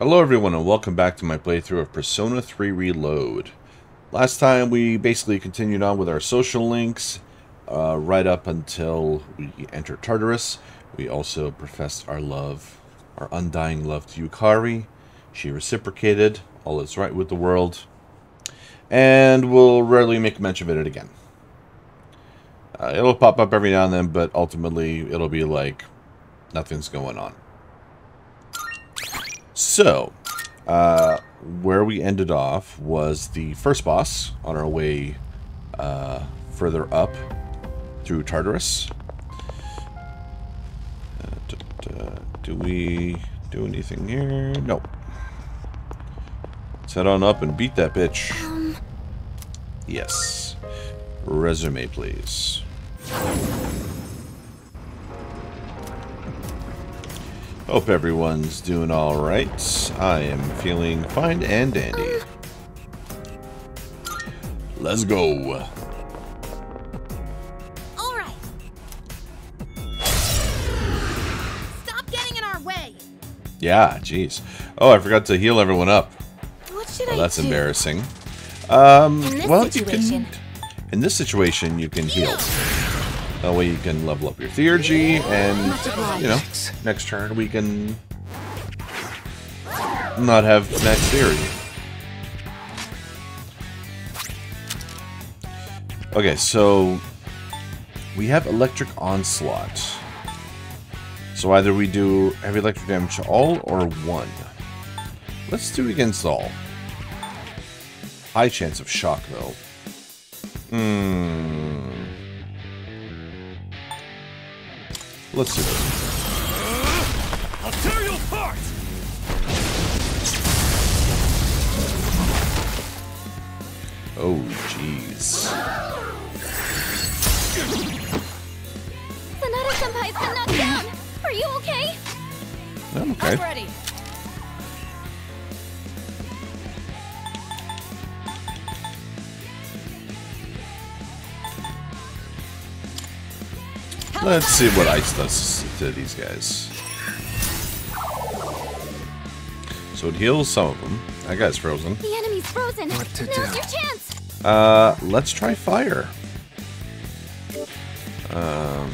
Hello everyone and welcome back to my playthrough of Persona 3 Reload. Last time we basically continued on with our social links uh, right up until we entered Tartarus. We also professed our love, our undying love to Yukari. She reciprocated, all is right with the world, and we'll rarely make mention of it again. Uh, it'll pop up every now and then, but ultimately it'll be like nothing's going on. So, uh, where we ended off was the first boss on our way uh, further up through Tartarus. Uh, do we do anything here? Nope. Let's head on up and beat that bitch. Um. Yes. Resume, please. Hope everyone's doing alright. I am feeling fine and dandy. Let's go. All right. Stop getting in our way. Yeah, jeez. Oh, I forgot to heal everyone up. What should Well, I that's do? embarrassing. Um, In this well, you can... In this situation, you can heal. That way you can level up your theurgy, and, you know, next turn we can not have max theurgy. Okay, so we have electric onslaught. So either we do heavy electric damage to all or one. Let's do against all. High chance of shock though. Hmm. Let's do this. I'll tear you apart! Oh, jeez. Sanada Senpai's been knocked down. Are you okay? I'm okay. I'm ready. Let's see what ice does to these guys. So it heals some of them. That guy's frozen. The enemy's frozen. What to Now's do? your chance. Uh, let's try fire. Um,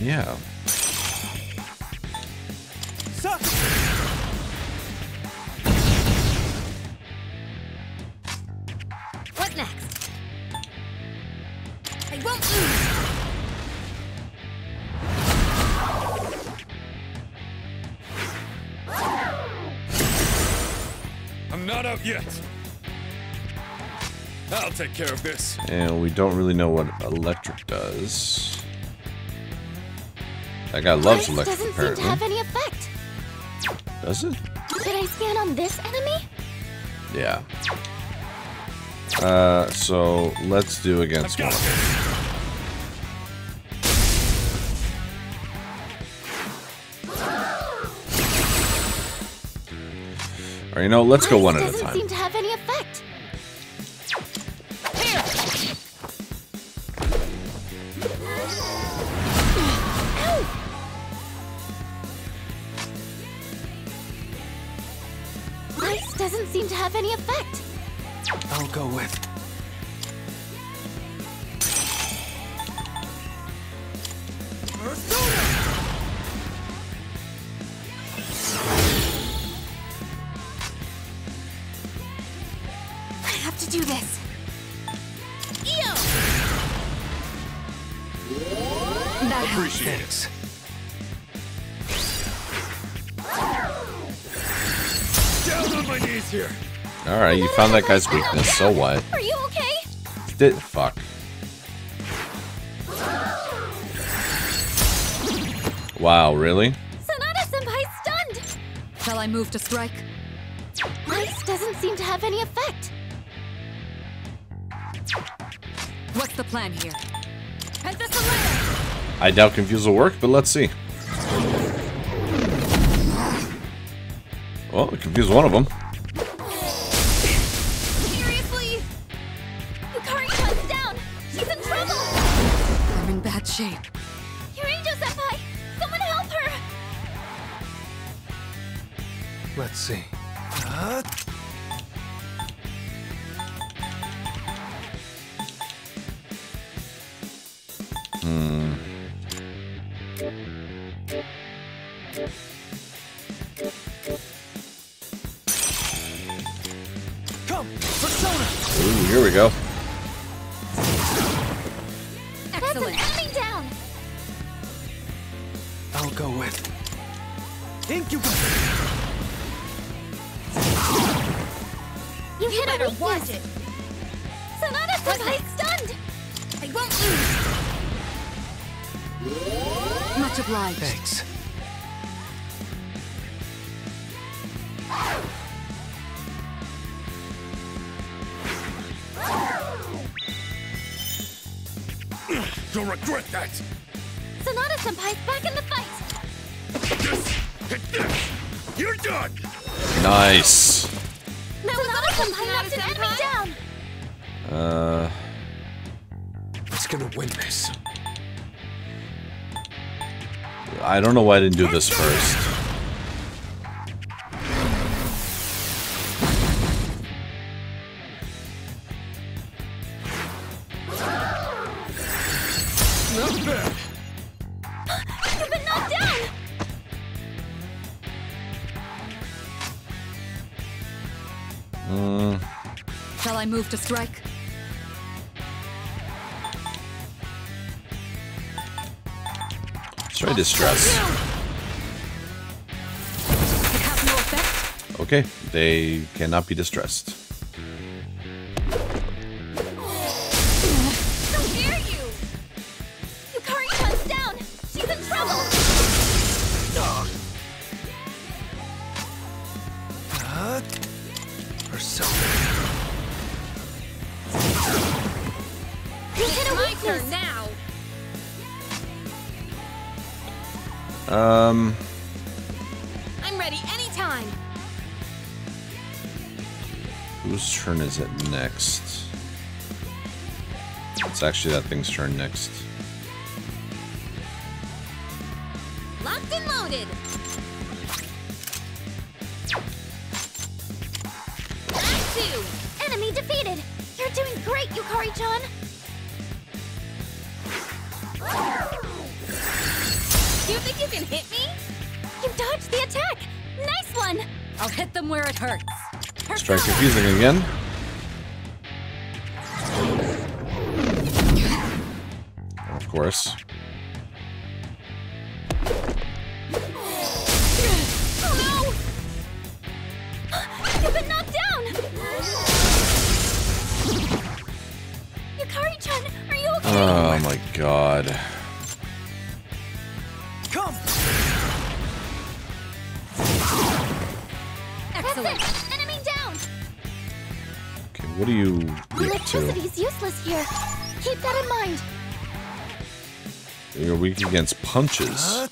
yeah. Suck! What next? I won't lose. I'm not out yet. I'll take care of this. And we don't really know what electric does. That guy loves Ice electric, doesn't apparently. seem to have any effect. Does it? Should I scan on this enemy? Yeah. Uh, so let's do I've against got one. this. Or you know, let's go one at a time. seem to have any effect. Here. Ice doesn't seem to have any effect. I'll go with. I do this. Ew! That helps. Appreciate it. Down on my knees here. Alright, you found that guy's weakness, so what? Are you okay? Did fuck. Wow, really? Sanada Senpai's stunned! Shall I move to strike? Ice doesn't seem to have any effect. What's the plan here? Pentasolaire! I doubt confuse will work, but let's see. Well, it confused one of them. Seriously? Yukari-chan's down! She's in trouble! I'm in bad shape. Yuranger Senpai! Someone help her! Let's see. Uh, here we go. Excellent. down! I'll go with Incubator. You, hit better a weakness! watch it. Sanada Senpai's stunned! I won't lose. Much obliged. Thanks. You'll regret that. Sanada Senpai's back in the fight! This, hit this. You're done. Nice. Sanada Senpai knocked an enemy down! Uh, Who's gonna win this? I don't know why I didn't do this first. Distress. It has no effect. Okay, they cannot be distressed. Actually that thing's turn next. Punches. Uh,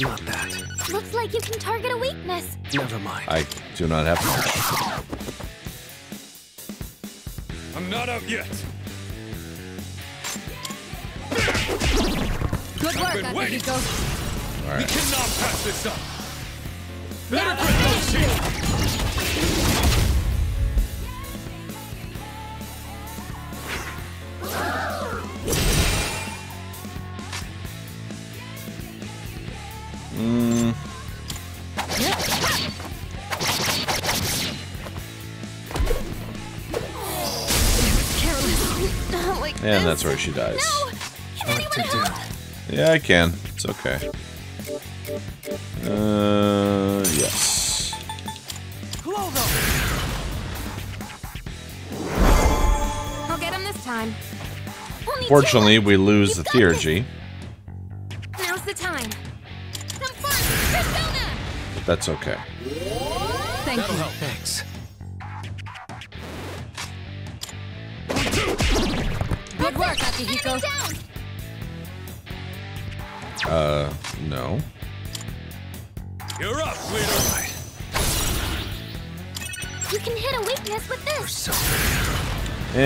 not that. Looks like you can target a weakness. Never mind. I do not have punch. I'm not out yet. Good work, been waiting. Akihiko. We cannot pass this up. Better Now grip those shields. That's where she dies. No! Can anyone help? Yeah, I can. It's okay. Uh, yes. I'll get him this time. Only two Fortunately, left. we lose the You've this. theurgy, Now's the time. Come first, Persona! that's okay. Thank you.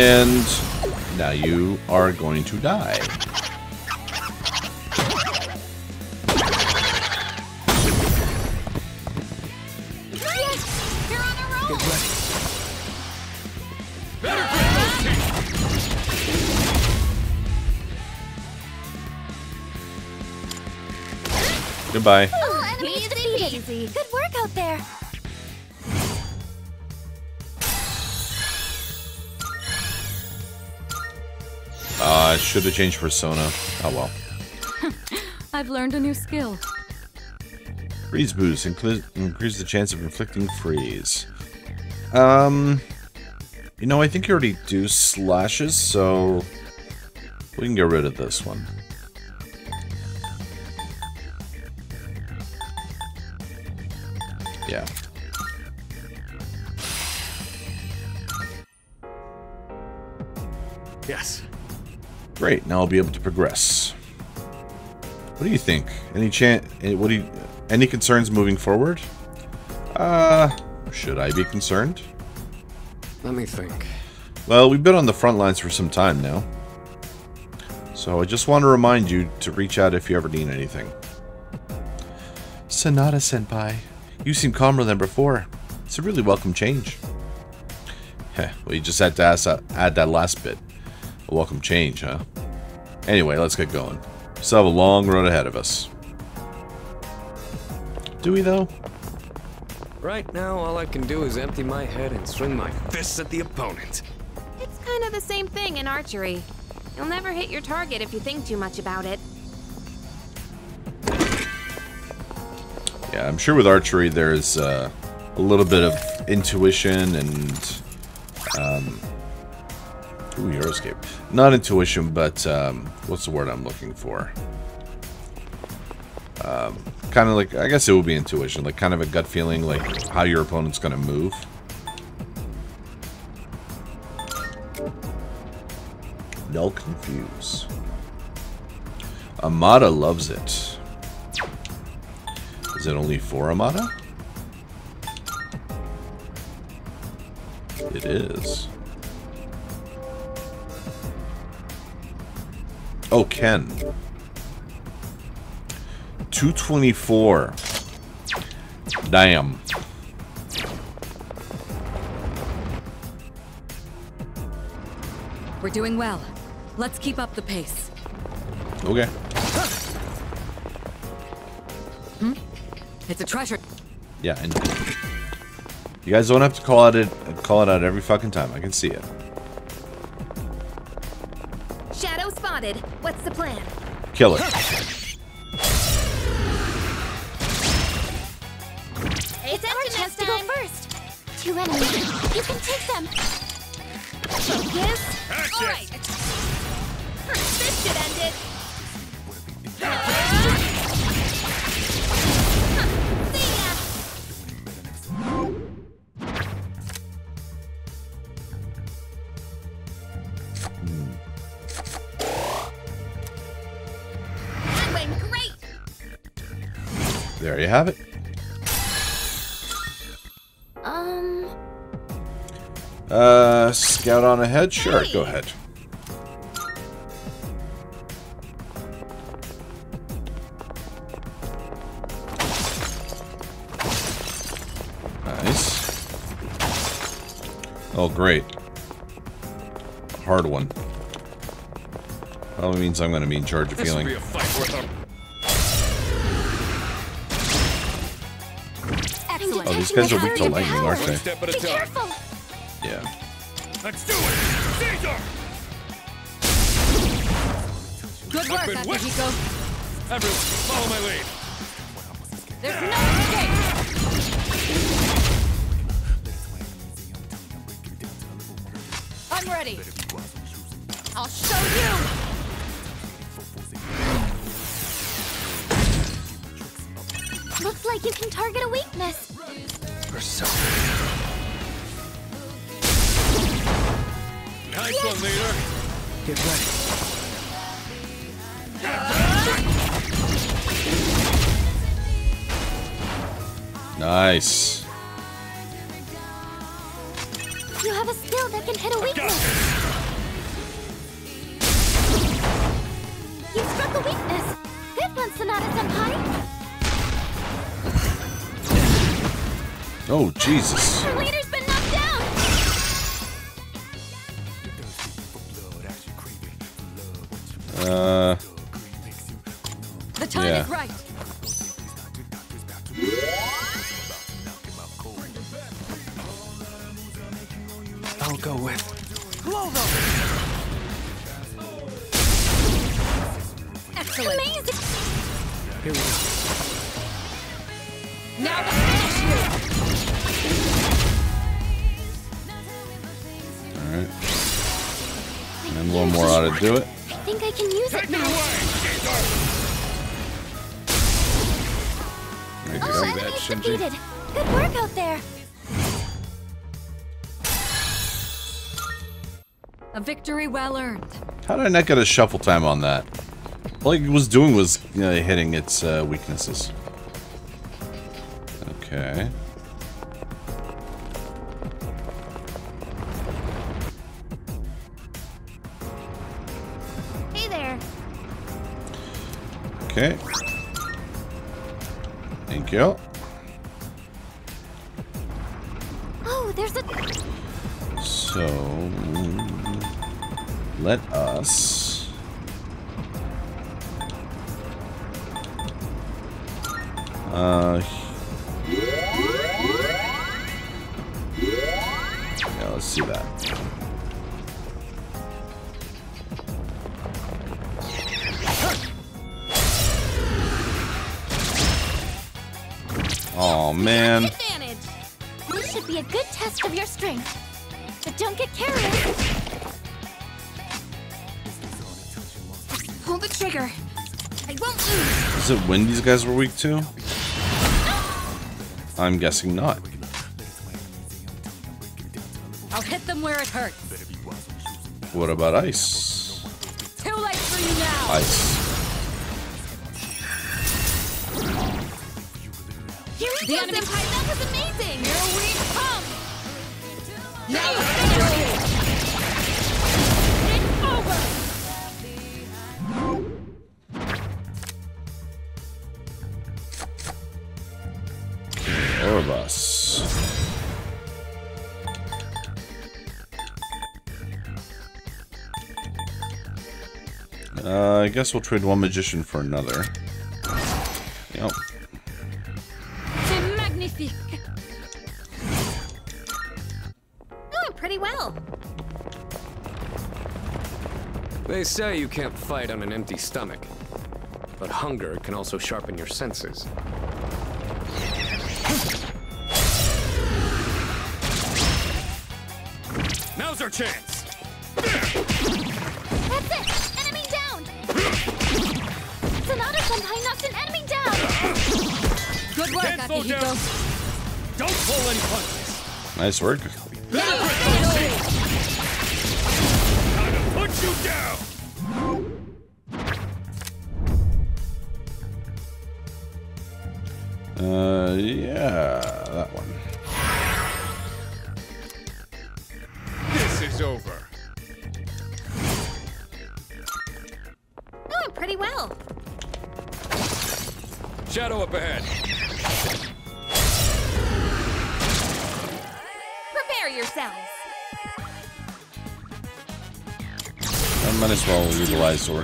And now you are going to die. Goodbye. Should have changed persona. Oh well. I've learned a new skill. Freeze boost incre- increase the chance of inflicting freeze. Um, you know, I think you already do slashes, so we can get rid of this one. Great. Now I'll be able to progress. What do you think? Any chance? What do you? Any concerns moving forward? Uh, should I be concerned? Let me think. Well, we've been on the front lines for some time now. So I just want to remind you to reach out if you ever need anything. Sanada Senpai, you seem calmer than before. It's a really welcome change. Heh, well, you just had to ask, uh, add that last bit. A welcome change, huh? Anyway, let's get going. Still have a long road ahead of us. Do we, though? Right now, all I can do is empty my head and swing my fists at the opponent. It's kind of the same thing in archery. You'll never hit your target if you think too much about it. Yeah, I'm sure with archery there's uh, a little bit of intuition and um, ooh, hero escape. Not intuition, but um, what's the word I'm looking for? Um, kind of like I guess it would be intuition, like kind of a gut feeling, like how your opponent's gonna move. No confuse. Amada loves it. Is it only for Amada? It is. Oh, Ken. 224. Damn. We're doing well. Let's keep up the pace. Okay. Hmm? It's a treasure. Yeah, and you guys don't have to call it it call it out every fucking time. I can see it. Spotted. What's the plan? Kill it. It's our chance to go first! Two enemies. You can take them! Focus. Access. All right. This should end it! There you have it. Um, Uh, scout on ahead. Sure, go ahead. Nice. Oh, great. Hard one. Probably means I'm going to be in charge of This will Oh, these guys are weak to lightning, aren't they? step at a be careful! Yeah. Let's do it! Caesar! Good work, been. Akihiko. Everyone, follow my lead. There's no escape. I'm ready. I'll show you! Looks like you can target a weakness. Persona. Nice one, leader. Get ready. Nice. You have a skill that can hit a weakness. You struck a weakness. Good one, Sanada Senpai. Oh, Jesus. Our leader's been knocked down. Uh, The time Yeah. is right. I'll go with. Excellent. Amazing. Here we go. Now alright. And one more ought to do it. I think I can use it now. There you All go. enemies Shinji. defeated. Good work out there. A victory well earned. How did I not get a shuffle time on that? All it was doing was you know, hitting its uh, weaknesses. Okay. Okay. Thank you. Oh, there's a. So, let us. Uh, yeah, let's see that. Oh man. Advantage. This should be a good test of your strength. But don't get careless. Pull the trigger. I won't lose. Is it when these guys were weak too? I'm guessing not. I'll hit them where it hurts. What about ice? Too late for you now. Ice. Here The enemy- Senpai. That was amazing. Here we come. Now It's over. Orobas. Uh, I guess we'll trade one magician for another. Say you can't fight on an empty stomach. But hunger can also sharpen your senses. Now's our chance! That's it. Enemy down. Sanada Senpai knocked an enemy down. Good work, Can't slow down. Akihiko. Don't pull any punches! Nice work.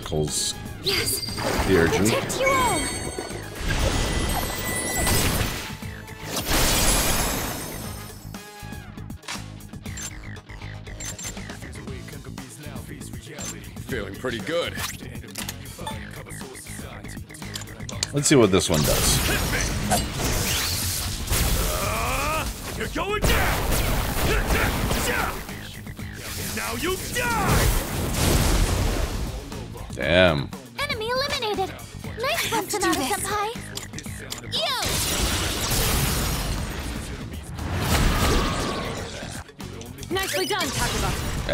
Utilize Oracle's Yes. Theurgy. Protect you all. Feeling pretty good. Let's see what this one does. Uh, you're going down! Now you die!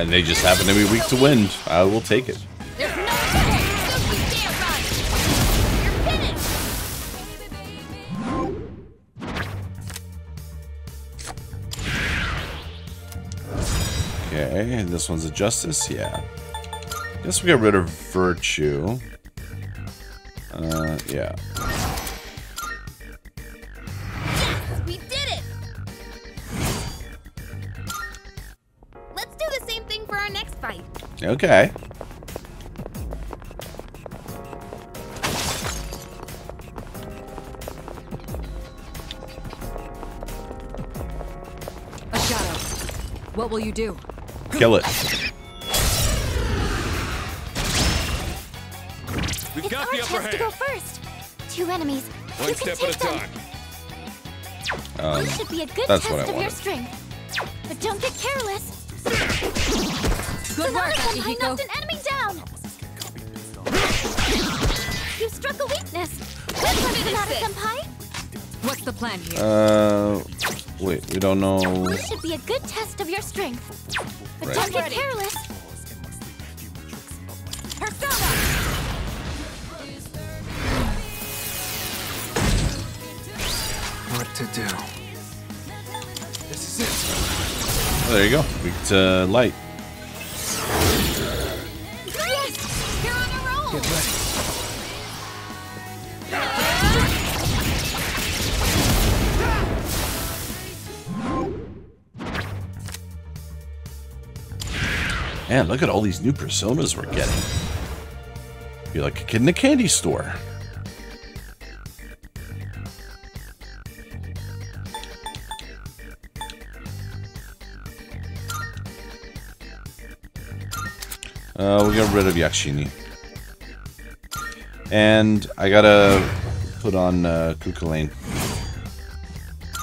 And they just happen to be weak to wind. I will take it. There's no way. Don't you dare run. You're finished. Okay, and this one's a justice? Yeah. Guess we got rid of virtue. Uh, yeah. Okay. A shadow. What will you do? Kill it. We've It's got our the upper chance to go hand. first. Two enemies. One you can step at a time. Um, This should be a good test what I of your strength. But don't get careless. Good work, Sanada Senpai Akihiko. knocked an enemy down. You struck a weakness. Let's try Sanada Senpai. What's the plan here? uh, wait, we don't know. This should be a good test of your strength. But Right. don't get careless. Persona! What to do? This is it. Oh, there you go. Weak to light. Look at all these new personas we're getting. You're like a kid in a candy store. Uh, we got rid of Yakshini. And I gotta put on uh. I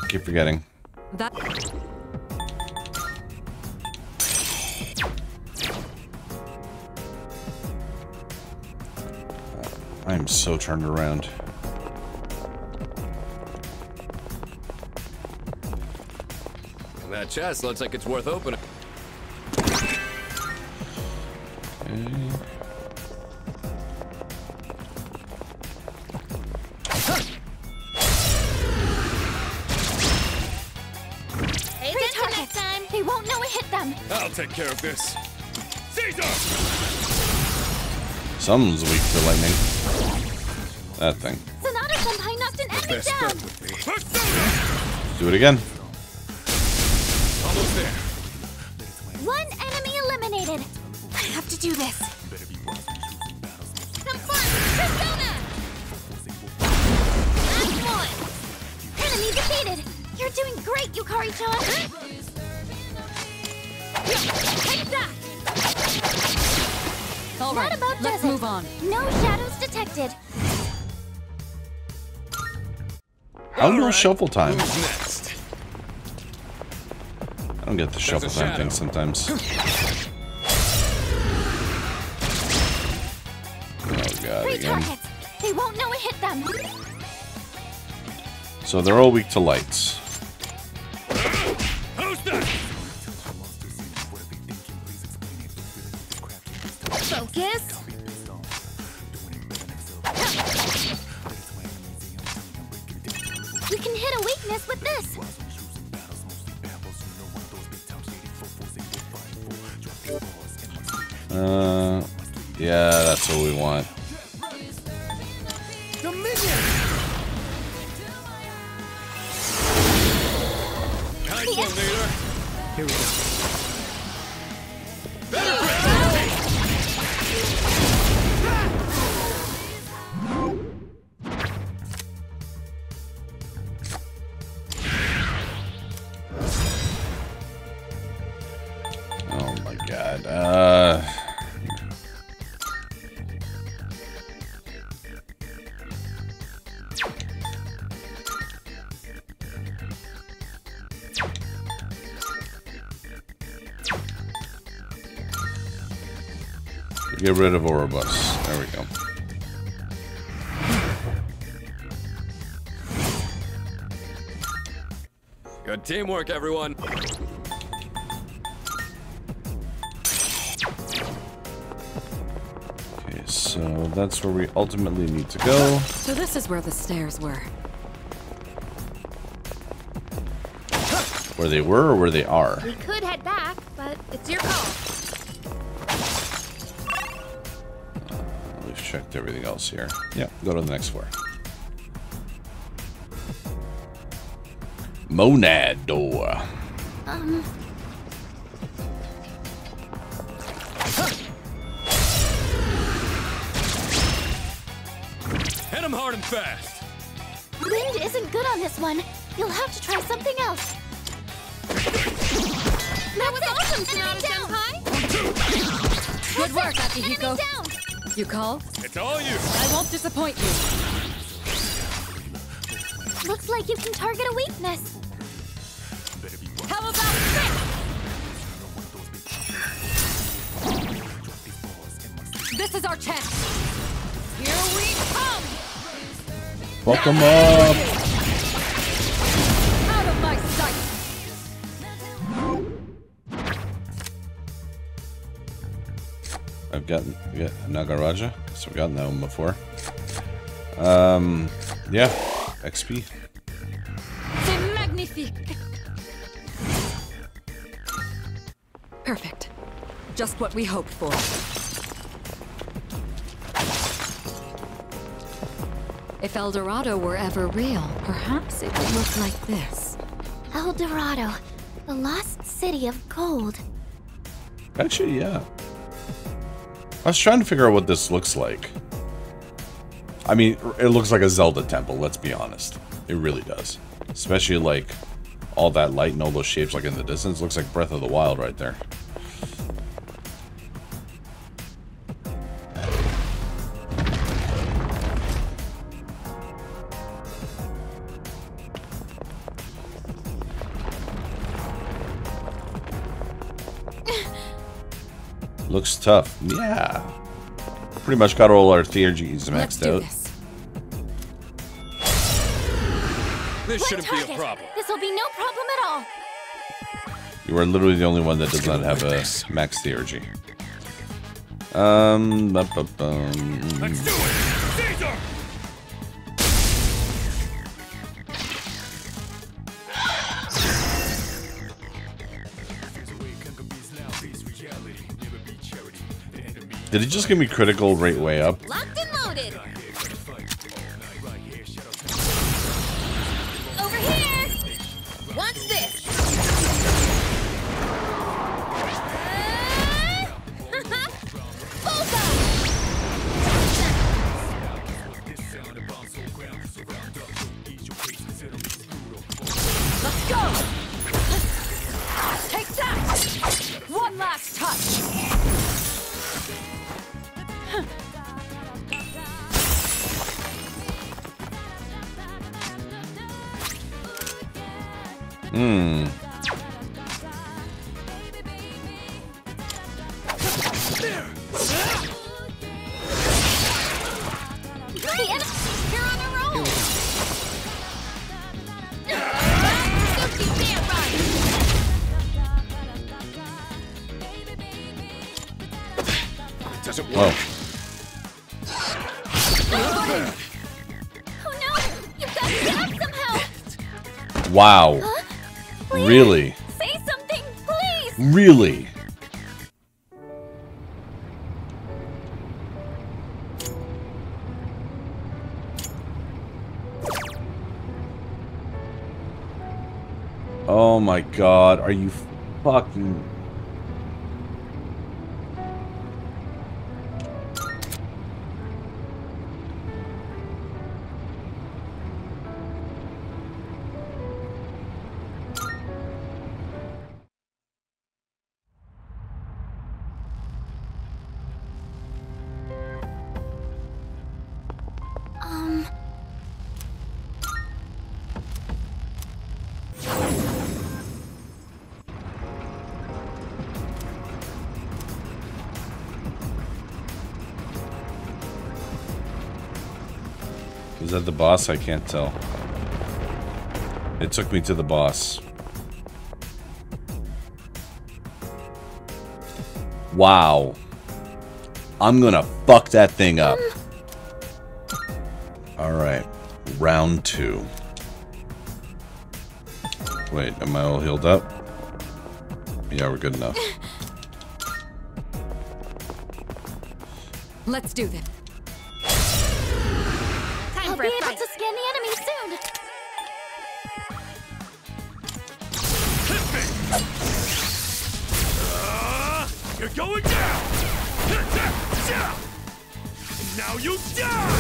keep forgetting. That I'm so turned around. That chest looks like it's worth opening. Pay attention next time. They won't know it hit them. I'll take care of this. Caesar! Something's weak to lightning. That thing. Sanada Senpai knocked an enemy down. bet would be. Persona! Do it again. Almost there. One enemy eliminated. I have to do this. Some fun! Persona! Last one! Enemy defeated! You're doing great, Yukari-chan! Take that! all That about Let's does move on. No shadows detected. How's no Alright. shuffle time? I don't get the shuffle time thing sometimes. Oh god, Three again. targets. They won't know it hit them. So they're all weak to lights. Want. get rid of Orobas. There we go. Good teamwork, everyone. Okay, so that's where we ultimately need to go. So this is where the stairs were. Where they were or where they are? We could head back, but it's your call. Checked everything else here. Yeah, go to the next floor. Monad door. Um, It's all you. I won't disappoint you. Looks like you can target a weakness. How about this? This is our chance. Here we come. Welcome up. Out of my sight. I've gotten yeah, Nagaraja. So we've gotten that one before. Um, yeah, XP. Perfect. Just what we hoped for. If El Dorado were ever real, perhaps it would look like this. El Dorado, the lost city of gold. Actually, yeah. I was trying to figure out what this looks like. I mean, it looks like a Zelda temple, let's be honest. It really does. Especially like all that light and all those shapes like in the distance. Looks like Breath of the Wild right there. Looks tough. Yeah. Pretty much got all our theurgies maxed out. this. This shouldn't be a problem. This will be no problem at all. You are literally the only one that does not have a max theurgy. Um, bu- bu- Let's do it. Caesar! Did it just give me critical rate way up? Wow. Please, Really? Say something, please. Really? Oh my god, are you fucking... boss? I can't tell. It took me to the boss. Wow. I'm gonna fuck that thing up. Alright. Round two. Wait, am I all healed up? Yeah, we're good enough. Let's do this. You die!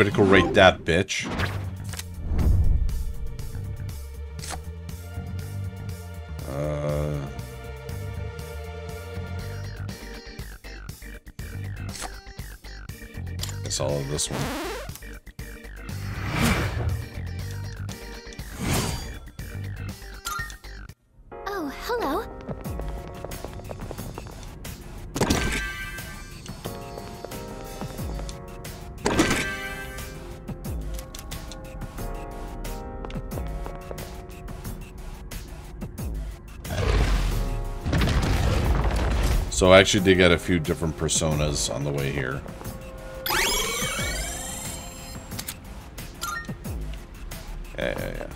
Critical rate that bitch. Uh... Guess all of this one. So I actually did get a few different personas on the way here. Yeah, yeah, yeah.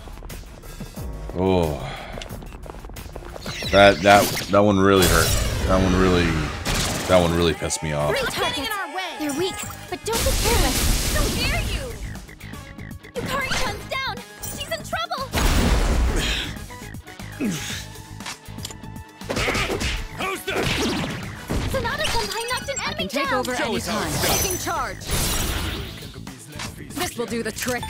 Oh. That that that one really hurt. That one really that one really pissed me off. They're weak, but don't be careless. Done. Taking charge. This will do the trick.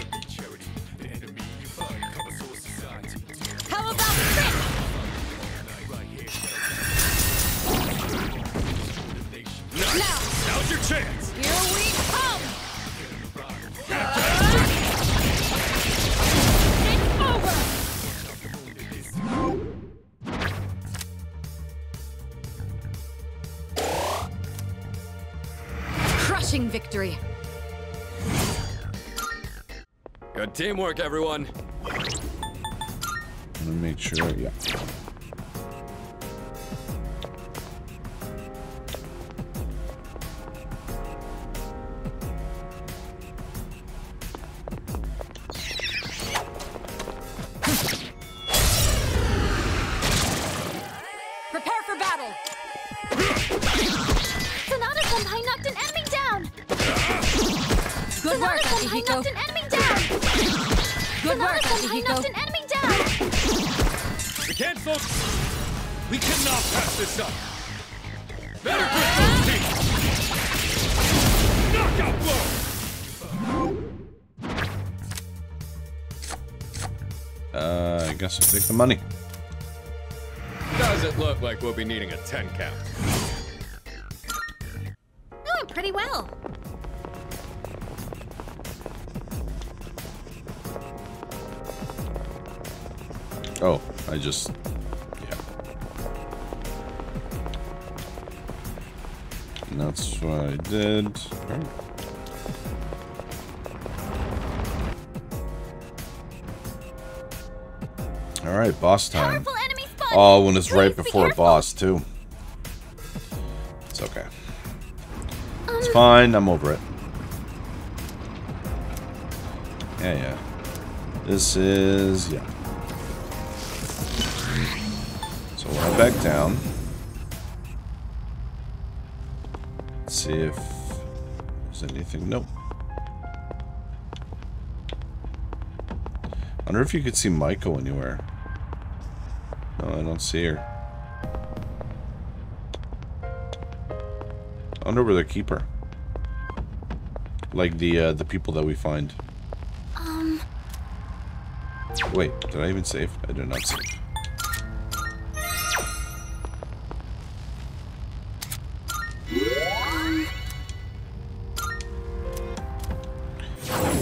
Teamwork, everyone. Let me make sure. Yeah. Guess I'll take the money. Does it look like we'll be needing a 10 count? Doing pretty well. Oh, I just. Boss time. Powerful enemy spot. Oh, when it's right Please be before a boss, too. It's okay. Um, It's fine, I'm over it. Yeah, yeah. This is. Yeah. So we'll head back down. Let's see if there's anything? Nope. I wonder if you could see Michael anywhere. No, I don't see her. I wonder where they keep her. Like the uh, the people that we find. Um, Wait, did I even save? I did not save.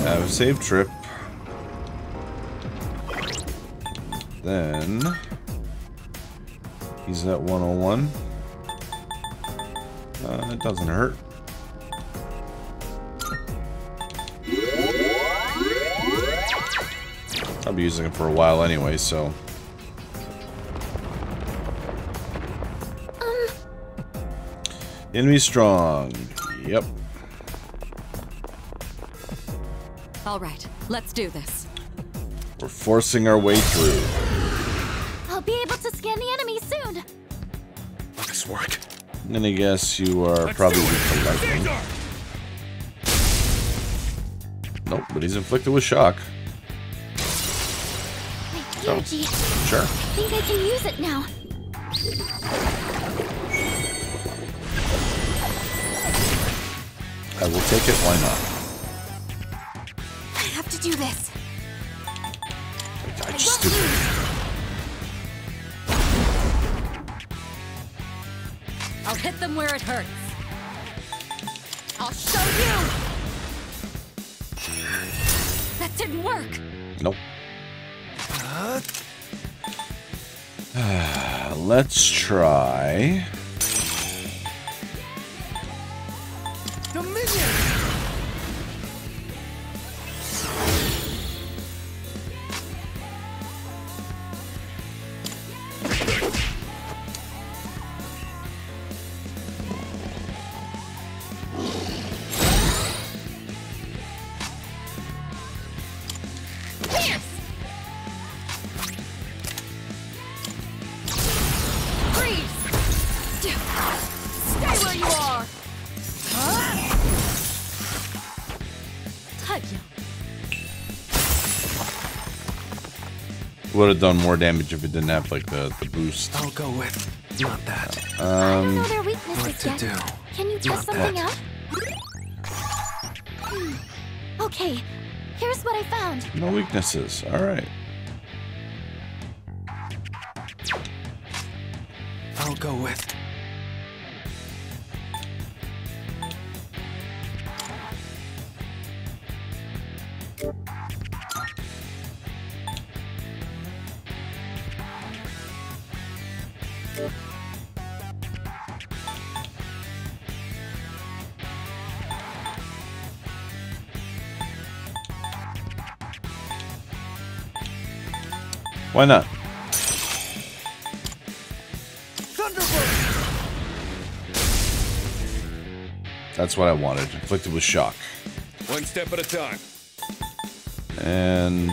Have a save trip. Then he's at 101. Uh, it doesn't hurt. I'll be using it for a while anyway, so. Enemy strong. Yep. All right, let's do this. We're forcing our way through. I'm gonna guess you are Let's probably weak to lightning. Nope, but he's inflicted with shock. My. Oh, sure. I think I can use it now. I will take it, why not? I have to do this. Them where it hurts. I'll show you. That didn't work. Nope. Let's try. Have done more damage if it didn't have like the, the boost. I'll go with not that. I don't know Um, their weaknesses What to yet. do? Can you test something that. out? Hmm. Okay, here's what I found. no weaknesses. Alright. I'll Why not? That's what I wanted. Inflicted with shock. One step at a time. And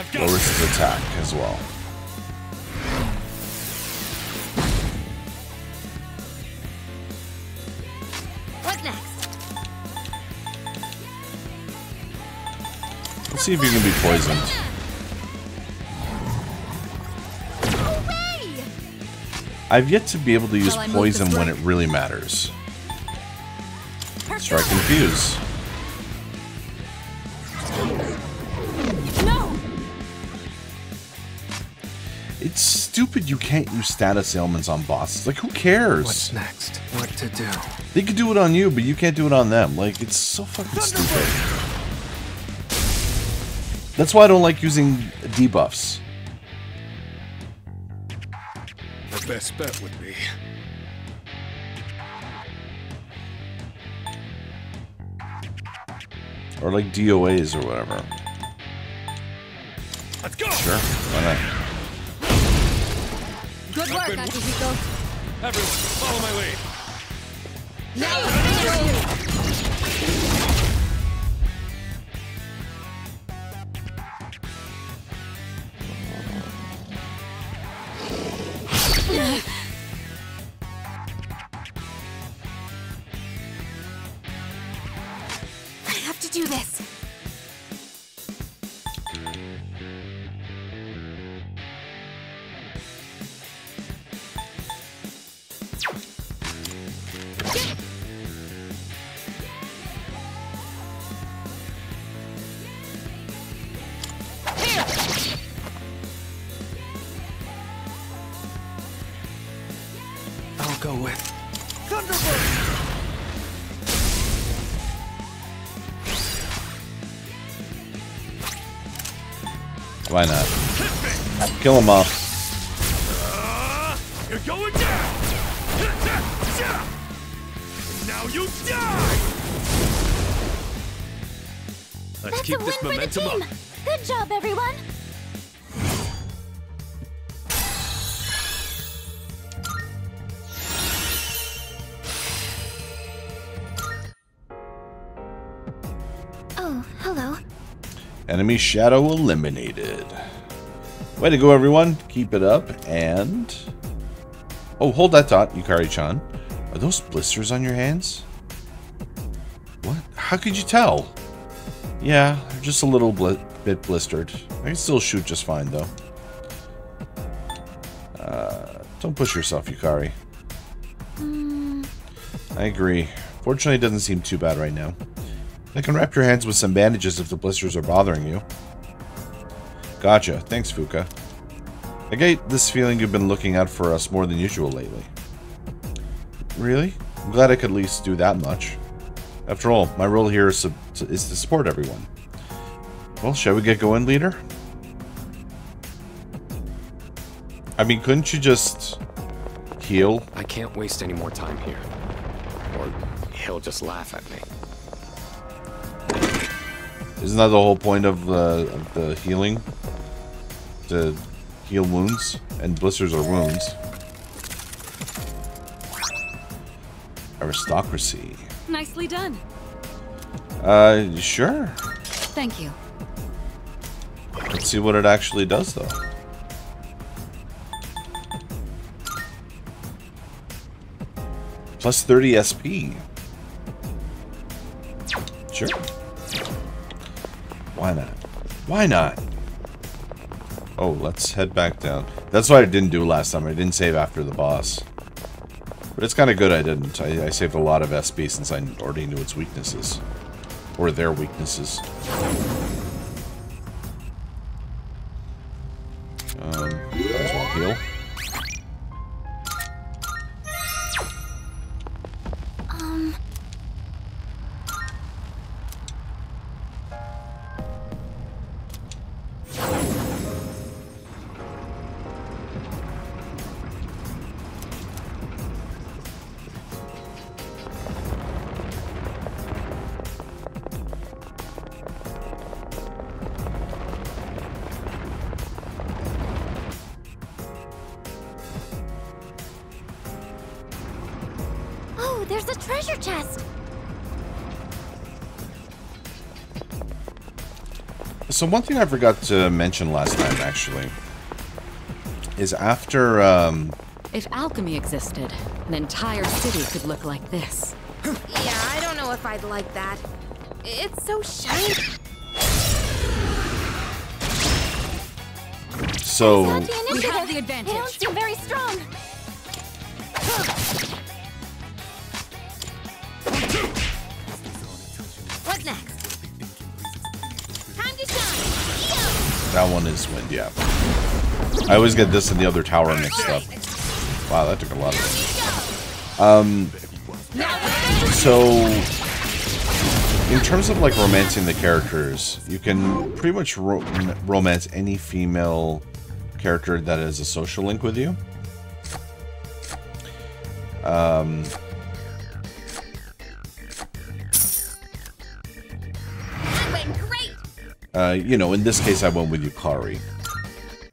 I've got lowers his attack as well. What next? Let's see if you can be poisoned. I've yet to be able to use Shall I move poison when it really matters. Strike and fuse. No! It's stupid you can't use status ailments on bosses. Like, who cares? what's next. What to do? They could do it on you, but you can't do it on them. Like, it's so fucking stupid. That's why I don't like using debuffs. Best bet would be. Or like DOAs or whatever. Let's go! Sure, why not? Good work, been- Akihiko. Everyone, follow my lead. do Kill him off. You're going down! Now you die! Let's That's keep a this win for the momentum team. up. Good job, everyone. Oh, hello. Enemy shadow eliminated. Way to go, everyone. Keep it up. And... Oh, hold that thought, Yukari-chan. Are those blisters on your hands? What? How could you tell? Yeah, they're just a little bli bit blistered. I can still shoot just fine, though. Uh, don't push yourself, Yukari. I agree. Fortunately, it doesn't seem too bad right now. I can wrap your hands with some bandages if the blisters are bothering you. Gotcha. Thanks, Fuka. I get this feeling you've been looking out for us more than usual lately. Really? I'm glad I could at least do that much. After all, my role here is to, is to support everyone. Well, shall we get going, leader? I mean, couldn't you just heal? I can't waste any more time here. Or he'll just laugh at me. Isn't that the whole point of the, of the healing? To heal wounds? And blisters are wounds. Aristocracy. Nicely done. Uh, sure. Thank you. Let's see what it actually does, though. Plus 30 SP. Sure. Why not? Why not? Oh, let's head back down. That's what I didn't do last time. I didn't save after the boss. But it's kind of good I didn't. I, I saved a lot of SP since I already knew its weaknesses. Or their weaknesses. Um, might as well heal. So one thing I forgot to mention last time, actually, is after, um, If alchemy existed, an entire city could look like this. Yeah, I don't know if I'd like that. It's so shiny. so, We have the advantage. They don't seem very strong. Yeah. I always get this and the other tower mixed up. Wow, that took a lot of Um, so, in terms of like romancing the characters, you can pretty much ro romance any female character that has a social link with you. Um, That went great. uh, you know, in this case, I went with Yukari.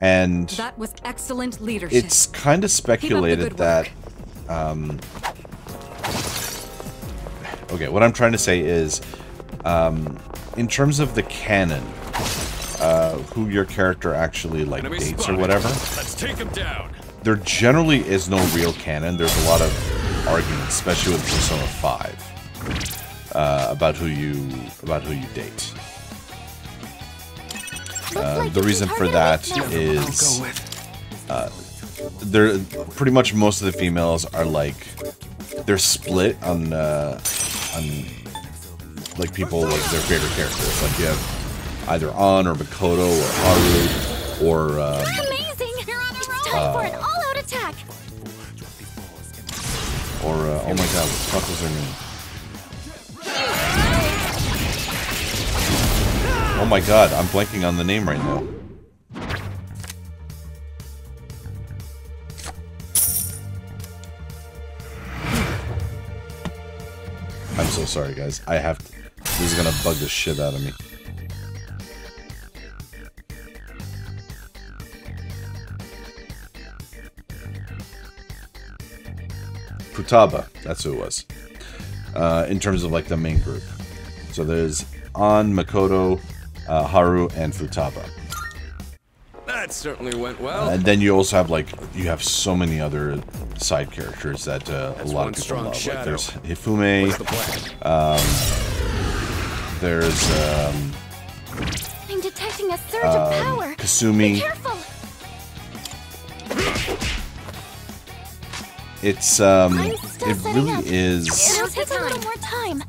And That was excellent leadership. it's kind of Keep up the speculated that work. Okay, what I'm trying to say is, um, in terms of the canon, uh, who your character actually like Enemy dates or whatever, Let's take him down. there generally is no real canon. There's a lot of arguments, especially with Persona 5. uh, about who you about who you date. Uh, the reason for that is uh, they're pretty much most of the females are like they're split on uh, on like people like their favorite characters. Like you have either Ann or Makoto or Haru or um, Amazing! You're on a roll! It's time for an all-out attack! or uh, oh my god, what the fuck was her name? Oh my god, I'm blanking on the name right now. I'm so sorry, guys. I have to. This is gonna bug the shit out of me. Futaba, that's who it was. Uh, in terms of like the main group. So there's Ann, Makoto, uh, Haru, and Futaba. That certainly went well. And then you also have like you have so many other side characters that uh, a lot of people strong love. Like shadow. there's Hifumi, What's the plan? there's um, I'm detecting a surge of power! Be Kasumi. careful! It's um, it really up. is. It'll take a little more time.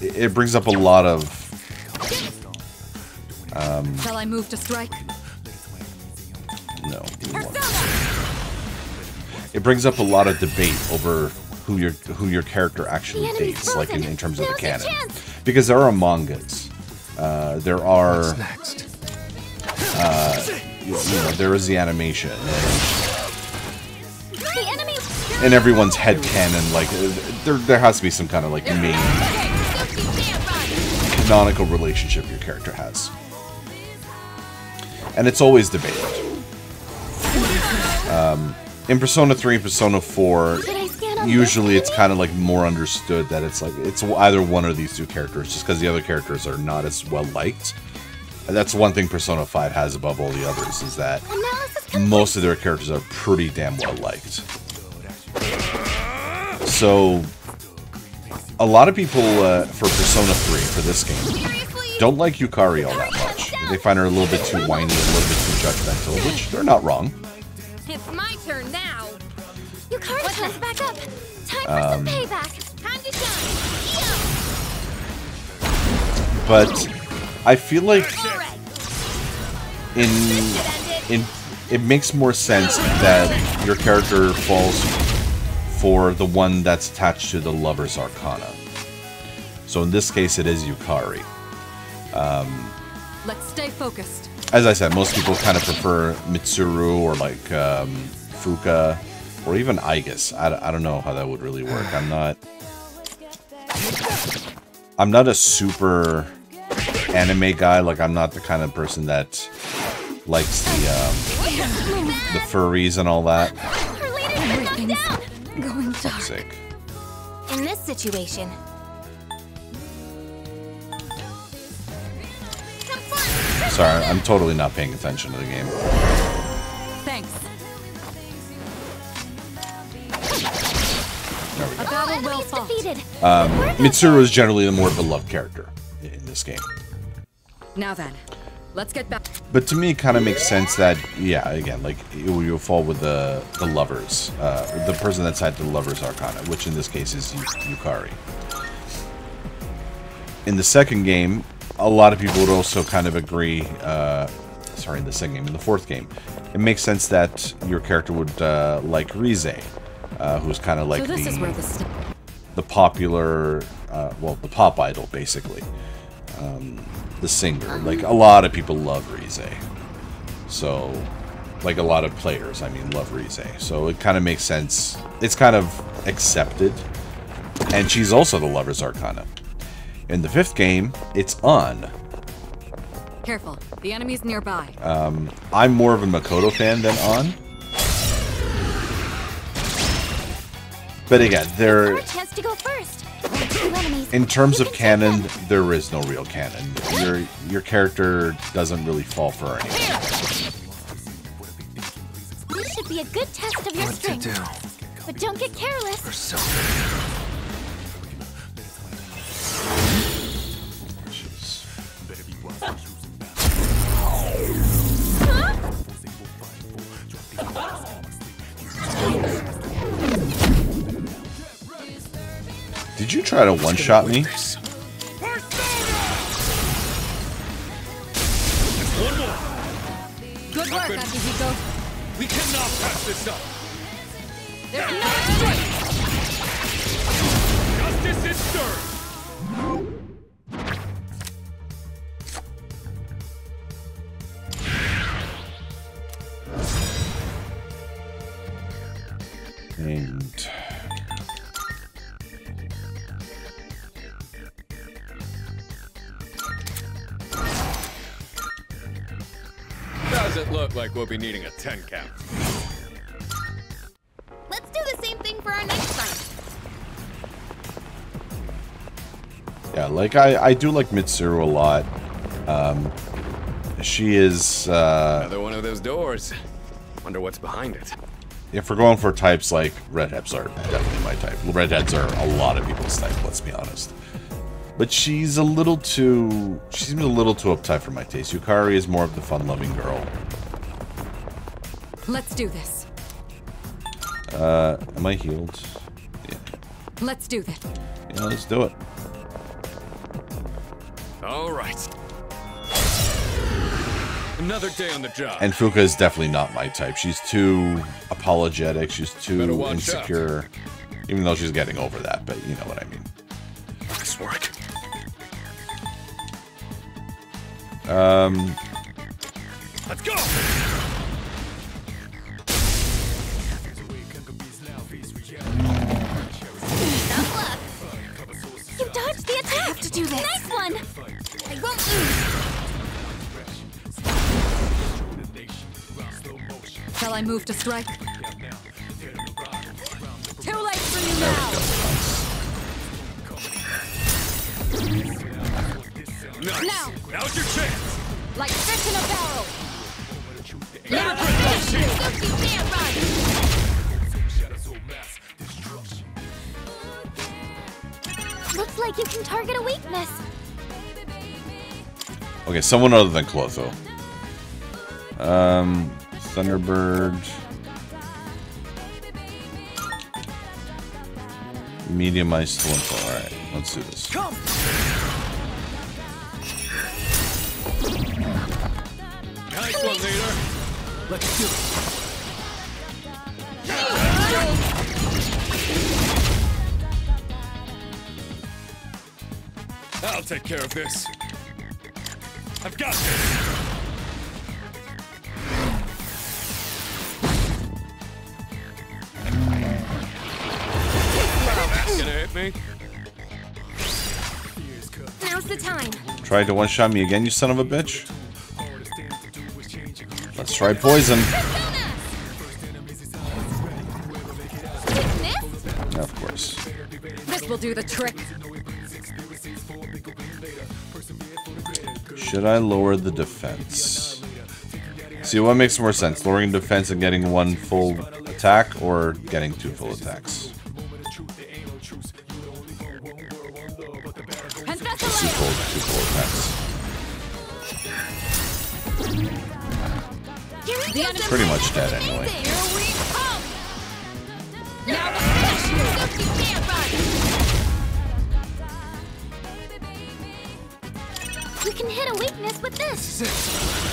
It it brings up a lot of Shall I move to strike? no. give me one. It brings up a lot of debate over who your who your character actually dates, like in, in terms of the canon, because there are mangas. Uh, there are Next. you know there is the animation and, and everyone's head canon like uh, there there has to be some kind of like main Okay, don't you dare run! canonical relationship your character has. And it's always debated. Um, in Persona 3 and Persona 4, Should I scan on usually it's kind of like more understood that it's like it's either one of these two characters just because the other characters are not as well liked. And that's one thing Persona 5 has above all the others is that most of their characters are pretty damn well liked. So, a lot of people uh, for Persona 3 for this game? Don't like Yukari all that much. They find her a little bit too whiny, a little bit too judgmental, which they're not wrong. It's my turn now. Yukari comes back up. Time for Um, some payback. Time to shine. But I feel like in in it makes more sense that your character falls for the one that's attached to the lover's arcana. So in this case, it is Yukari. Let's stay focused. As I said, most people kind of prefer Mitsuru or like um, Fuka or even Aigis. I, I don't know how that would really work. I'm not. I'm not a super anime guy. Like I'm not the kind of person that likes the um, the furries and all that. Our leader's been knocked Everything's going dark. Sick. In this situation, Sorry, I'm totally not paying attention to the game. Thanks. There we A go. battle well Enemies fought. defeated. Mitsuru is generally the more beloved character in in this game. Now then, let's get back. But to me, it kind of makes sense that, yeah, again, like, you, you fall with the, the lovers, uh, the person that's tied to the lovers arcana, which in this case is Yu- Yukari. In the second game, a lot of people would also kind of agree, uh, sorry, in the second game, in the fourth game, it makes sense that your character would uh, like Rise, uh, who's kind of like so the the the popular, uh, well, the pop idol, basically. Um, the singer. Like, a lot of people love Rise. So, like, a lot of players, I mean, love Rise. So, it kind of makes sense. It's kind of accepted. And she's also the Lover's Arcana. In the fifth game, it's Ann. Careful, the enemy's nearby. Um, I'm more of a Makoto fan than Ann. But again, there. Our to go first. In terms of canon, there is no real canon. Your your character doesn't really fall for anything. This should be a good test of your strength. do? But don't get careless. Did you try to one-shot me? Good work, Akihiko. We cannot pass this up. There's no escape. Justice is served. And Does it look like we'll be needing a 10 count? Let's do the same thing for our next fight. yeah, like I, I do like Mitsuru a lot. Um, she is uh, Another one of those doors. Wonder what's behind it. If we're going for types like redheads are definitely my type. Redheads are a lot of people's type. Let's be honest. But she's a little too. She seems a little too uptight for my taste. Yukari is more of the fun-loving girl. Let's do this. Uh, am I healed? Yeah, Let's do this. yeah let's do it. All right. Another day on the job. And Fuka is definitely not my type. She's too apologetic. She's too watch insecure. Even though she's getting over that, but you know what I mean. Nice work. Um, Let's go. You dodged the attack! I have to do this. Nice one! I won't lose! Shall I move to strike? Too late for you now. Nice. Now. Now's your chance. Like fish in a barrel. Never quit that shit. Don't run! Looks like you can target a weakness. okay, someone other than Clotho. Um, Thunderbird. Medium ice one. Alright, let's do this. Come. Nice one, leader. Let's do it. I'll take care of this. I've got this. Me. Now's the time. Tried to one-shot me again, you son of a bitch. Let's try poison. Yeah, of course. This will do the trick. Should I lower the defense? See, what makes more sense? Lowering defense and getting one full attack, or getting two full attacks? Pretty much dead anyway. We can hit a weakness with this.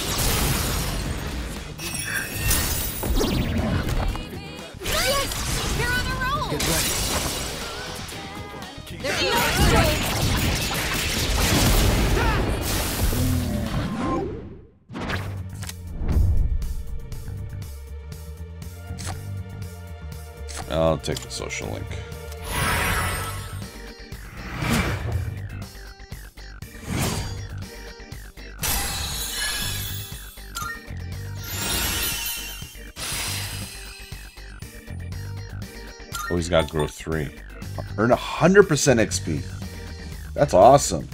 Take the social link. Oh, he's got growth 3. Earn 100% XP. That's awesome.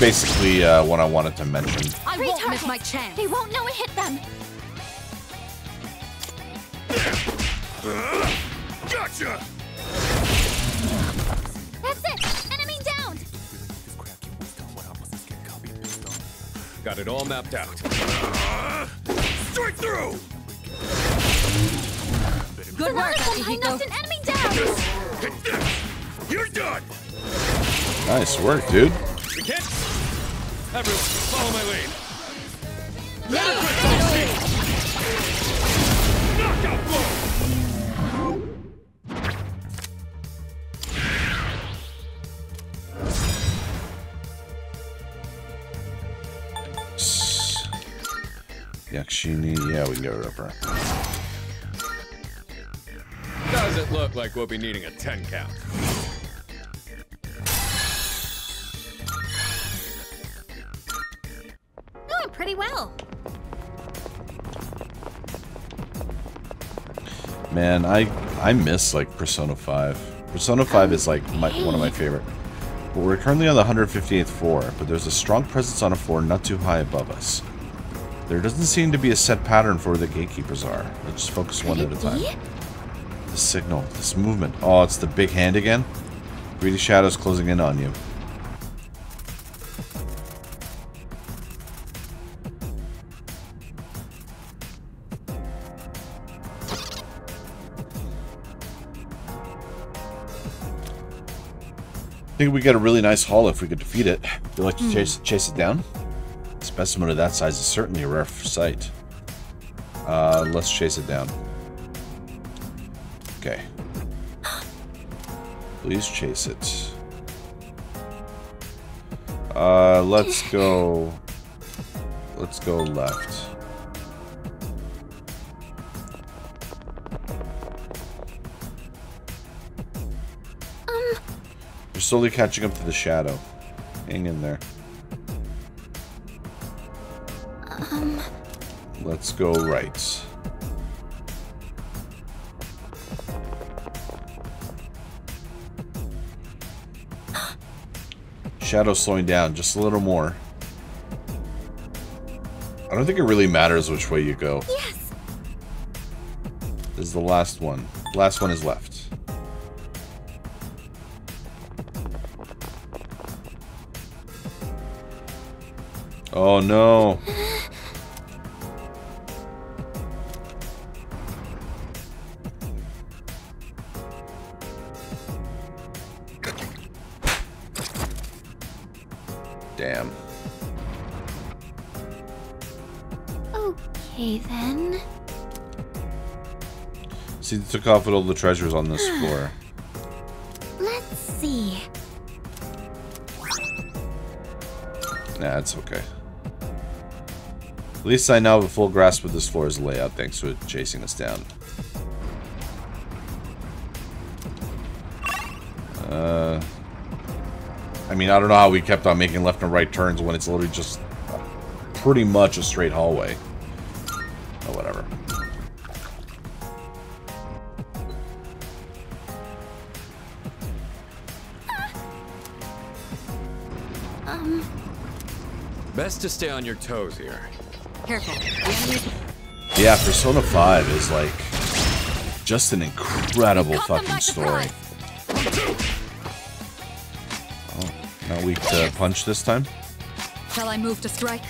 Basically uh, what I wanted to mention. I Three won't miss my chance. They won't know it hit them. Gotcha! That's it. Enemy down. Got it all mapped out. Straight through! Good work, Another. I knocked an enemy down. You're done! Nice work, dude. Everyone, follow my lead. Knockout blow! Yakshini, yeah, we can get rid of her. Does it look like we'll be needing a 10 count? Man, I I miss like Persona 5. Persona 5 is like my, one of my favorite. But we're currently on the 158th floor, but there's a strong presence on a floor not too high above us. There doesn't seem to be a set pattern for where the gatekeepers are. Let's just focus one at a time. The signal, this movement. Oh, it's the big hand again? Greedy shadows closing in on you. Think we get a really nice haul if we could defeat it. Would you like to chase, chase it down? A specimen of that size is certainly a rare sight. Uh, let's chase it down. Okay. Please chase it. Uh, let's go. Let's go left. Slowly catching up to the shadow. Hang in there. Um. Let's go right. Shadow slowing down just a little more. I don't think it really matters which way you go. Yes. This is the last one. Last one is left. Oh no. Damn. Okay then. See, they took off with all the treasures on this floor. Let's see. Nah, it's okay. At least I now have a full grasp of this floor's layout thanks it chasing us down. Uh, I mean, I don't know how we kept on making left and right turns when it's literally just pretty much a straight hallway. Oh, whatever. Best to stay on your toes here. Careful. Yeah, Persona 5 is like just an incredible fucking story. surprise. Not weak to punch this time. Shall I move to strike?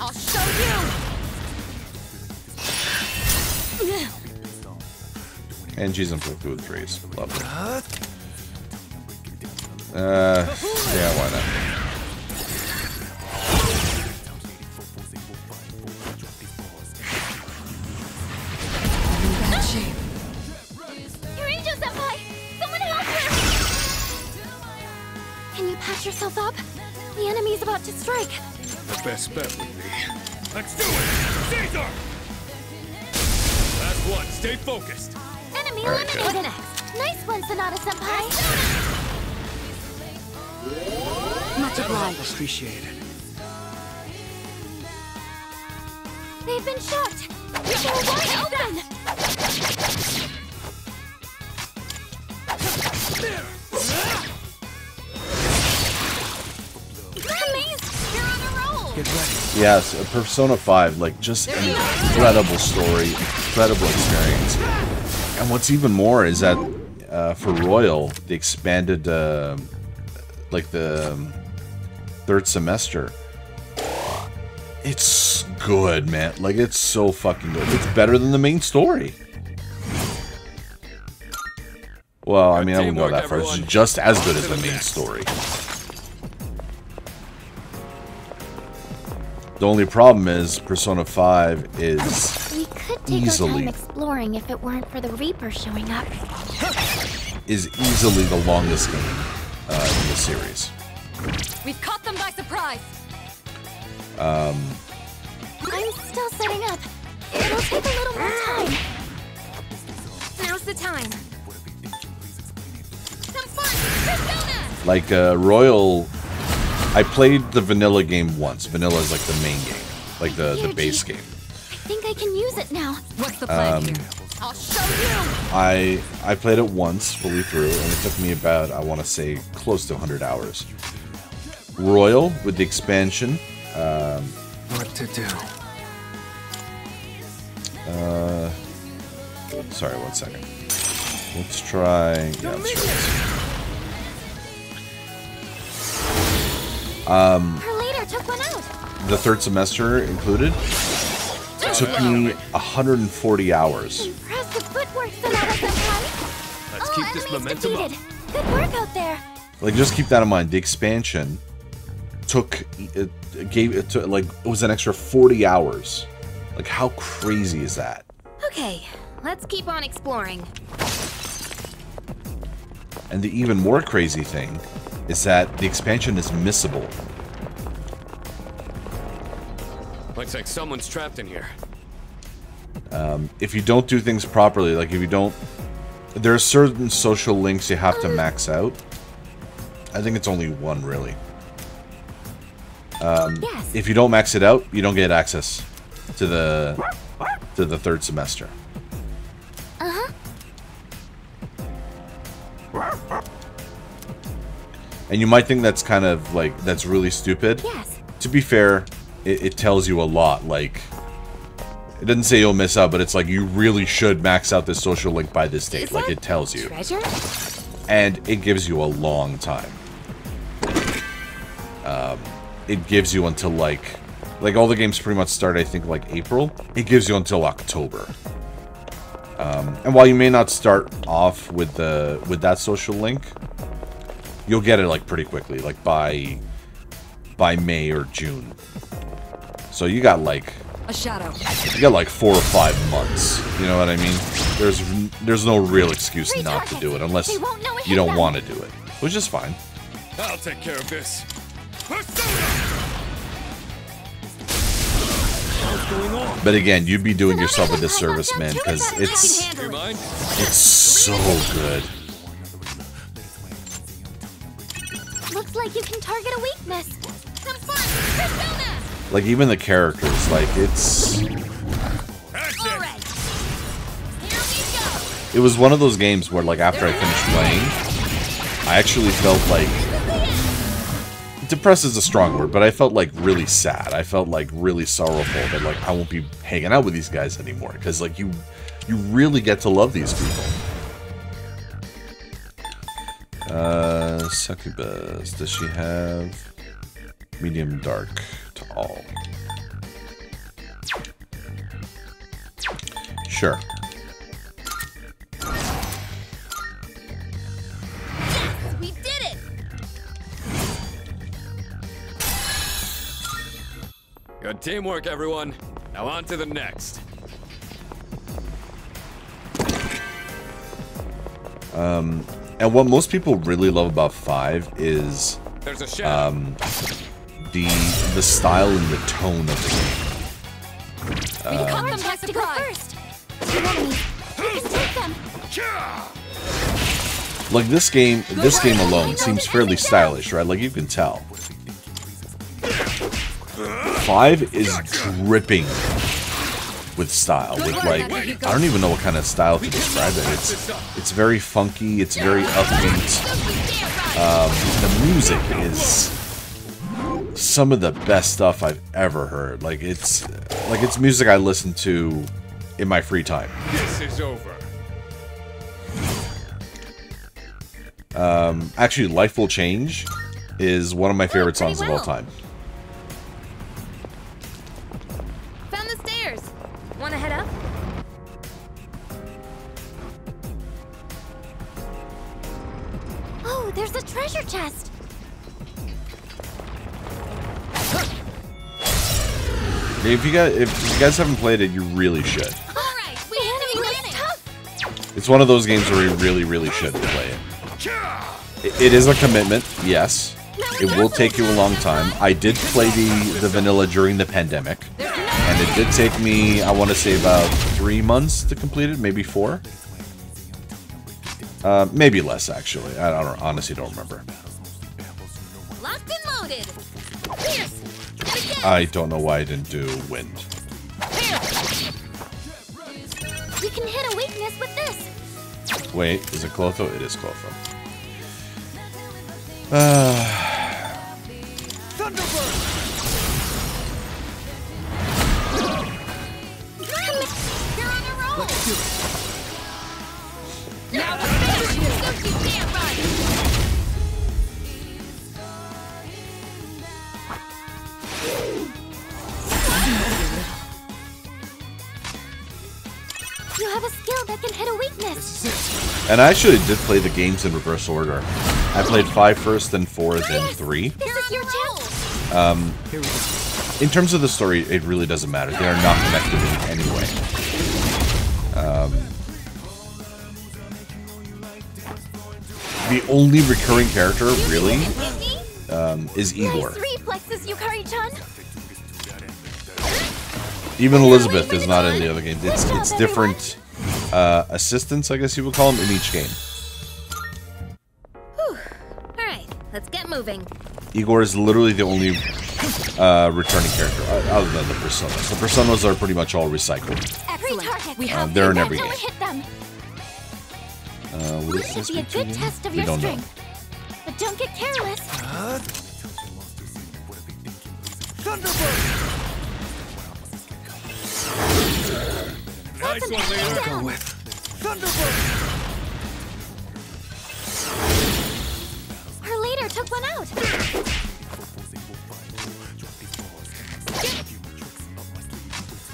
I'll show you. And she's inflicted with freeze. Lovely. Uh, yeah, why not? The best bet would be. Let's do it! Caesar! Last one, stay focused. Enemy All right, good. eliminated. What's next? Nice one, Sanada senpai. Much obliged. Appreciated. Yes, Persona 5, like, just an incredible story, incredible experience. And what's even more is that uh, for Royal, they expanded, uh, like, the um, third semester. It's good, man. Like, it's so fucking good. It's better than the main story. Well, I mean, I wouldn't go that far. It's just as good as the the main story. The only problem is Persona 5 is We could take our Easily. time exploring if it weren't for the Reaper showing up. is easily the longest game uh, in the series. We've caught them by surprise. I'm still setting up. It'll take a little more time. Now's the time. Some fun! Persona! Like uh, Royal, I played the vanilla game once. Vanilla is like the main game, like the the base game. I think I can use it now. What's the plan Um, here? I'll show you! I I played it once fully through, and it took me about I want to say close to 100 hours. Royal with the expansion. Um, What to do? uh, sorry, one second. Let's try. Yeah, let's try this. Her leader took one out. The third semester included. Took me 140 hours. Impressive footwork, Sanada Senpai. Let's keep oh, this momentum up. Good work out there. Like, just keep that in mind. The expansion took it, it gave it to like it was an extra 40 hours. Like, how crazy is that? Okay, let's keep on exploring. And the even more crazy thing is that the expansion is missable. Looks like someone's trapped in here. If you don't do things properly, like if you don't, there are certain social links you have to max out. I think it's only one really. yes. If you don't max it out, you don't get access to the to the third semester. Uh-huh. And you might think that's kind of like that's really stupid. Yes. To be fair, it, it tells you a lot. Like, it doesn't say you'll miss out, but it's like you really should max out this social link by this date. Is Like it tells you, Treasure? and it gives you a long time. Um, it gives you until like, like all the games pretty much start. I think like April. It gives you until October. Um, and while you may not start off with the with that social link, you'll get it like pretty quickly, like by by May or June. So you got like A shadow. you got like four or five months. You know what I mean? There's there's no real excuse Three not to do it unless They won't know it you don't want to do it, which is fine. I'll take care of this. What's going on? But again, you'd be doing yourself a disservice, man, because it's handle You it. mind? it's so good. Looks like you can target a weakness. Some fun! Persona! Like even the characters, like it's Action! All right. Here we go. it was one of those games where like after I finished playing, I actually felt like depressed is a strong word, but I felt like really sad. I felt like really sorrowful that like I won't be hanging out with these guys anymore because like you you really get to love these people. Uh, succubus. Does she have medium dark to all? Sure. We did it. Good teamwork, everyone. Now on to the next. Um, And what most people really love about Five is There's a um, the the style and the tone of the game. We caught them Orange has to go first. Two can take them. Like this game, this game alone seems fairly stylish, right? Like you can tell. Five is dripping with style, with like I don't even know what kind of style to describe it. It's it's very funky. It's very upbeat. Um, the music is some of the best stuff I've ever heard. Like it's like it's music I listen to in my free time. This is over. Um, actually, Life Will Change is one of my favorite pretty songs of all time. A treasure chest. If you guys if you guys haven't played it, you really should. All right, we had to be tough. It's one of those games where you really, really should play it. It- It is a commitment, yes. It will take you a long time. I did play the, the vanilla during the pandemic, and it did take me, I want to say, about three months to complete it, maybe four. Uh, maybe less, actually. I don't honestly don't remember. Loaded. Pierce. I don't know why I didn't do wind. We can hit a weakness with this. Wait, is it Clotho? It is Clotho. Uh, You're on a roll. Let's do it. Now we're finished. You have a skill that can hit a weakness. and I actually did play the games in reverse order. I played five first, then 4, then 3. This is your chance. In terms of the story, it really doesn't matter. They are not connected in any way. Um, the only recurring character, really, um, is Igor. Nice reflexes, Yukari-chan. Even Elizabeth is not in the other game. It's it's different uh, assistants, I guess you would call them, in each game. All right, let's get moving. Igor is literally the only uh, returning character, other than the Personas. The Personas are pretty much all recycled. Three targets. We Uh, they're in every game. hit them. Uh, what is This this should be a good test of We your don't know. strength. But don't get careless. Nice one, leader. Down. Her leader took one out.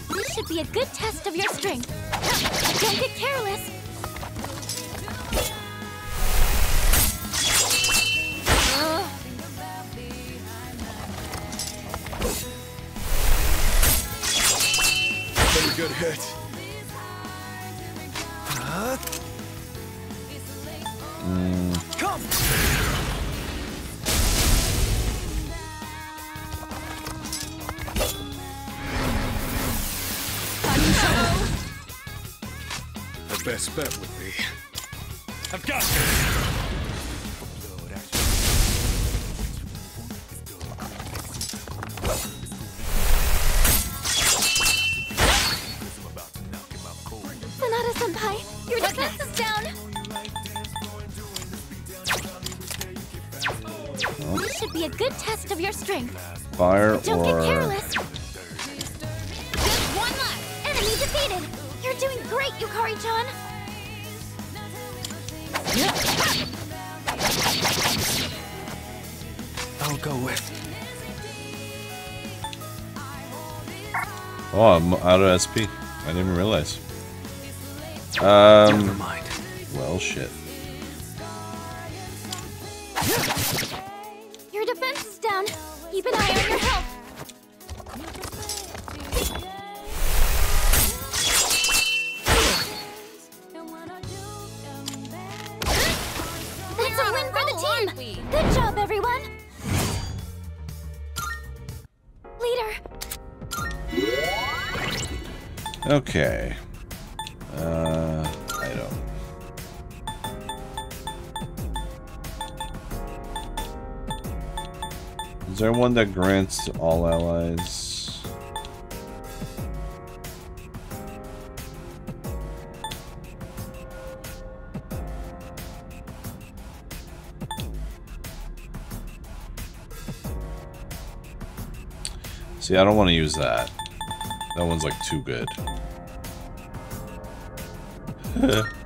This should be a good test of your strength. Don't get careless. Good hit. Come! The best bet would be. I've got this! Strength. Fire Don't get careless. Just one left. Enemy defeated. You're doing great, Yukari-chan. I'll go with. Oh, I'm out of SP. I didn't realize. Um, mind. well, shit. Your defense is down. Keep an eye on your health. That's a win for the team. Good job, everyone. Leader, Okay. Is there one that grants to all allies? See, I don't want to use that. That one's like too good.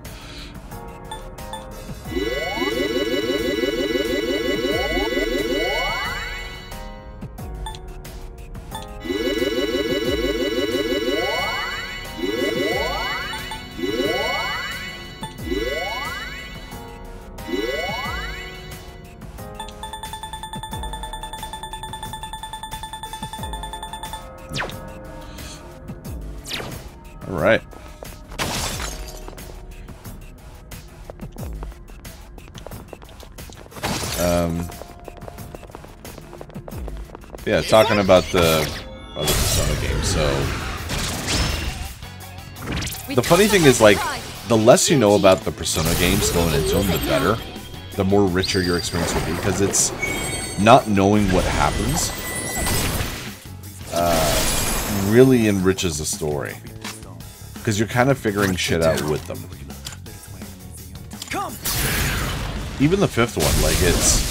talking about the other Persona games. So the funny thing is, like, the less you know about the Persona games going into them, the better. The more richer your experience will be, because it's not knowing what happens uh, really enriches the story. Because you're kind of figuring shit out with them. Even the fifth one, like, it's...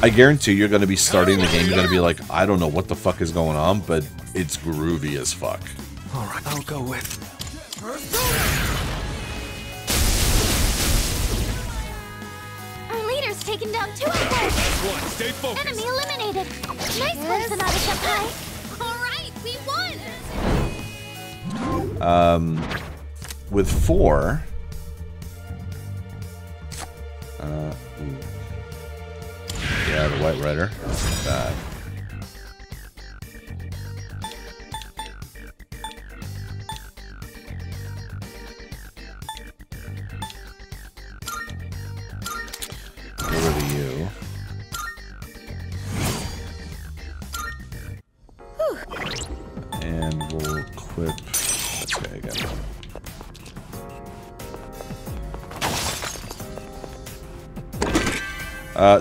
I guarantee you're going to be starting the game, you're going to be like, I don't know what the fuck is going on, but it's groovy as fuck. Alright, I'll go with. Our leader's taken down two of them. One, stay focused. Enemy eliminated. Nice one, Sanada Senpai. All right, we won. Um, with four...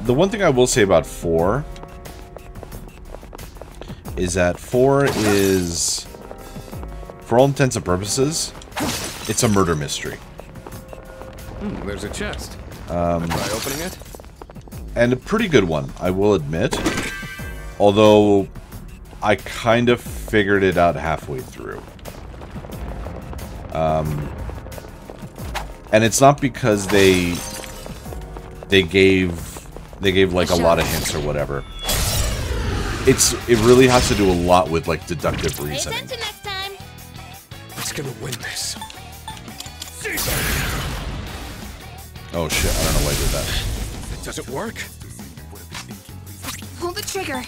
the one thing I will say about 4 is that 4 is, for all intents and purposes, it's a murder mystery. Hmm, there's a chest. Um, Try opening it? and a pretty good one, I will admit. Although, I kind of figured it out halfway through. Um, and it's not because they they gave they gave like a lot of hints or whatever. It's it really has to do a lot with like deductive Pay reasoning. attention next time. Who's gonna win this? Oh shit! I don't know why I did that. Does it work? Pull the trigger.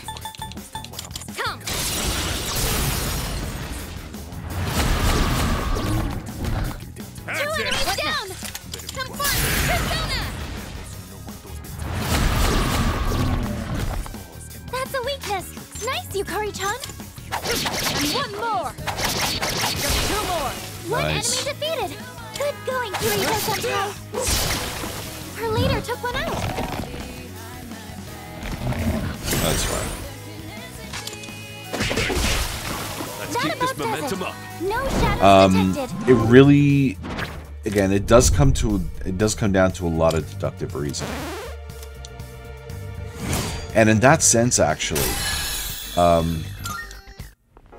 Um, it really, again, it does come to it does come down to a lot of deductive reasoning, and in that sense, actually, um,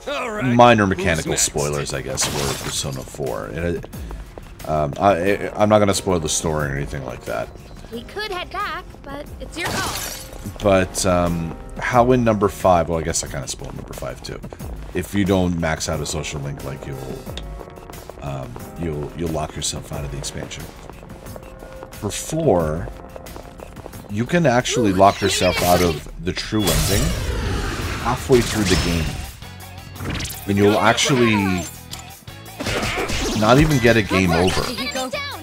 All right. minor mechanical spoilers, I guess, for Persona 4. It, um, I, I'm not going to spoil the story or anything like that. We could head back, but it's your call. But um, how in number five? Well, I guess I kind of spoiled number five too. If you don't max out a social link, like you'll um, you'll you'll lock yourself out of the expansion. For four, you can actually lock yourself out of the true ending halfway through the game, and you'll actually not even get a game over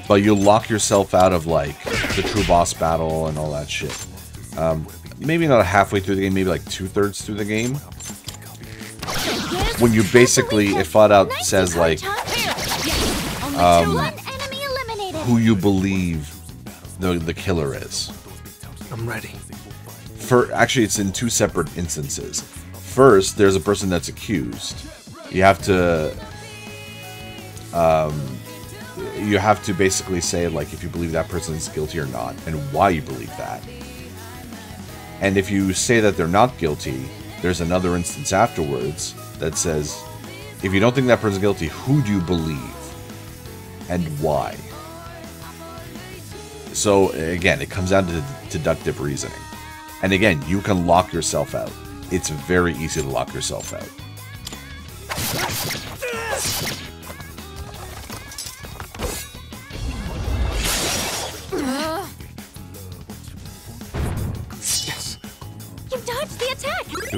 but you'll lock yourself out of like the true boss battle and all that shit. Um, maybe not halfway through the game, maybe like two thirds through the game. When you basically, it flat out says like um, two. One enemy eliminated. who you believe the the killer is. I'm ready. For actually, it's in two separate instances. First, there's a person that's accused. You have to, um, you have to basically say like if you believe that person is guilty or not, and why you believe that. And if you say that they're not guilty, there's another instance afterwards that says, if you don't think that person's guilty, who do you believe? And why? So again, it comes down to deductive reasoning. And again, you can lock yourself out. It's very easy to lock yourself out.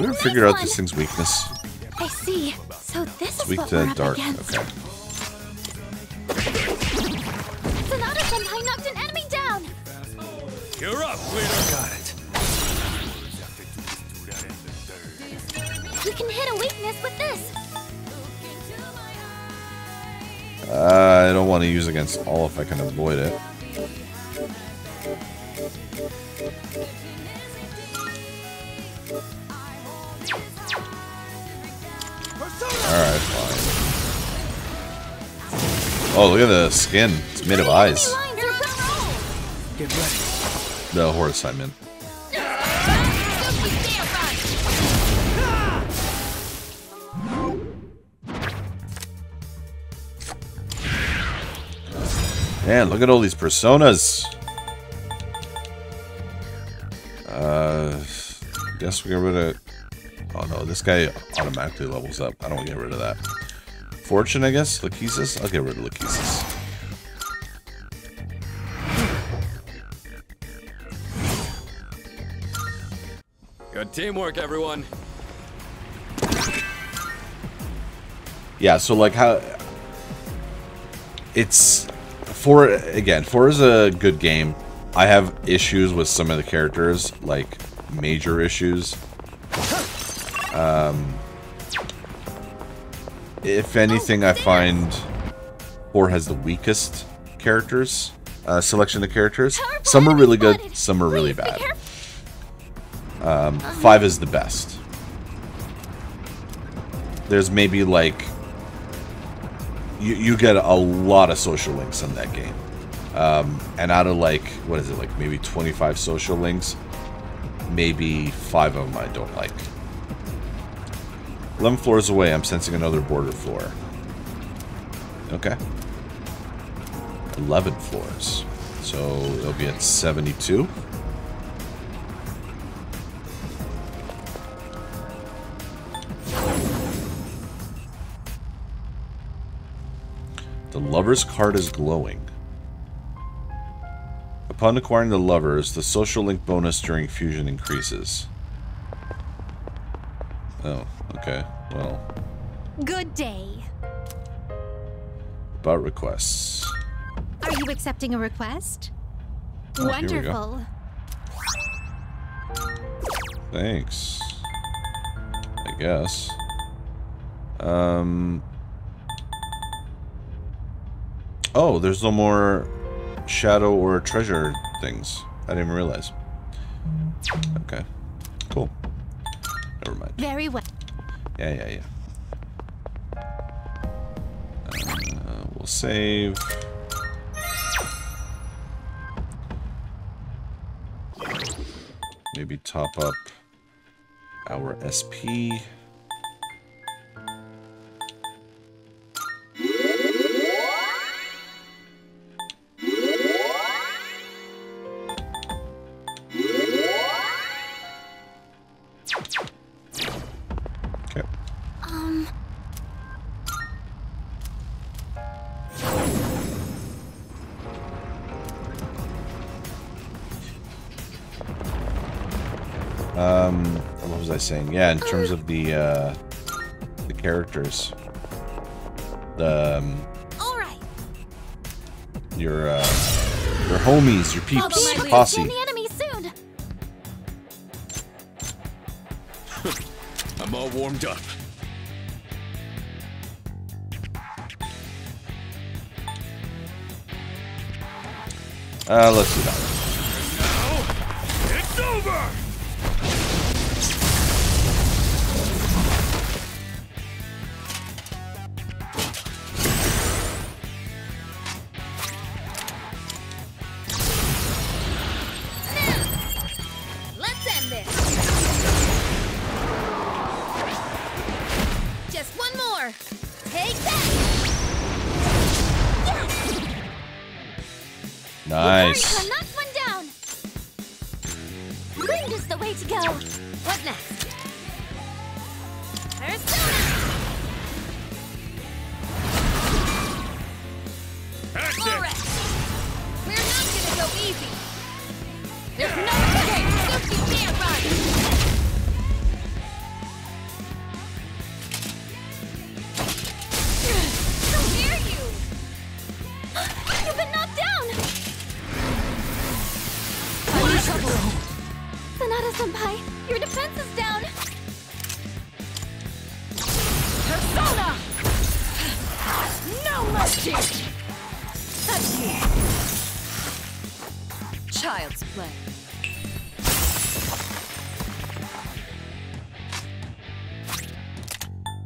Attack! Have you ever figured out this thing's weakness? I see. So this It's is weak what to we're dark. against. Okay. Sanada Senpai knocked an enemy down! You're up, leader. Got it. You can hit a weakness with this! Uh, I don't want to use against all if I can avoid it. Oh, look at the skin. It's made of eyes. Enemy lines are broken! Get ready. The horse I'm in. Man, look at all these personas. Uh, guess we get rid of. Oh no, this guy automatically levels up. I don't want to get rid of that. Fortune, I guess. Lachesis. I'll get rid of Lachesis. Good teamwork, everyone. Yeah, so like how it's four again, four is a good game. I have issues with some of the characters, like major issues. Um if anything I find four has the weakest characters, uh, selection of characters. Some are really good, some are really bad. Um, five is the best. There's maybe like you you get a lot of social links in that game, um, and out of like what is it like maybe 25 social links, maybe five of them I don't like. 11 floors away, I'm sensing another border floor. Okay. 11 floors. So it'll be at 72. The lover's card is glowing. Upon acquiring the lovers, the social link bonus during fusion increases. Oh, okay. Well, Good day. about requests. Are you accepting a request? Oh, here we go. Wonderful. Thanks. I guess. Um. Oh, there's no more shadow or treasure things. I didn't even realize. Okay. Never mind. Very well. Yeah, yeah, yeah. Uh, we'll save. Maybe top up our SP. What was I saying? Yeah, in terms of the uh, the characters, the um, all right. your uh, your homies, your peeps, your posse. The enemy soon. I'm all warmed up. Uh, let's do that.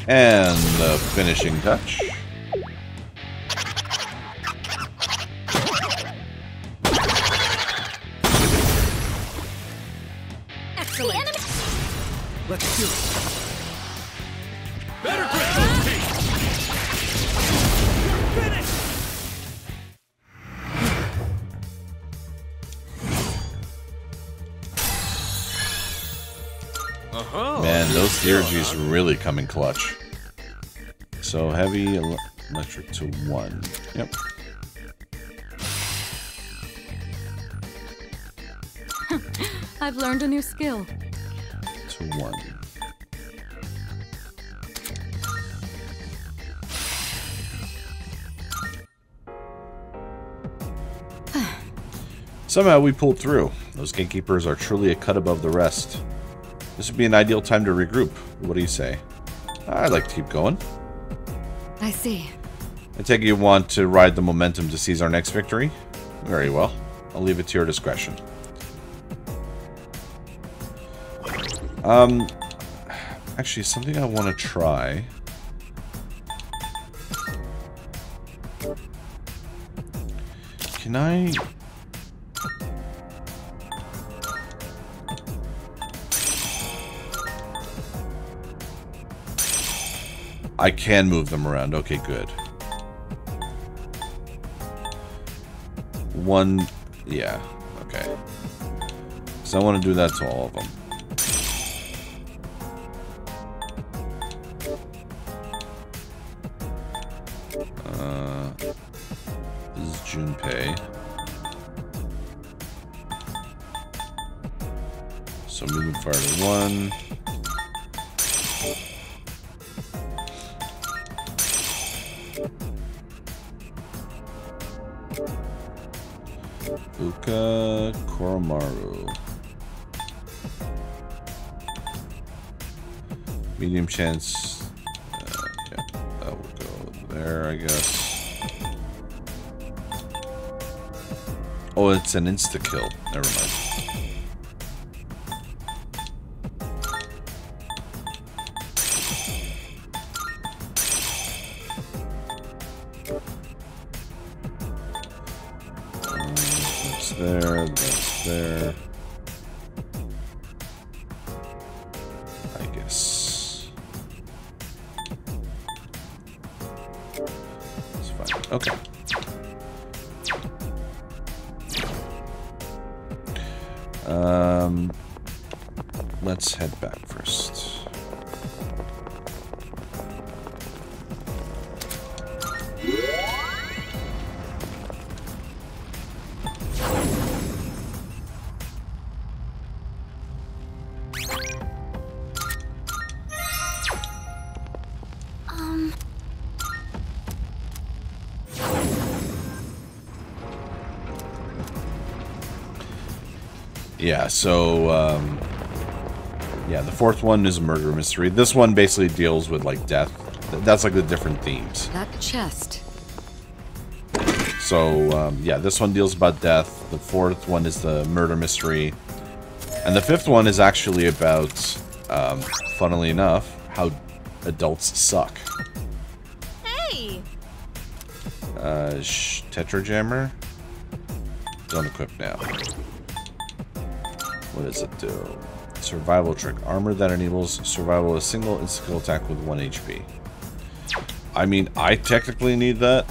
And the finishing touch. The enemy- Let's do it! Theurgies really come in clutch. So heavy ele- electric to one. Yep. I've learned a new skill. To one. Somehow we pulled through. Those gatekeepers are truly a cut above the rest. This would be an ideal time to regroup. What do you say? I'd like to keep going. I see. I take you want to ride the momentum to seize our next victory? Very well. I'll leave it to your discretion. Um, actually, something I want to try. Can I... I can move them around. Okay, good. One... Yeah, okay. So I want to do that to all of them. Chance. Uh, yeah, that will go there, I guess. Oh, it's an insta kill. Never mind. So um, yeah, the fourth one is a murder mystery. This one basically deals with like death. That's like the different themes. That chest. So um, yeah, this one deals about death. The fourth one is the murder mystery, and the fifth one is actually about, um, funnily enough, how adults suck. Hey! Uh, sh- Tetrajammer. Don't equip now. What does it do? Survival trick. Armor that enables survival a single insta-kill attack with 1 HP. I mean, I technically need that.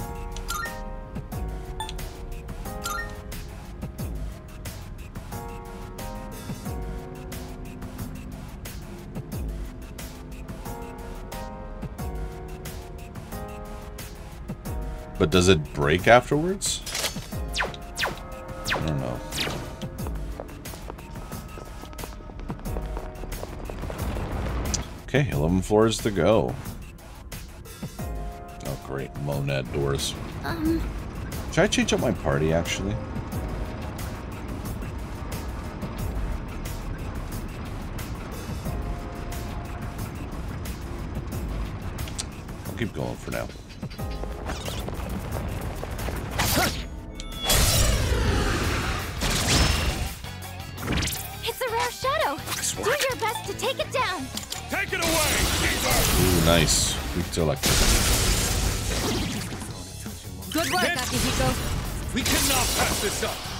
But does it break afterwards? Okay, 11 floors to go. Oh, great. Monad doors. Um, Should I change up my party, actually? I'll keep going for now. To electric. Good work, Hit. Akihiko. We cannot pass this up!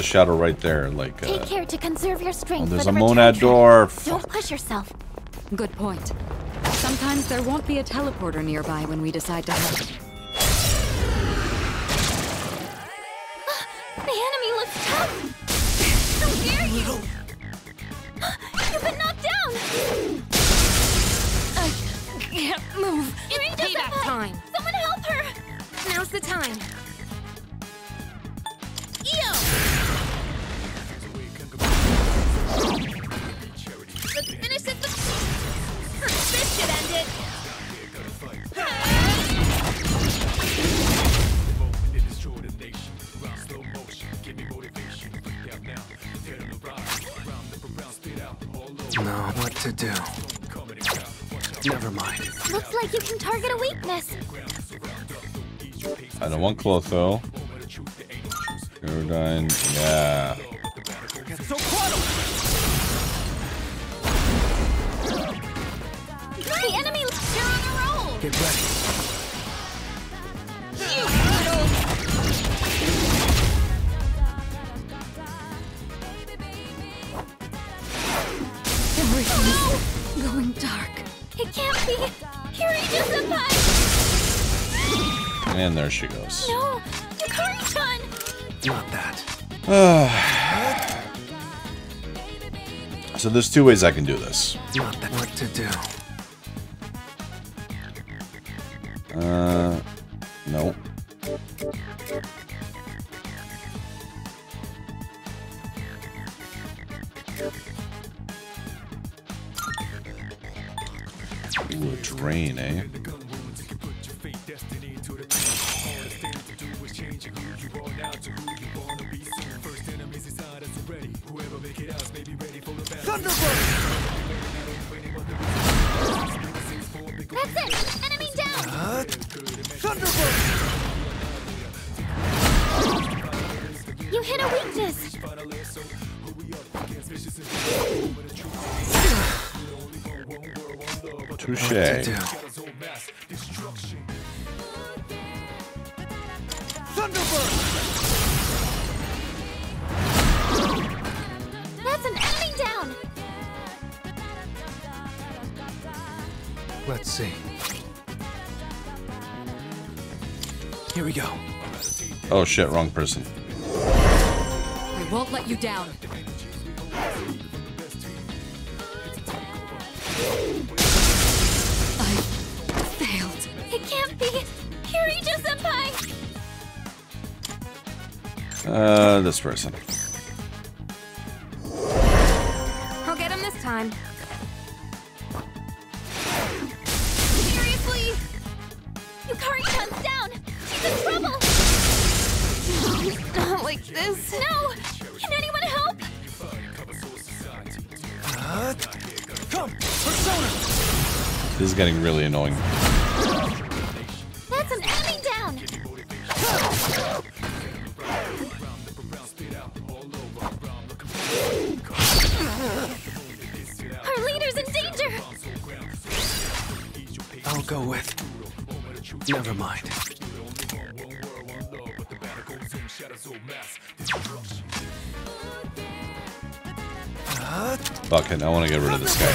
A shadow right there, like take uh, care to conserve your oh, strength there's for a the return monad door. Don't push yourself. Good point. Sometimes there won't be a teleporter nearby when we decide to help. The enemy looks tough. How dare you? You've been knocked down. I can't move. It's payback time. Someone help her. Now's the time. I don't want Clotho. Aerodyne, yeah. The enemy. You're on a roll. Get ready. You little. Everything's going dark. It can't be. Kirijo senpai. And there she goes. So there's two ways I can do this. Not that. What to do? Oh shit, wrong person. I won't let you down. I failed. It can't be. Kirijo senpai. Uh, this person. I want to get rid of this guy.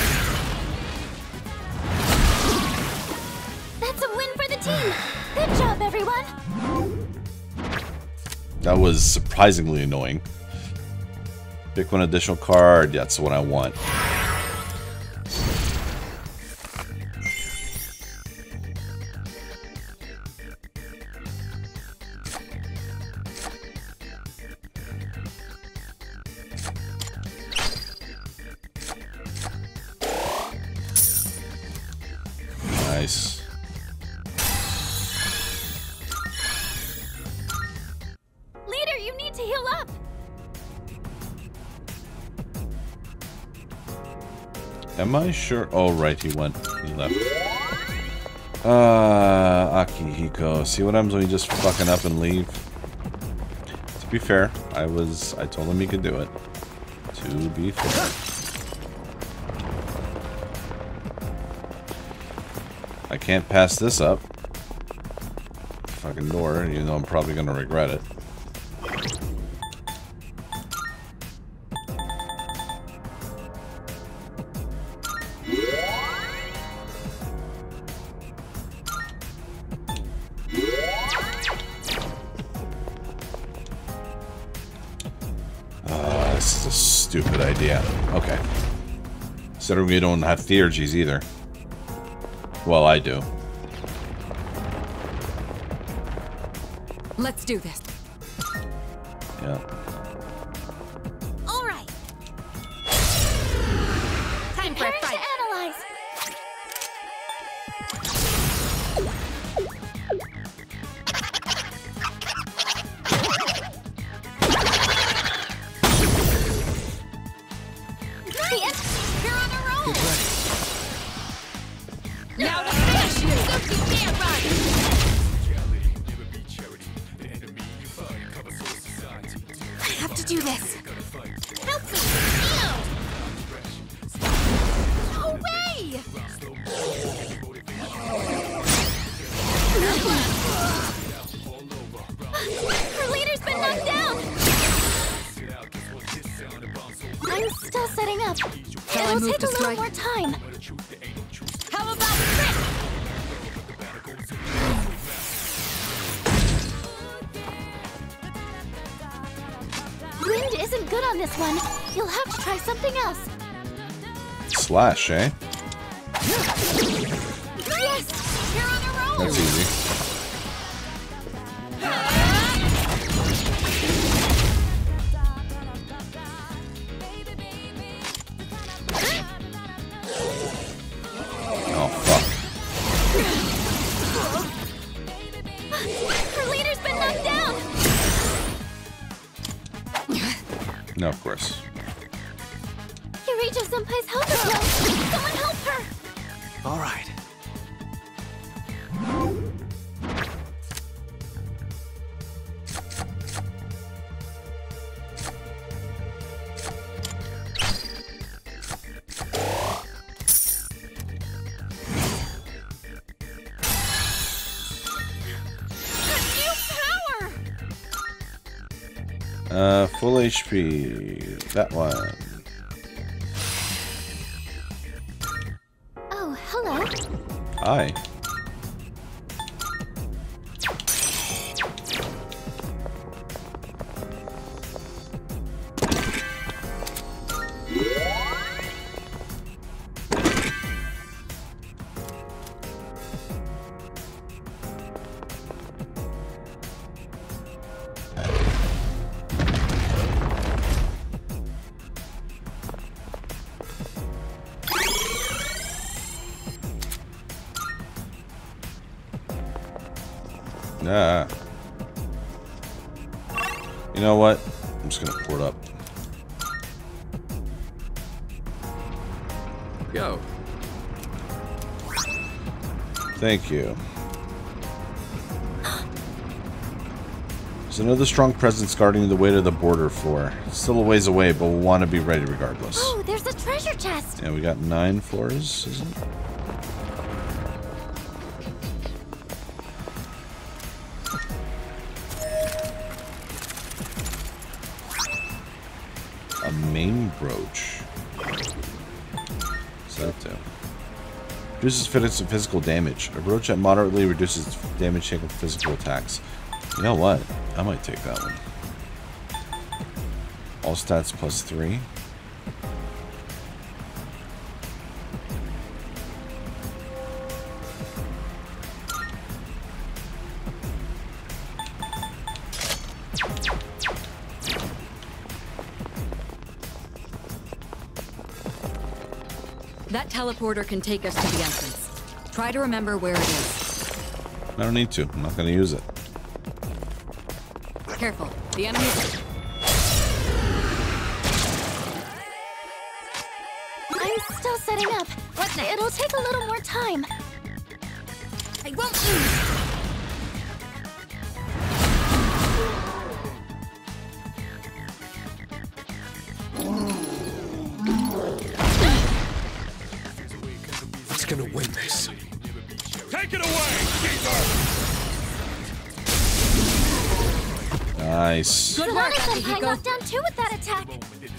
That's a win for the team. Good job, everyone. That was surprisingly annoying. Pick one additional card. That's what I want. Sure? Oh, right, he went. He left. Uh, Akihiko. See what happens when you just fucking up and leave? To be fair, I was... I told him he could do it. To be fair. I can't pass this up. Fucking door, even though I'm probably gonna regret it. Considering we don't have theurgies either. Well, I do. Let's do this. Her leader's been knocked down. I'm still setting up. Shall It'll move take to a little strike? more time. How about trick? Wind isn't good on this one. You'll have to try something else. Slash, eh? Yes! You're on a roll. That's easy. That one. Thank you. There's another strong presence guarding the way to the border floor. It's still a ways away, but we'll want to be ready regardless. Oh, there's a treasure chest. Yeah, we got nine floors, isn't it? Reduces physical damage. Approach that moderately reduces damage taken from physical attacks. You know what? I might take that one. All stats plus three. That teleporter can take us to the entrance. Try to remember where it is. I don't need to. I'm not going to use it. Careful. The enemy... I'm still setting up. What next? It'll take a little more time. I won't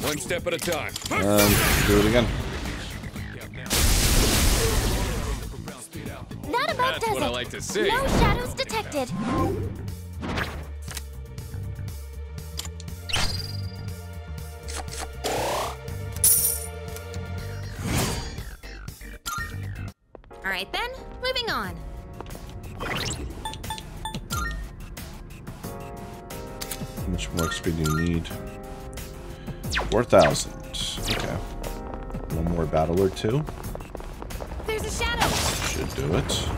One step at a time. Um, do it again. That about That's does what it. I like to see. No shadows detected. 4,000. Okay. One more battle or two. There's a shadow. Should do it.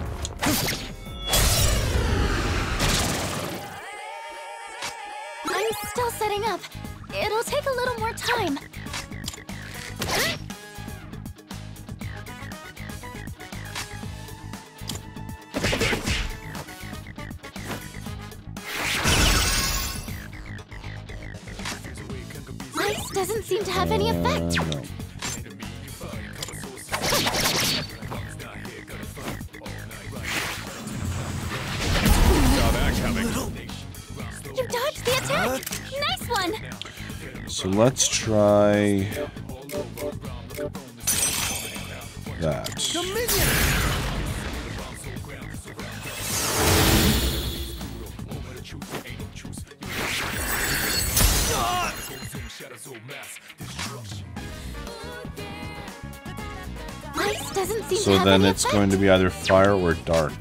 So then it's effect. going to be either fire or dark.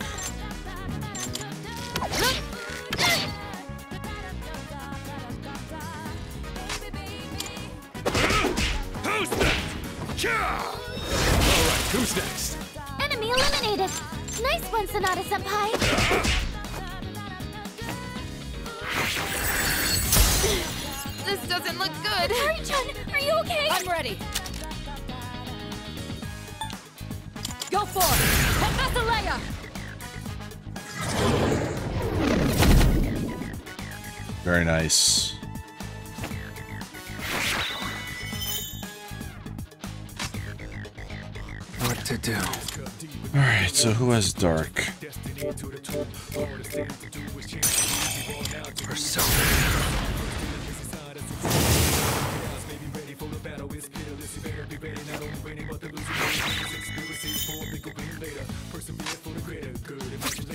Who's next? Cha! All right, who's next? Enemy eliminated. Nice one, Sanada Senpai. This doesn't look good. Hurry-chan, are you okay? I'm ready. Go for it. Penthesilea! Very nice. What to do? Alright, so who has dark? Persona.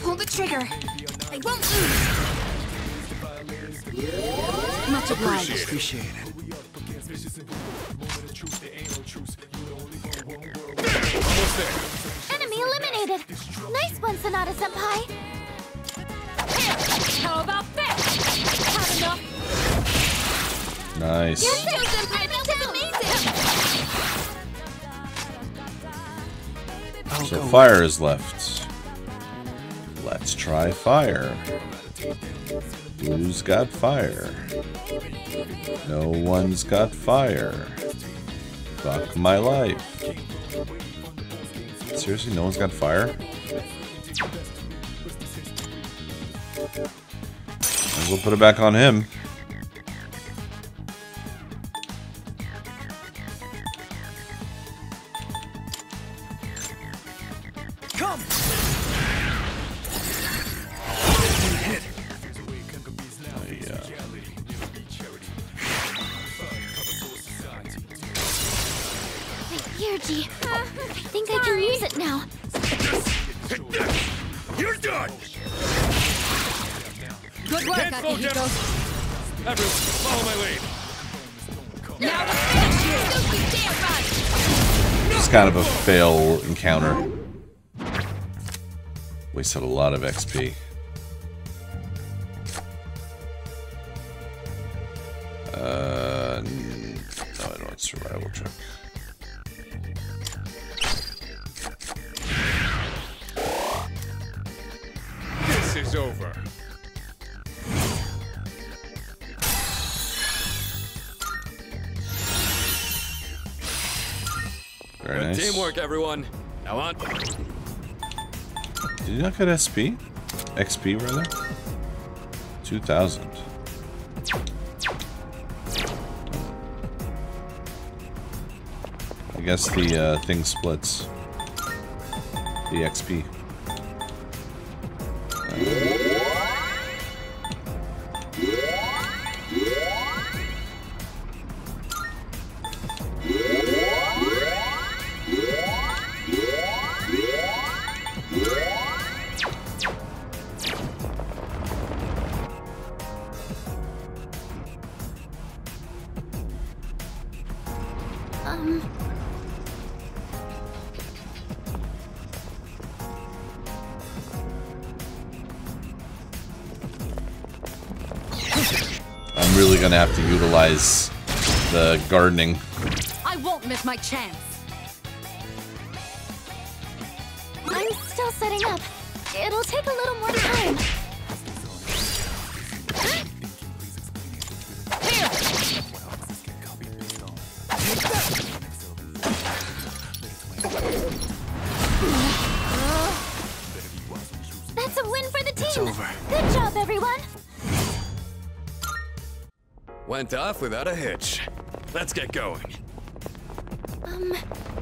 Pull the trigger. I won't lose. Much obliged. Appreciate it. Almost there. Enemy eliminated. Nice one, Sanada Senpai. How about this? Had enough? Nice. Senpai, that was amazing. I'll So go. fire is left. Let's try fire. Blue's got fire. No one's got fire. Fuck my life. Seriously, no one's got fire? We'll put it back on him. Fail encounter. Wasted a lot of XP. Not get SP? XP rather? 2000. I guess the uh, thing splits. The XP. Gardening. I won't miss my chance. I'm still setting up. It'll take a little more time. That's a win for the team. Good job, everyone. Went off without a hitch. Let's get going. Um,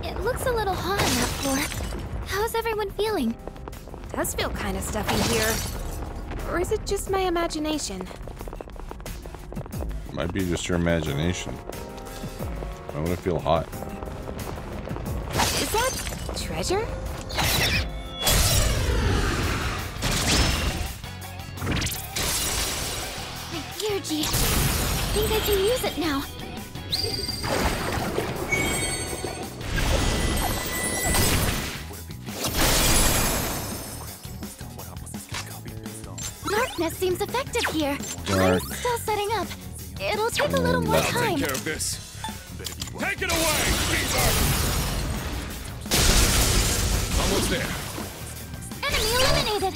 it looks a little hot on that floor. How's everyone feeling? Does feel kind of stuffy here. Or is it just my imagination? Might be just your imagination. I want to feel hot. Is that treasure? My gear, G. Think I can use it now. Here. Dark. I'm still setting up. It'll take a little more left. time. Take care of this. Take it away, Caesar! Almost there. Enemy eliminated.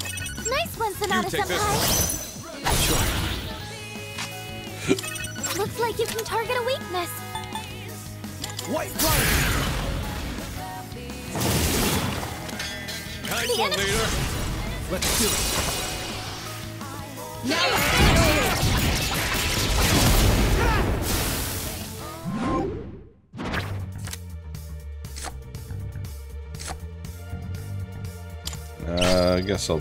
Nice one, Sanada take this Senpai. Sure. Looks like you can target a weakness. White fire! Nice The one, enemy- leader. Let's do it. Uh, I guess I'll.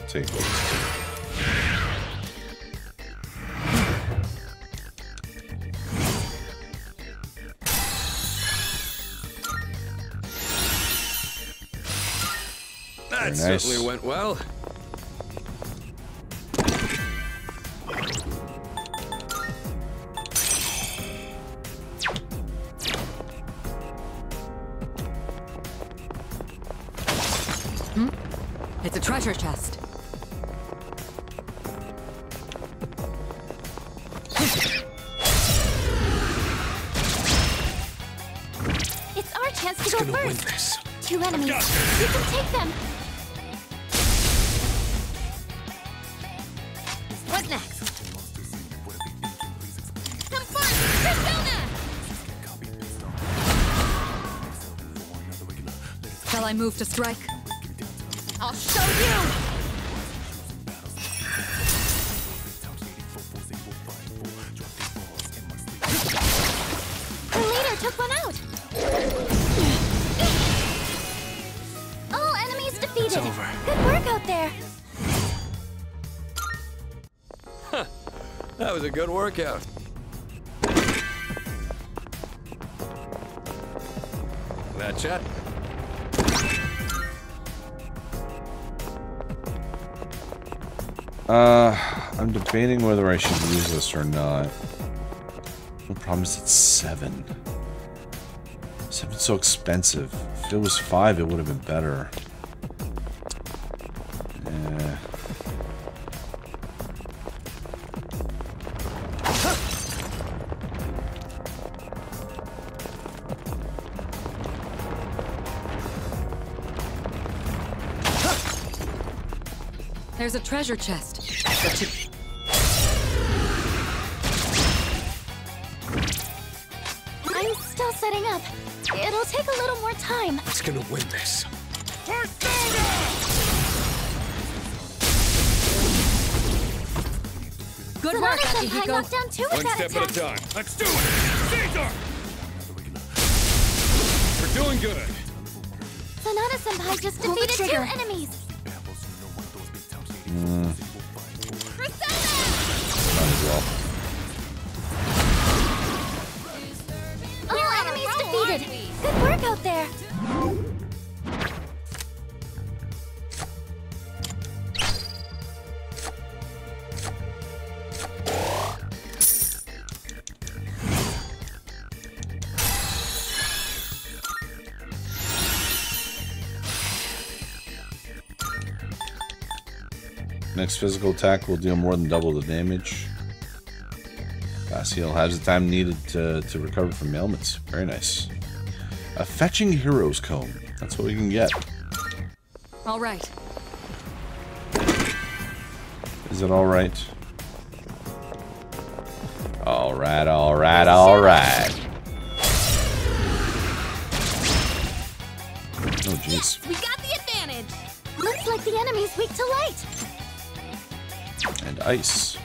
That nice. certainly went well. Hmm? It's a treasure chest. Gonna win this. Two enemies. You can take them. What next? Some fun. Persona. Shall I move to strike? I'll show you. Good workout. That chat? Uh, I'm debating whether I should use this or not. The problem is it's seven. Seven's so expensive. If it was five, it would have been better. Treasure chest. But you- I'm still setting up. It'll take a little more time. Who's gonna win this? Good work, Sanada Senpai Akihiko. knocked down two One step attack. at a time. Let's do it! Caesar! We're doing good. Sanada Senpai just Pull defeated two enemies. Next physical attack will deal more than double the damage. Uh, Fast heal has the time needed to, to recover from ailments. Very nice. A fetching hero's comb. That's what we can get. All right. Is it alright? Alright, And ice.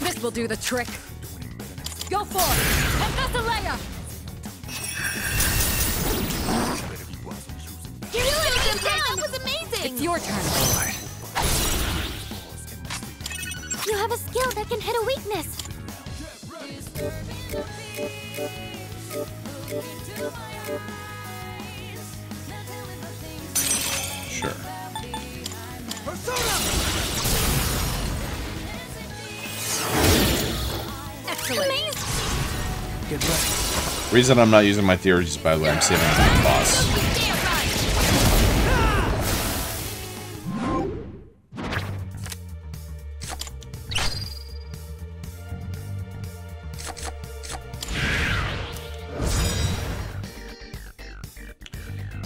This will do the trick. Go for it. Professor You're it, Senpai. That was amazing. It's your turn. You have a skill that can hit a weakness. Reason I'm not using my theurgies, by the way, I'm saving it for the boss.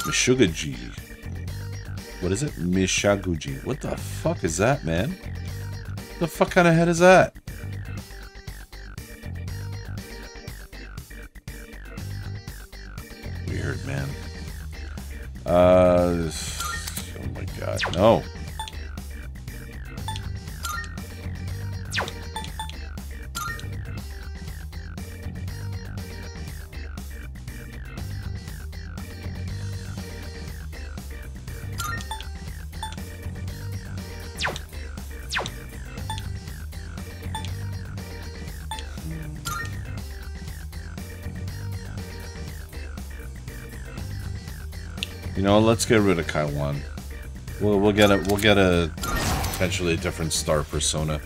Mishugaji. What is it? Mishaguji. What the fuck is that, man? What The fuck kind of head is that? Know, let's get rid of Kaiwan. We'll we'll get a we'll get a potentially a different star persona.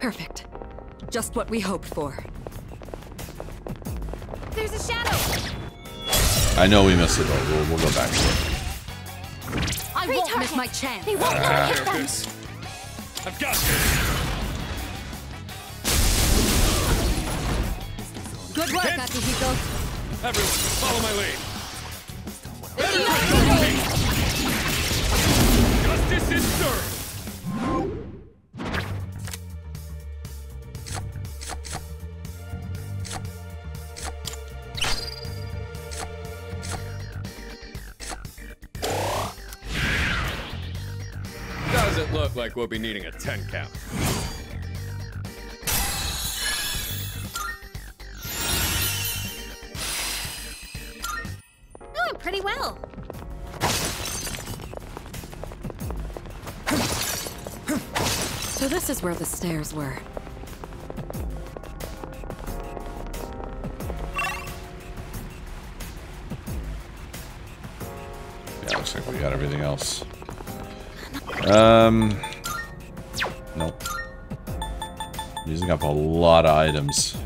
Perfect. Just what we hoped for. There's a shadow. I know we missed it though. We'll we'll go back to it. I Three won't targets. miss my chance. They won't let me hit them. I've got this. Akihiko. Everyone, follow my lead. Justice is served. Does it look like we'll be needing a 10 count? So this is where the stairs were. Yeah, looks like we got everything else. Um, nope. Using up a lot of items.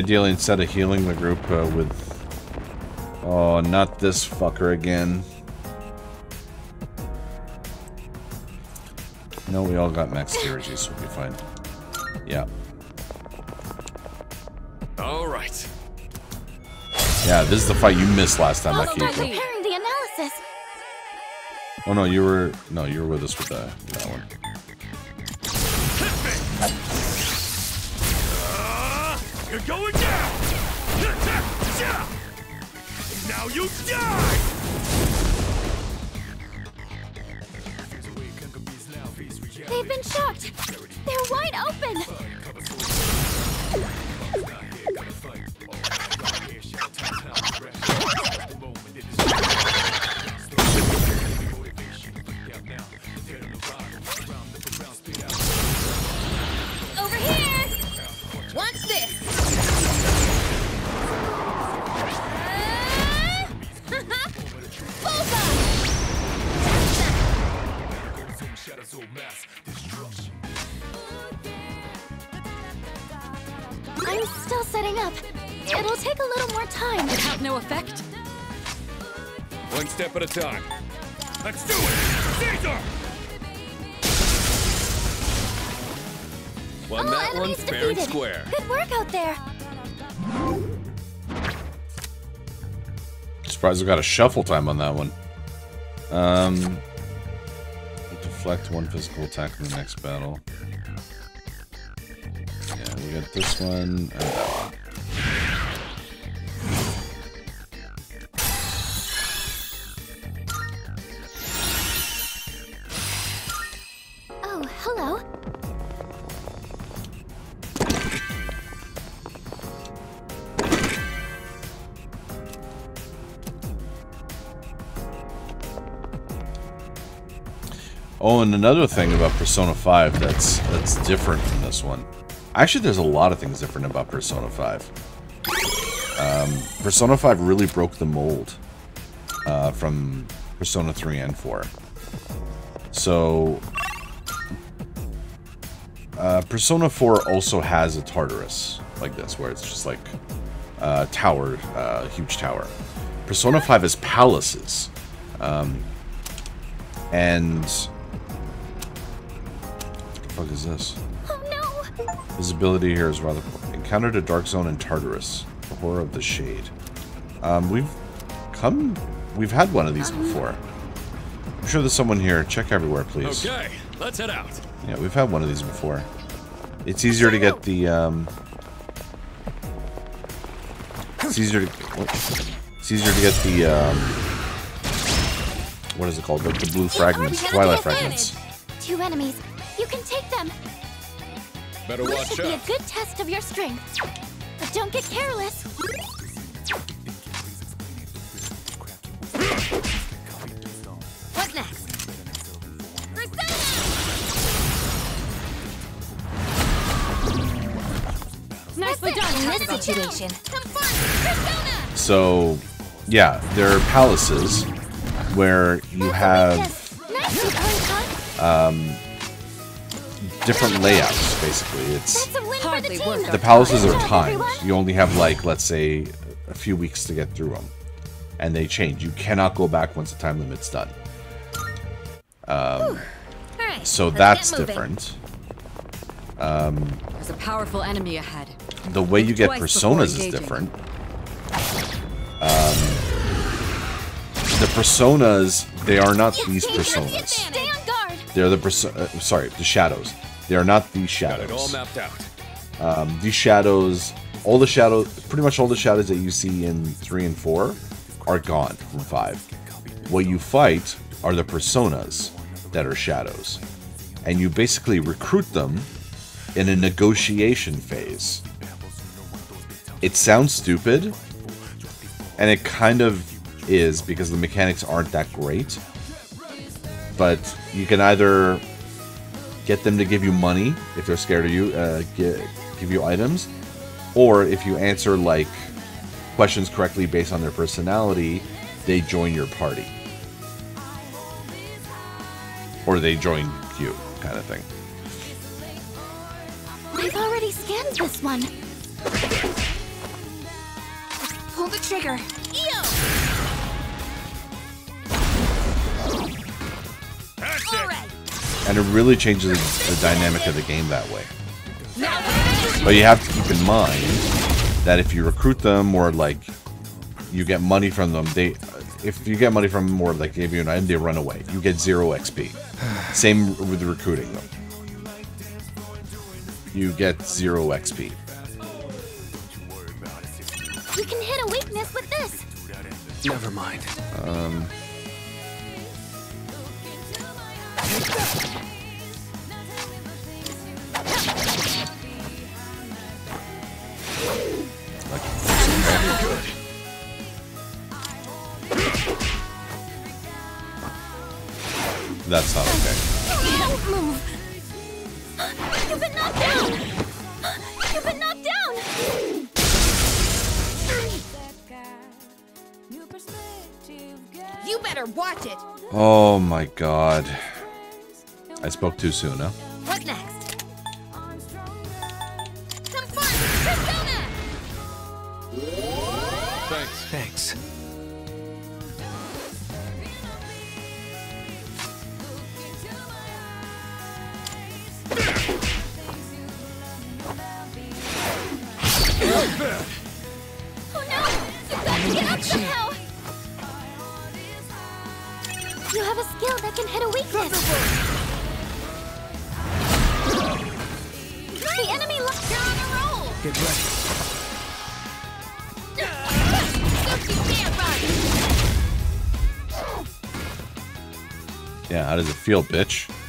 Ideally, instead of healing the group uh, with... Oh, not this fucker again. No, we all got max theurgy, so we'll be fine. Yeah. All right. Yeah, this is the fight you missed last time, Follow my Akiko. preparing. Oh no, you were... No, you were with us with that, going down! Now you die! They've been shocked. They're wide open. At a time. Let's do it! Caesar! Won All that one enemies fair and square. Good work out there. Surprised we got a shuffle time on that one. Um, deflect one physical attack in the next battle. Yeah, we got this one another thing about Persona 5 that's that's different from this one. Actually, there's a lot of things different about Persona 5. Um, Persona 5 really broke the mold uh, from Persona 3 and 4. So, uh, Persona 4 also has a Tartarus like this, where it's just like a tower, uh, huge tower. Persona 5 has palaces. Um, and fuck is this? Oh no! Visibility here is rather poor. Encountered a dark zone in Tartarus. The horror of the shade. Um, we've come. We've had one of these before. I'm sure there's someone here. Check everywhere, please. Okay, let's head out. Yeah, we've had one of these before. It's easier to get the. Um, it's easier to. It's easier to get the. Um, what is it called? The, the blue fragments, twilight fragments. Two enemies. You can take them. Better This watch should be a good test of your strength. But don't get careless. What next? Persona! Nicely done. In this situation, Come fun! Persona! So, yeah, there are palaces where you have Nice, Icon. Different layouts, basically. It's That's a win Hardly for the worth team. it. the palaces are timed. You only have like, let's say, a few weeks to get through them, and they change. You cannot go back once the time limit's done. All right. So let's that's get moving. different. There's a powerful enemy ahead. The way you get personas is different. Um, the personas, they are not these personas. Stay on guard. They're the perso- uh, sorry, the shadows. They are not these Got it all mapped out. Um, these shadows all the shadows, pretty much all the shadows that you see in 3 and 4 are gone from 5. What you fight are the personas that are shadows. And you basically recruit them in a negotiation phase. It sounds stupid, and it kind of is because the mechanics aren't that great. But you can either get them to give you money if they're scared of you, uh, get, give you items, or if you answer like questions correctly based on their personality, they join your party. Or they join you, kind of thing. I've already scanned this one. Pull the trigger. Eo! And it really changes the dynamic of the game that way. But you have to keep in mind that if you recruit them or like you get money from them, they if you get money from them or like give you an item, they run away. You get zero XP. Same with recruiting them. You get zero XP. You can hit a weakness with this. Never mind. That's spoke too soon, huh? Feel, bitch?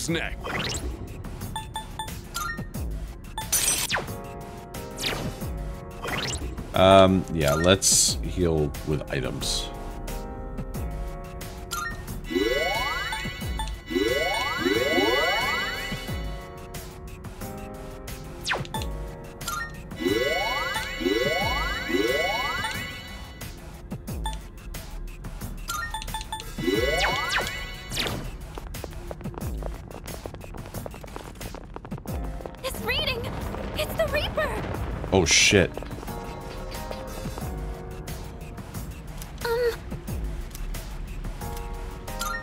Who's next? Um, yeah, let's heal with items. Oh shit. Um.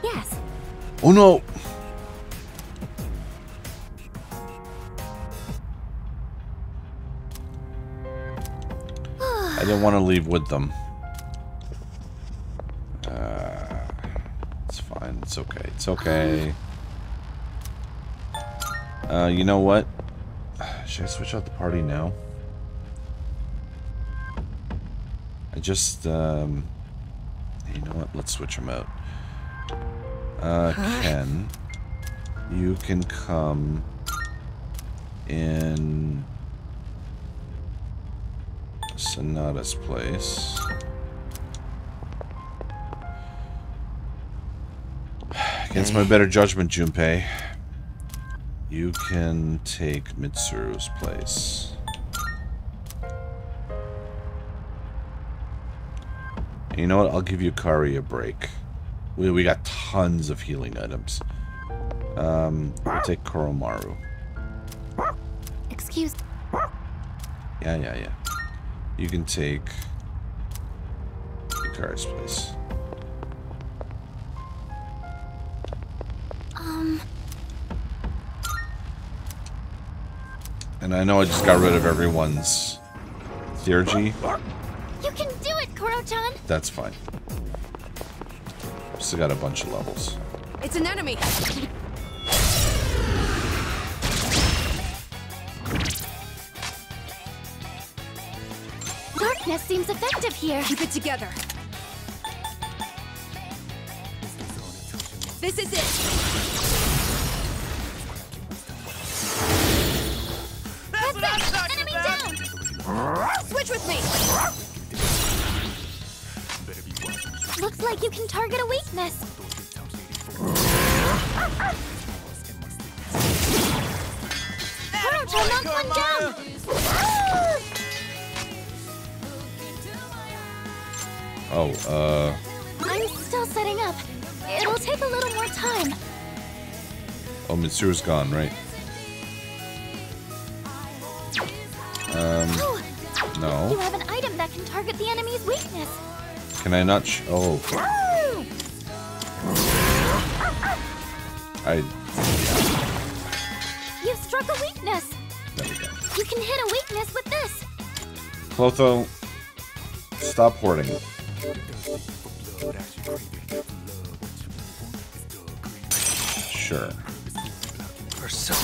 Yes. Oh no! I didn't want to leave with them. Uh, it's fine. It's okay. It's okay. Uh, you know what? Should I switch out the party now? I just, um... You know what? Let's switch them out. Uh, Ken, you can come in Sanada's place. Against my better judgment, Junpei, you can take Mitsuru's place. You know what? I'll give Yukari a break. We, we got tons of healing items. Um, we'll take Koromaru. Excuse. Yeah, yeah, yeah. You can take Yukari's place. Um, And I know I just got rid of everyone's theurgy. That's fine. Still got a bunch of levels. It's an enemy. Darkness seems effective here. Keep it together. This is it. Target a weakness. Koro-chan knocked one down. Oh, uh, I'm still setting up. It'll take a little more time. oh, Mitsuru's gone, right? Um, Oh, you have an item that can target the enemy's weakness. Can I not sh- Oh, I... You struck a weakness. There we go. You can hit a weakness with this. Clotho, stop hoarding. Sure. Persona.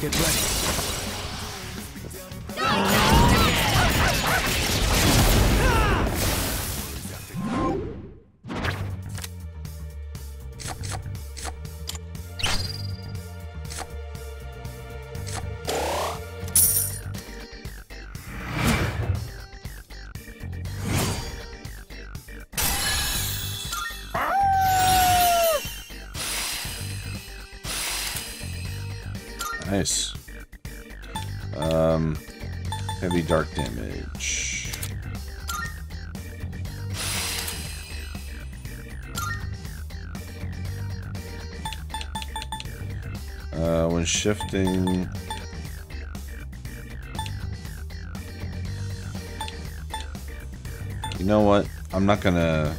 Get ready. Dark damage. Uh, when shifting... You know what? I'm not gonna...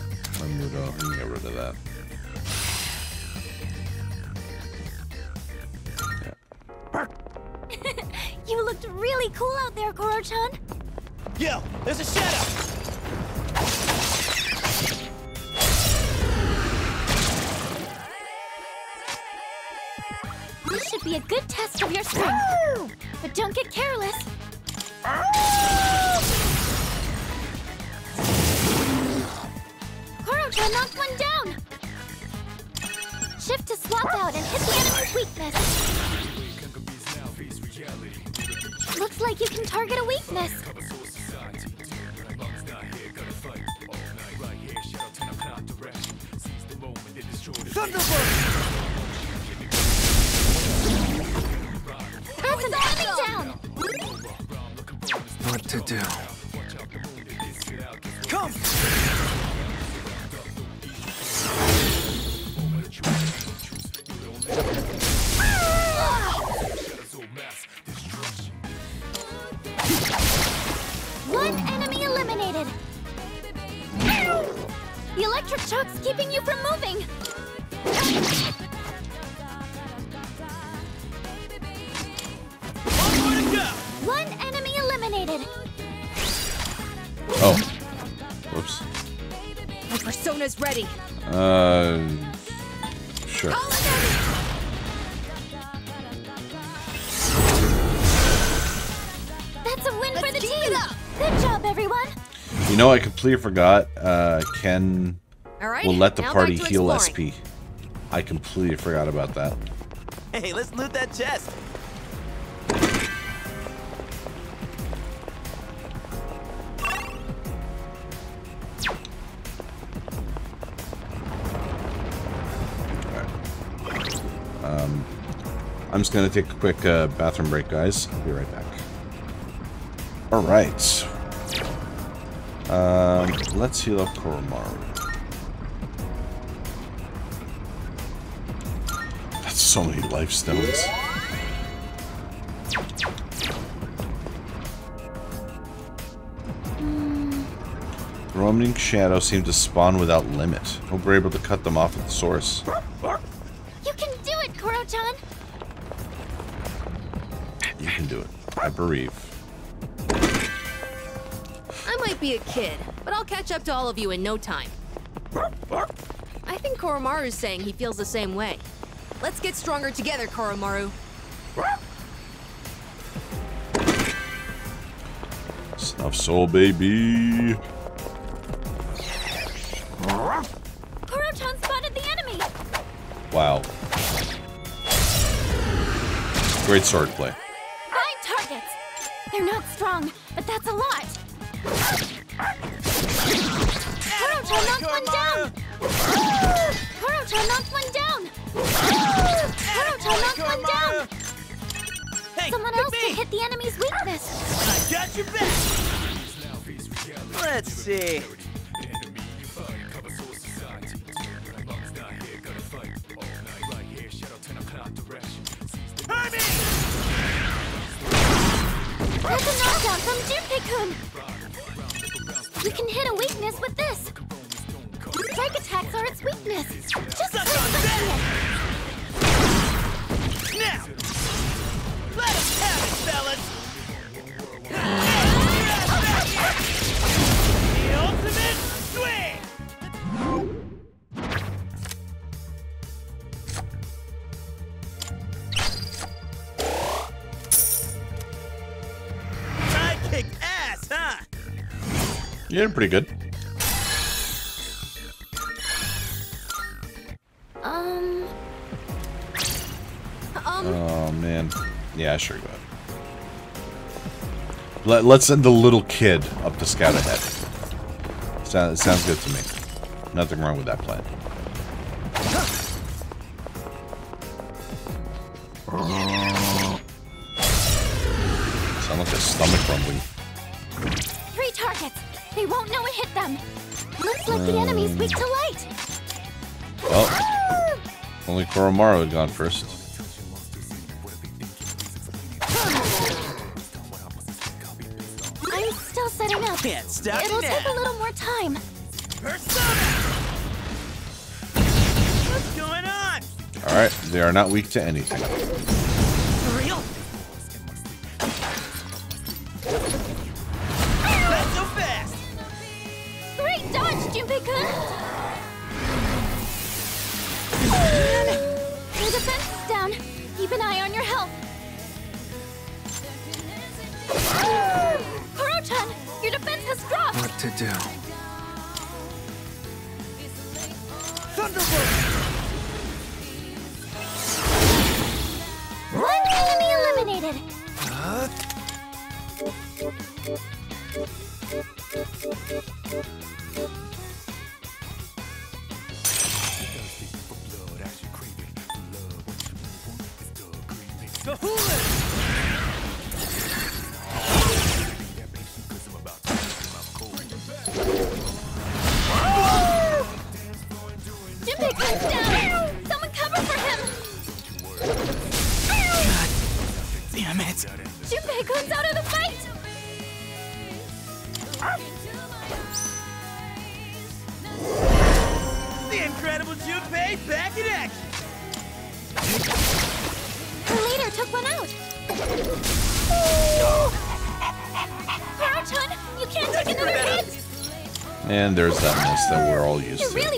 completely forgot. Uh, Ken All right. will let the party heal exploring. SP. I completely forgot about that. Hey, let's loot that chest! Um, I'm just gonna take a quick uh, bathroom break, guys. I'll be right back. All right. Um, let's heal up Koromaru. That's so many life stones. Roaming shadows seem to spawn without limit. Hope we're able to cut them off at the source. You can do it, Koro-chan! You can do it. I bereave. Kid, but I'll catch up to all of you in no time. I think Koromaru's saying he feels the same way. Let's get stronger together, Koromaru. Snuff soul, baby. Koro-chan spotted the enemy! Wow. Great swordplay. Five You did pretty good. Um... Um, Oh, man. Yeah, sure, go. Let, let's send the little kid up to scout ahead. Sounds, sounds good to me. Nothing wrong with that plan. Sound like a stomach rumbling. Three targets! They won't know it hit them! Looks like the enemy's weak to light! Well, only Koromaru had gone first. I'm still setting up. Can't stop It'll me take a little more time. Persona! What's going on? Alright, they are not weak to anything. And there's that mess that we're all used to.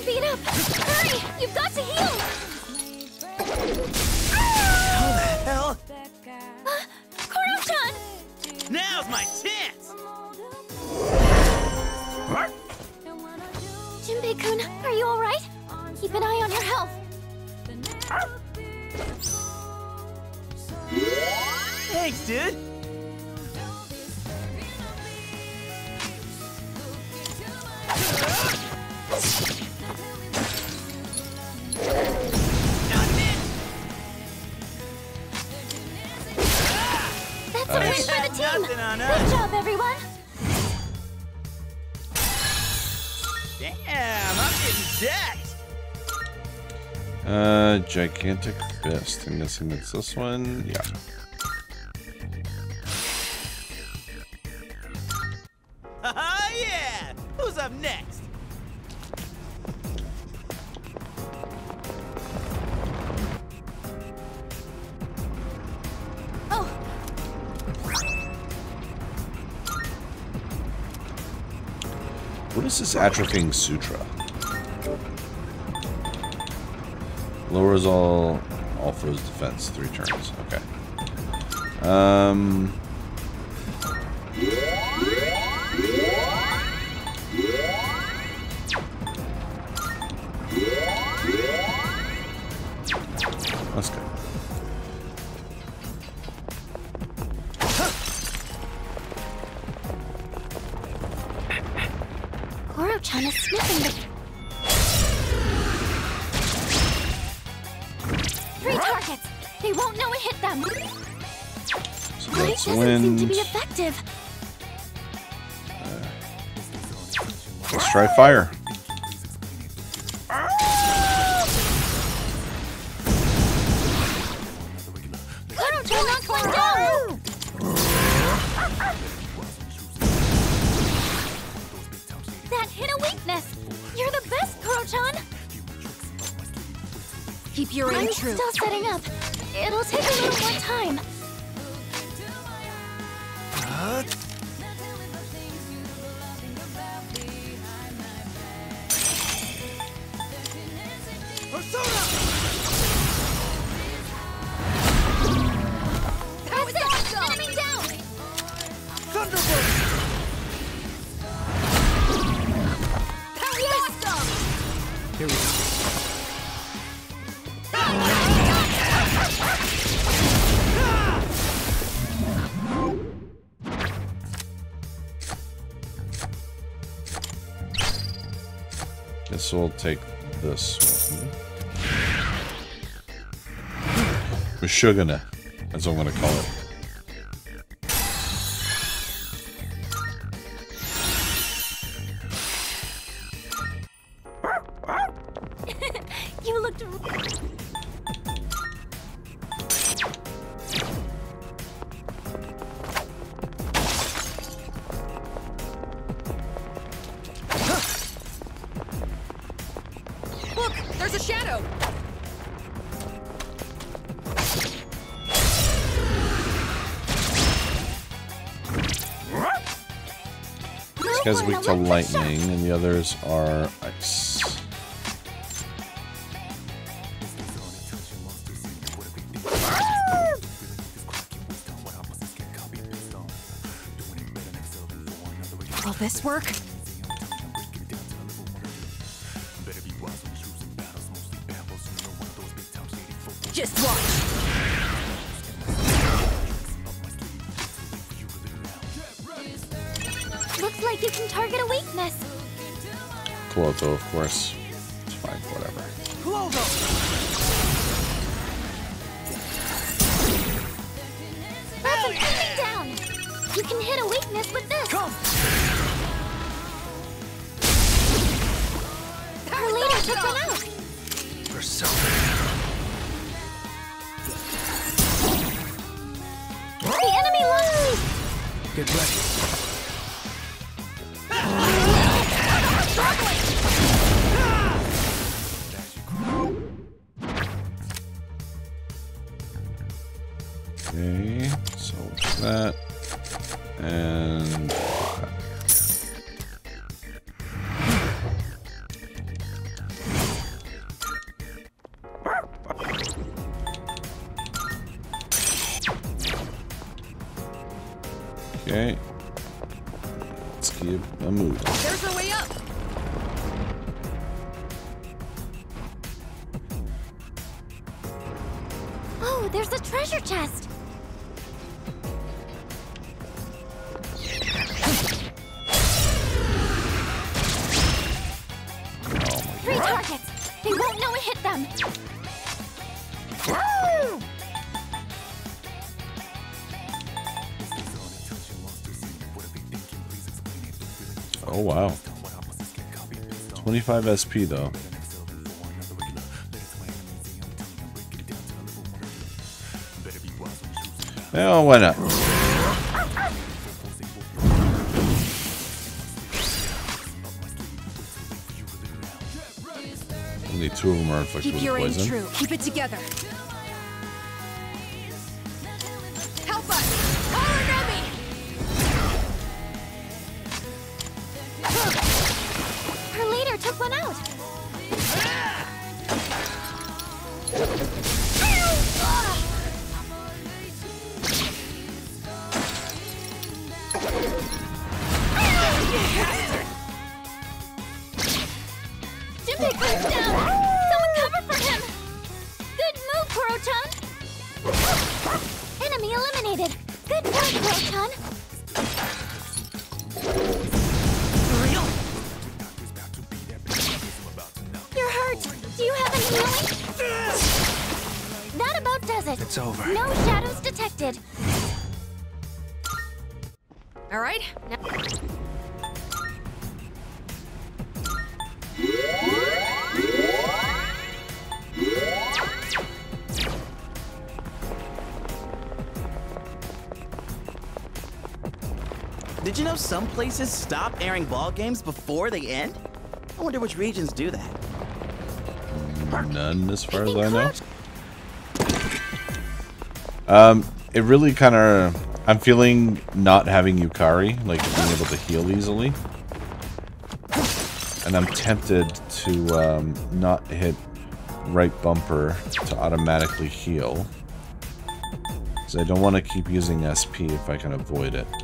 Gigantic fist. I'm guessing it's this one. Yeah. Haha, yeah. Who's up next? Oh, What is this atrophying sutra? Lowers all all foes defense three turns. Okay. Um. Fire. That's what I'm gonna call it. To lightning, and the others are ice. Will this work? You can target a weakness. Clotho, of course. It's fine, whatever. That's an enemy down! You can hit a weakness with this! Come! Her leader took one out! The enemy lost! Get ready. 75 SP though. Oh, why not? Only two of them are infected Keep with poison. True. Keep it together. Some places stop airing ball games before they end? I wonder which regions do that. None, as far as I know. Um, it really kind of. I'm feeling not having Yukari, like being able to heal easily. And I'm tempted to um, not hit right bumper to automatically heal. Because I don't want to keep using SP if I can avoid it.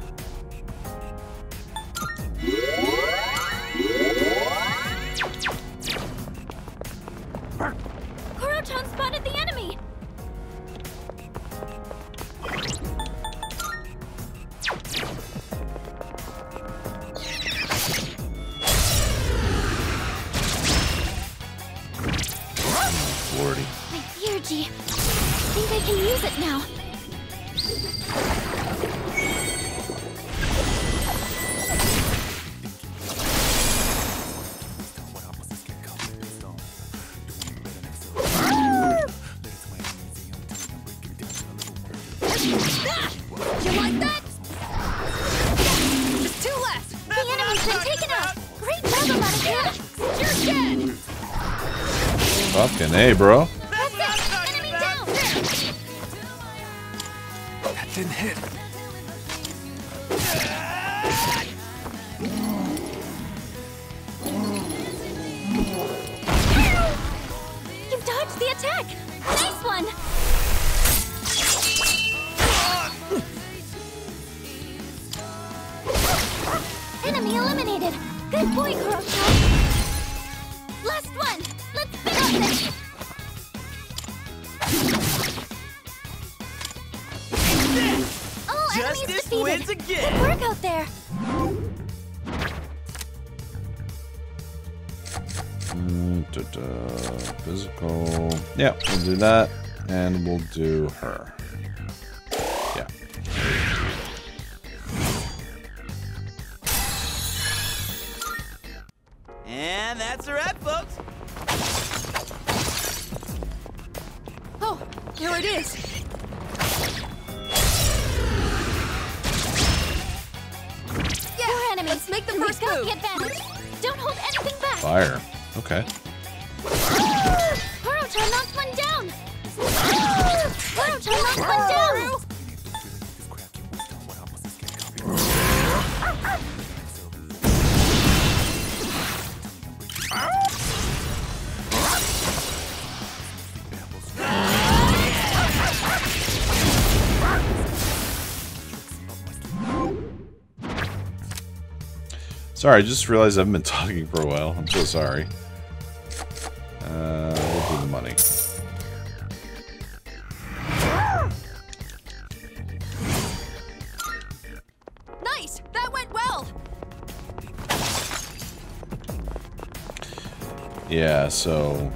That. And we'll do her. Sorry, I just realized I haven't been talking for a while. I'm so sorry. Uh, we'll do the money. Nice. That went well. Yeah, so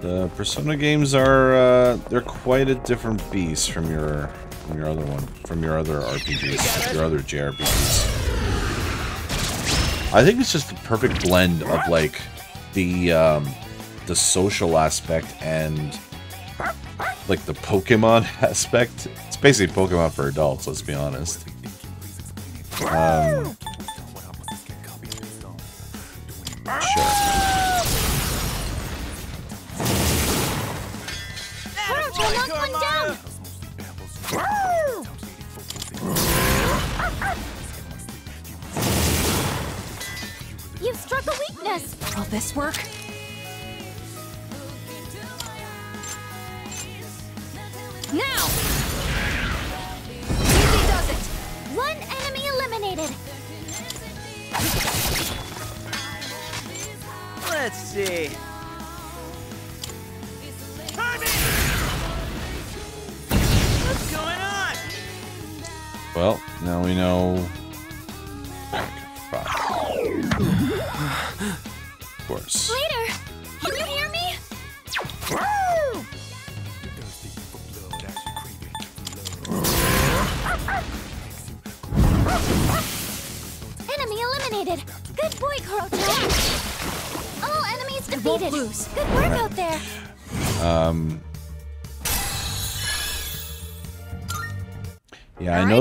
the Persona games are uh, they're quite a different beast from your from your other one from your other RPGs, your other JRPGs. I think it's just the perfect blend of like the um, the social aspect and like the Pokemon aspect. It's basically Pokemon for adults. Let's be honest. Um,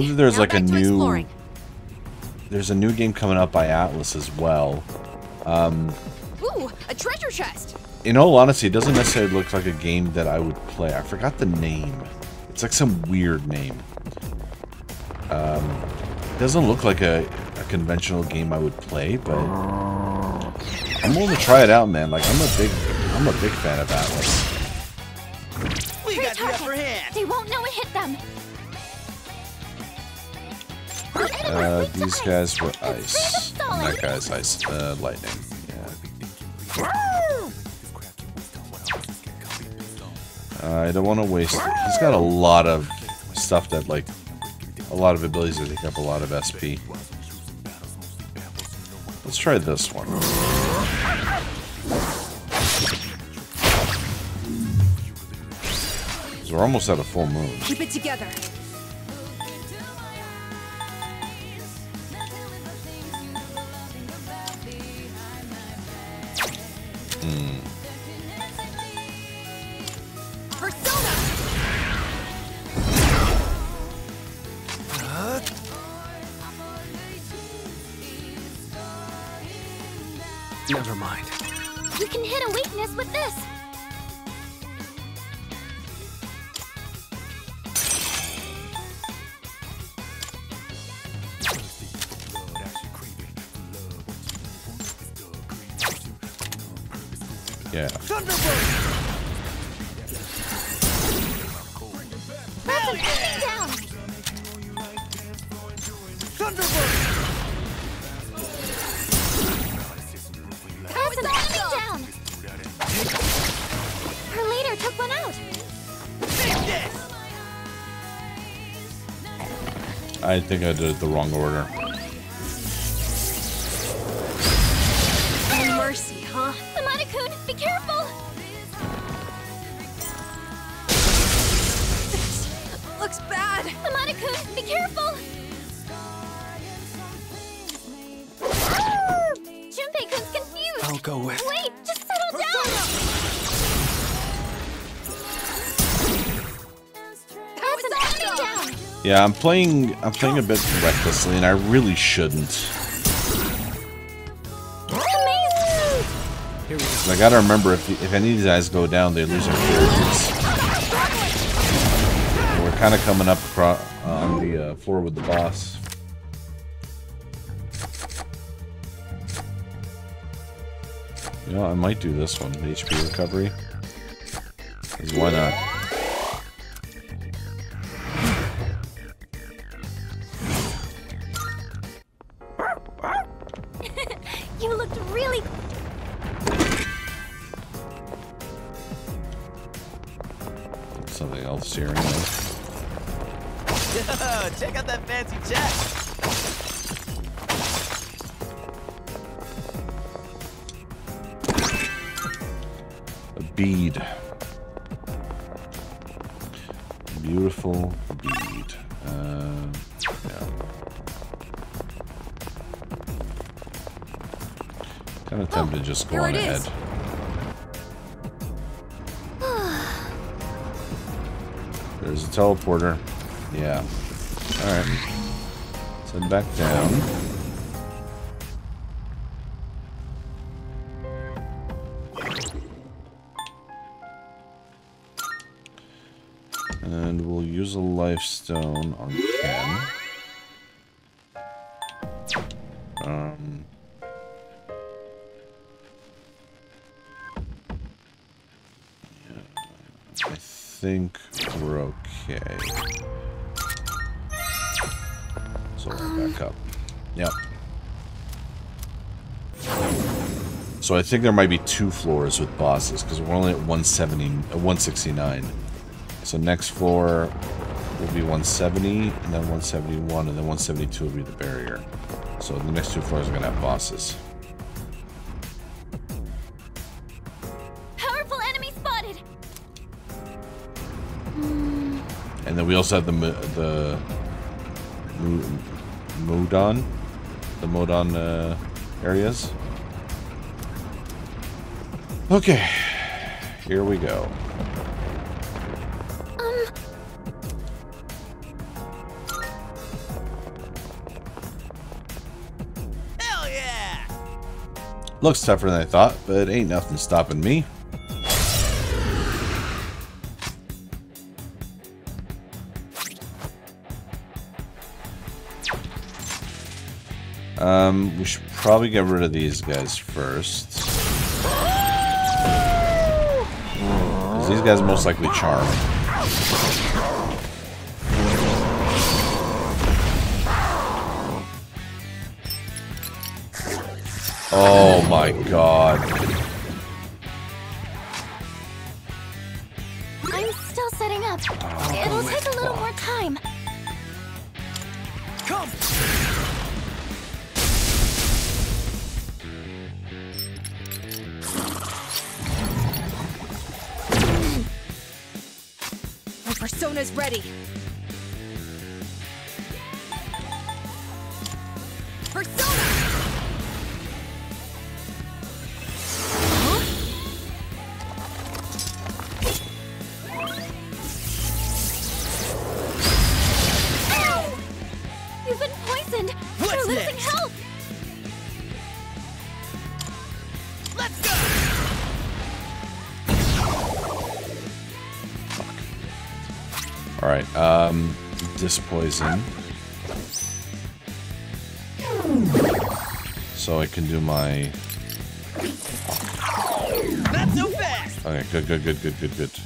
know that there's now like a new exploring. there's a new game coming up by Atlus as well. Um, Ooh, a treasure chest! In all honesty, it doesn't necessarily look like a game that I would play. I forgot the name. It's like some weird name. Um, it doesn't look like a, a conventional game I would play, but I'm willing to try it out, man. Like I'm a big I'm a big fan of Atlus. We Three got the upper targets! hand. They won't know it hit them! The enemy Uh, was weak to these guys were ice. And that guy's ice. Uh, lightning. Yeah. Uh, I don't want to waste it. He's got a lot of stuff that, like, a lot of abilities that take up a lot of SP. Let's try this one. So we're almost at a full moon. Keep it together. Think I did it the wrong order. Yeah, I'm playing. I'm playing a bit recklessly, and I really shouldn't. Amazing! Here we go. I gotta remember if if any of these guys go down, they lose their characters. We're kind of coming up across on the uh, floor with the boss. You know, I might do this one, HP recovery. 'Cause why not? Kind of tempted to just go on ahead. There's a teleporter. Yeah. Alright. Send back down. And we'll use a life stone on So I think there might be two floors with bosses because we're only at 170, uh, 169. So next floor will be 170, and then 171, and then 172 will be the barrier. So the next two floors are going to have bosses. Powerful enemy spotted. And then we also have the the Monad, the Monad uh, areas. Okay, here we go. Um, Hell yeah! Looks tougher than I thought, but ain't nothing stopping me. Um, we should probably get rid of these guys first. These guys most likely charm. Oh my god. Dispoison. So I can do my... Not so fast! Okay, good, good, good, good, good, good.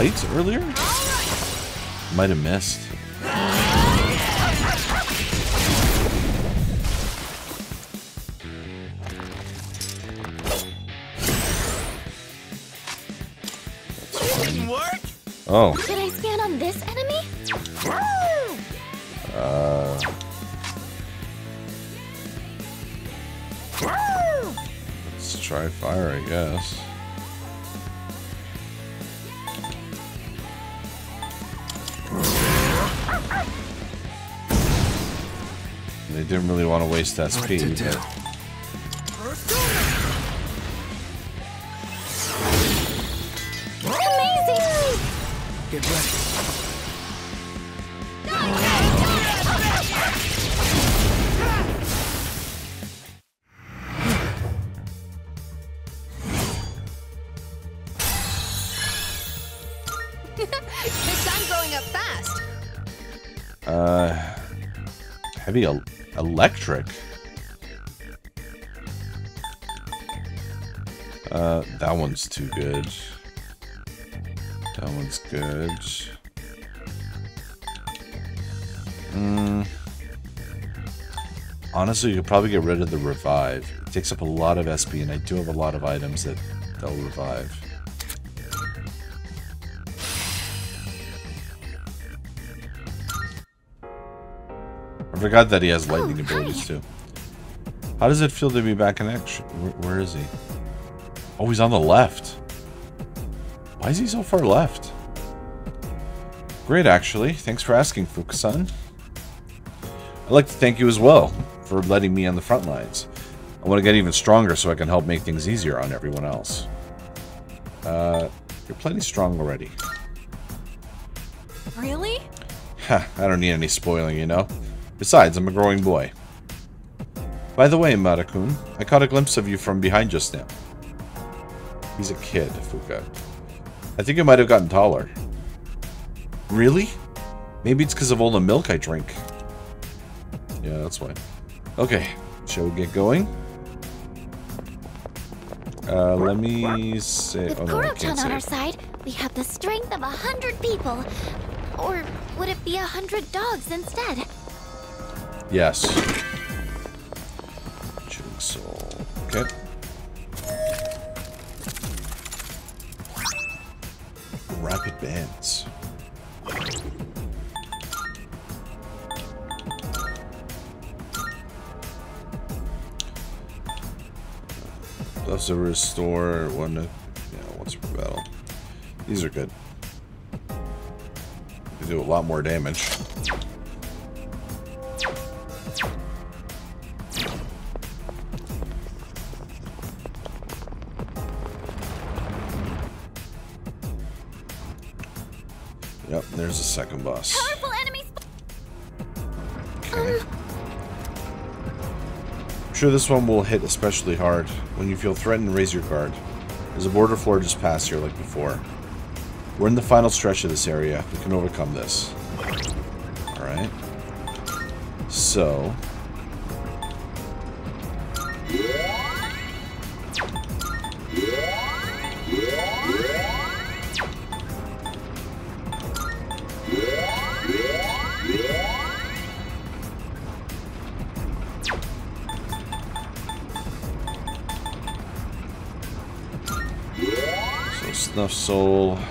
Attack it with light earlier? Might have missed. Want too good. That one's good. Mm. Honestly, you could probably get rid of the revive. It takes up a lot of SP, and I do have a lot of items that they'll revive. I forgot that he has lightning Oh, abilities too. How does it feel to be back in action? Where, where is he? Oh, he's on the left. Why is he so far left? Great, actually. Thanks for asking, Fukusan. I'd like to thank you as well for letting me on the front lines. I want to get even stronger so I can help make things easier on everyone else. Uh, you're plenty strong already. Really? Ha, I don't need any spoiling, you know? Besides, I'm a growing boy. By the way, Marakun, I caught a glimpse of you from behind just now. He's a kid, Fuka. I think he might have gotten taller. Really? Maybe it's because of all the milk I drink. Yeah, that's why. Okay, shall we get going? Uh, let me say... With Oh, no, I Koro-chan on our side, we have the strength of a hundred people. Or would it be a hundred dogs instead? Yes. Shooting soul. Okay. Rapid bands. Plus to restore one to, yeah, once per battle. These are good. They do a lot more damage. Second boss. Powerful. Okay. Um. I'm sure this one will hit especially hard. When you feel threatened, raise your guard. There's a border floor just past here like before. We're in the final stretch of this area. We can overcome this. Alright. So... So Soul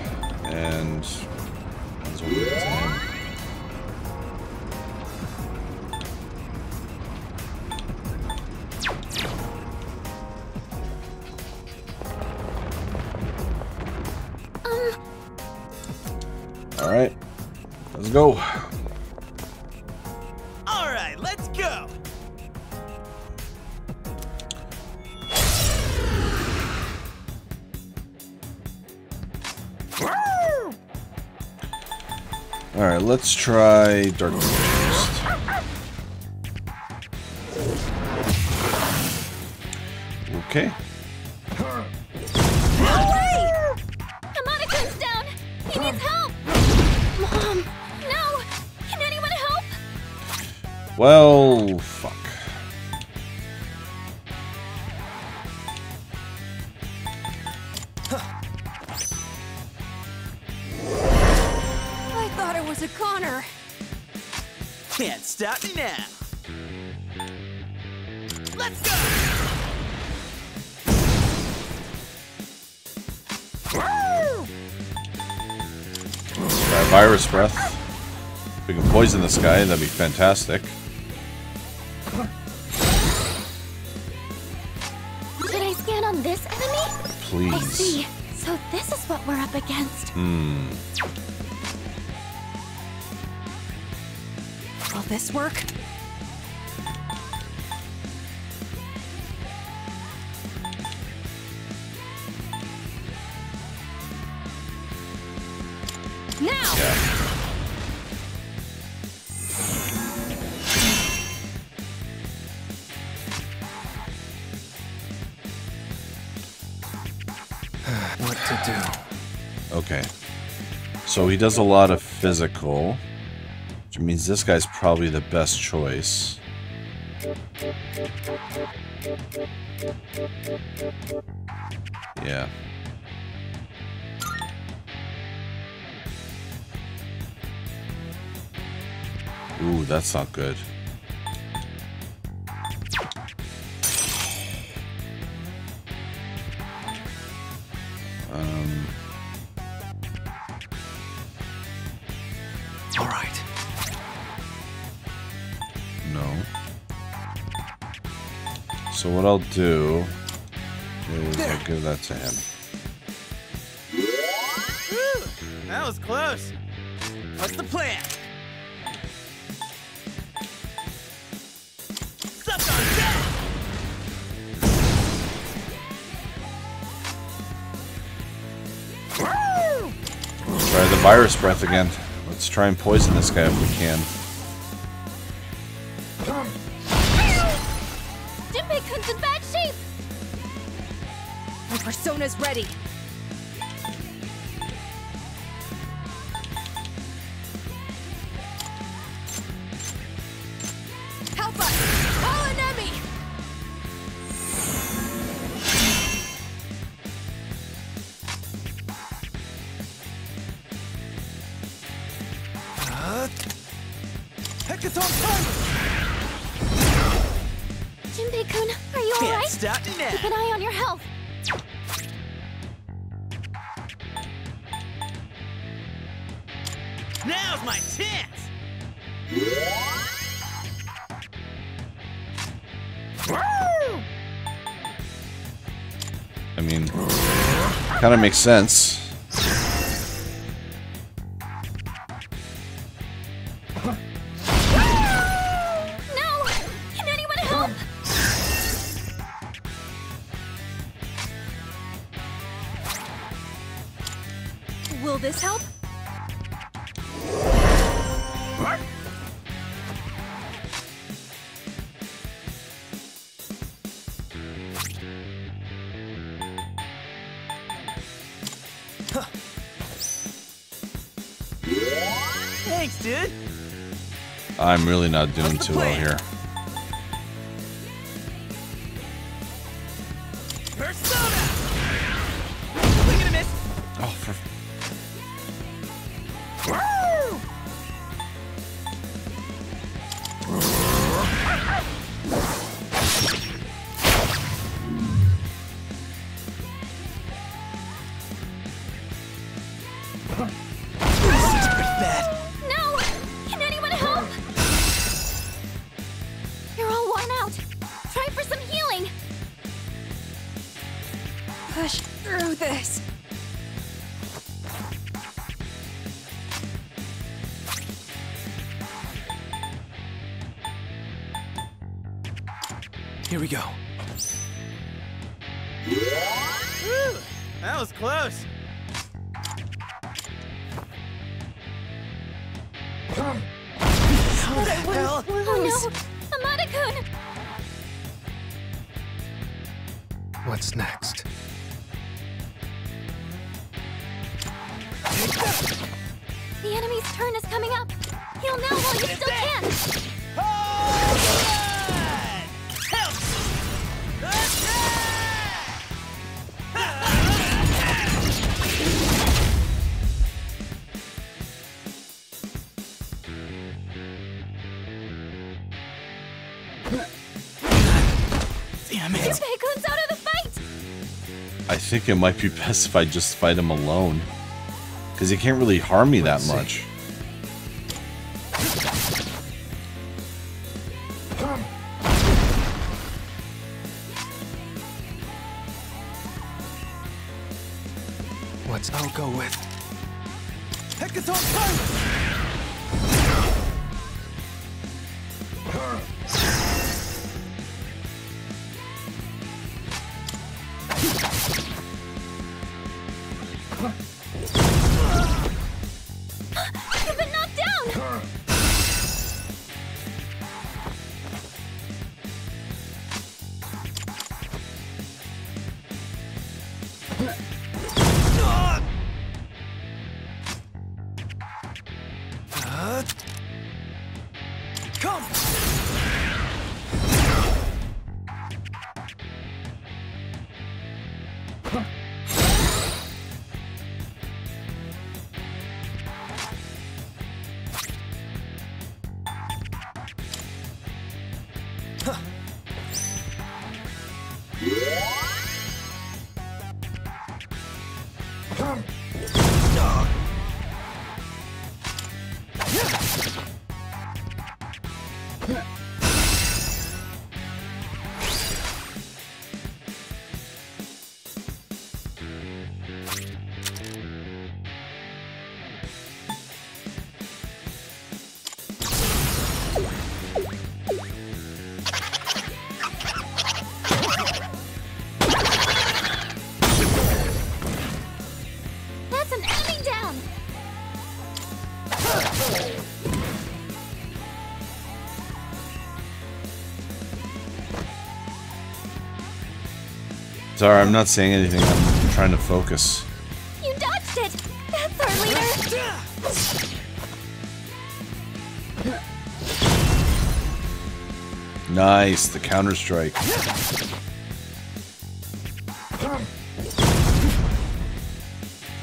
try Dark that'd be fantastic. So he does a lot of physical, which means this guy's probably the best choice. Yeah. Ooh, that's not good. Sam. Woo! That was close. What's the plan? Try the virus breath again. Let's try and poison this guy if we can. I mean, kind of makes sense. really not doing too well here. think it might be best if I just fight him alone. Because he can't really harm me that much. Tara, I'm not saying anything. I'm trying to focus. You dodged it! That's our leader! Nice, the counter strike.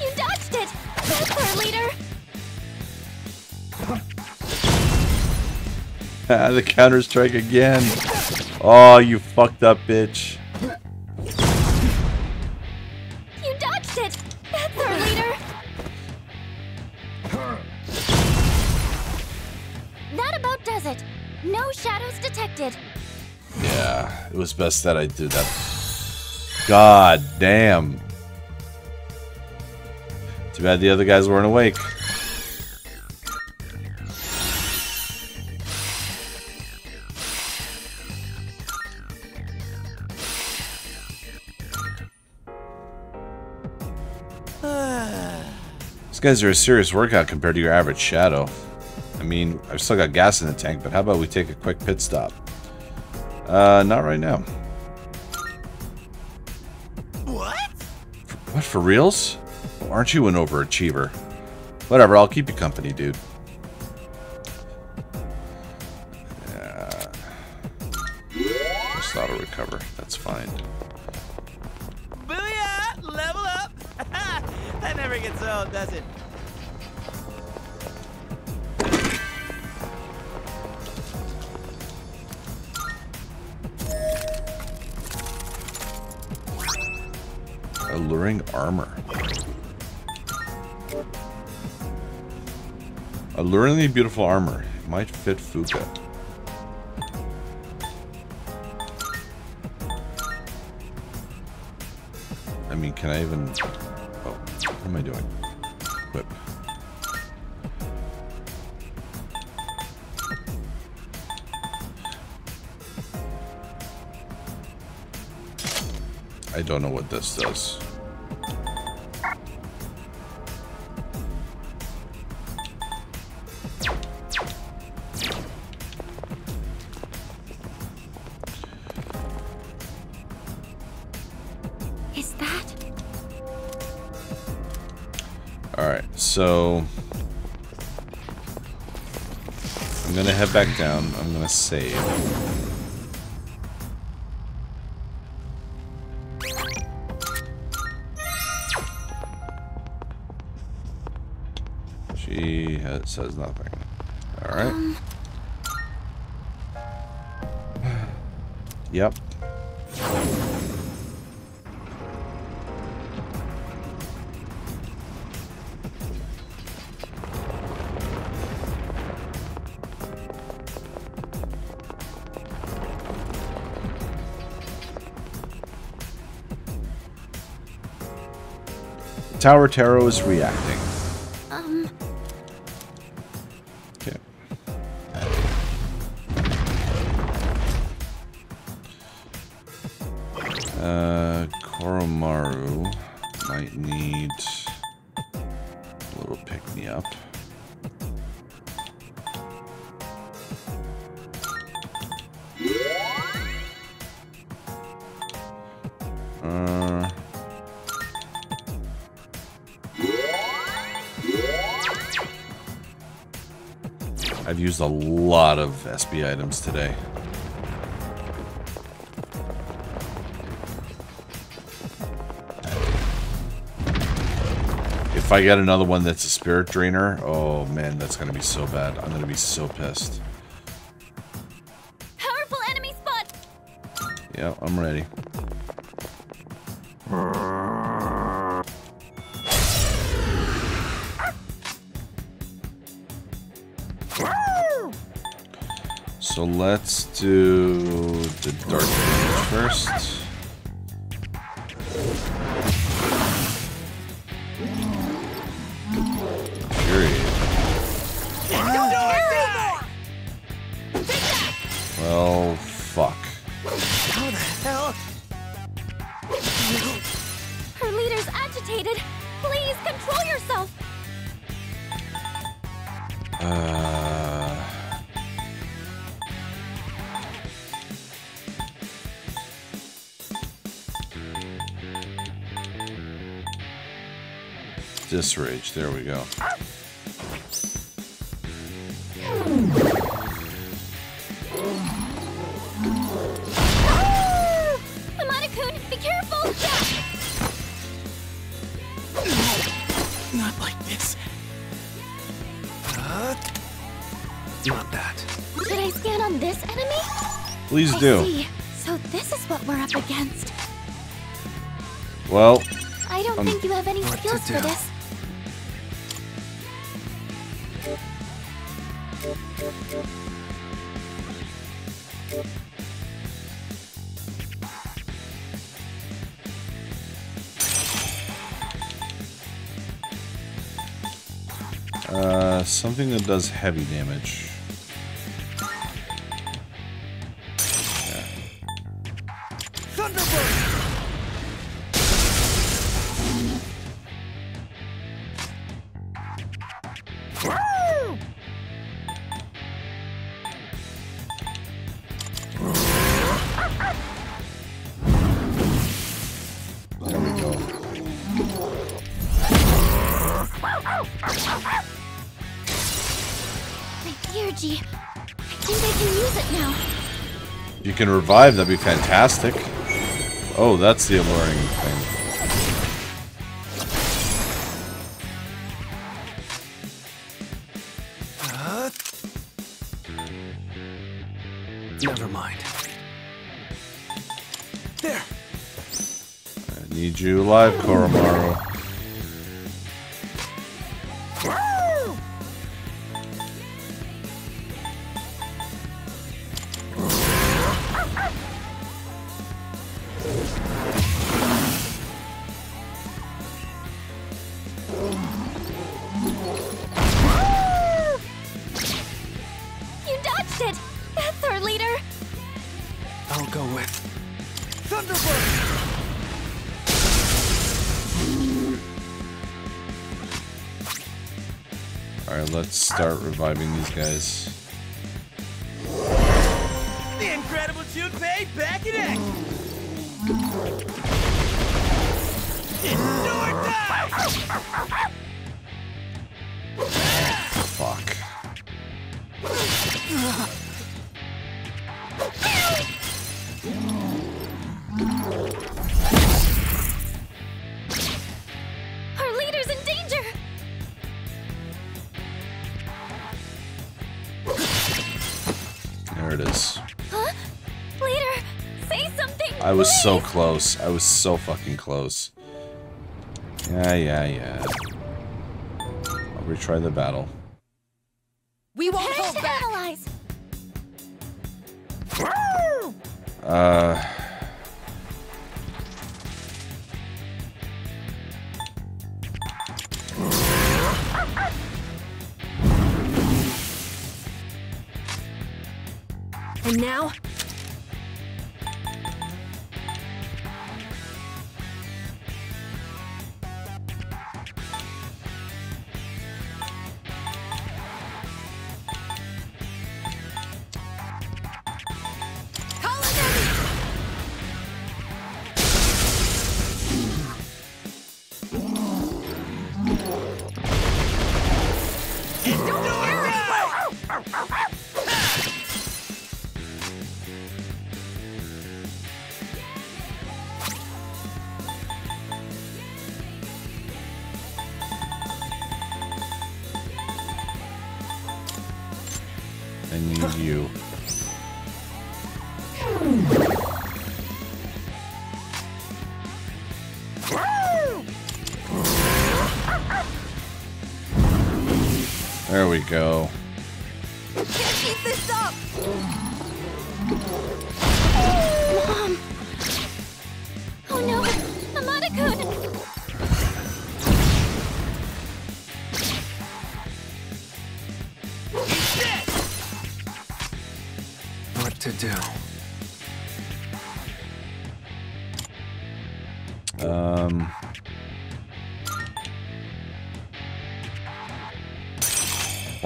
You dodged it! That's our leader! Ah, the counter strike again. Oh, you fucked up, bitch. That I did that. God damn. Too bad the other guys weren't awake. These guys are a serious workout compared to your average shadow. I mean, I've still got gas in the tank, but how about we take a quick pit stop? Uh, not right now. For reals? Aren't you an overachiever? Whatever, I'll keep you company, dude. Yeah. Just auto recover. That's fine. Booyah! Level up! that never gets old, does it? Armor. Alluringly beautiful armor. It Might fit Fuka. I mean, can I even... Oh, what am I doing? Whip. I don't know what this does. So... I'm gonna head back down. I'm gonna save. She has, says nothing. Alright. Um. Yep. Tower Tarot is reacting. Lot of SP items today. If I get another one that's a spirit drainer, oh man, that's gonna be so bad. I'm gonna be so pissed. powerful enemy spot! Yeah, I'm ready. Scan on this enemy? Please do. So this is what we're up against. Well, I don't Um, think you have any skills for do? this. Something that does heavy damage. Can revive, that'd be fantastic. Oh, that's the alluring thing. Never mind. There. I need you alive, Koromaru. Reviving these guys. The incredible Junpei back in action. Fuck. I was so close. I was so fucking close. Yeah, yeah, yeah. I'll retry the battle. We won't Prepare hold back. analyze! Uh... And now,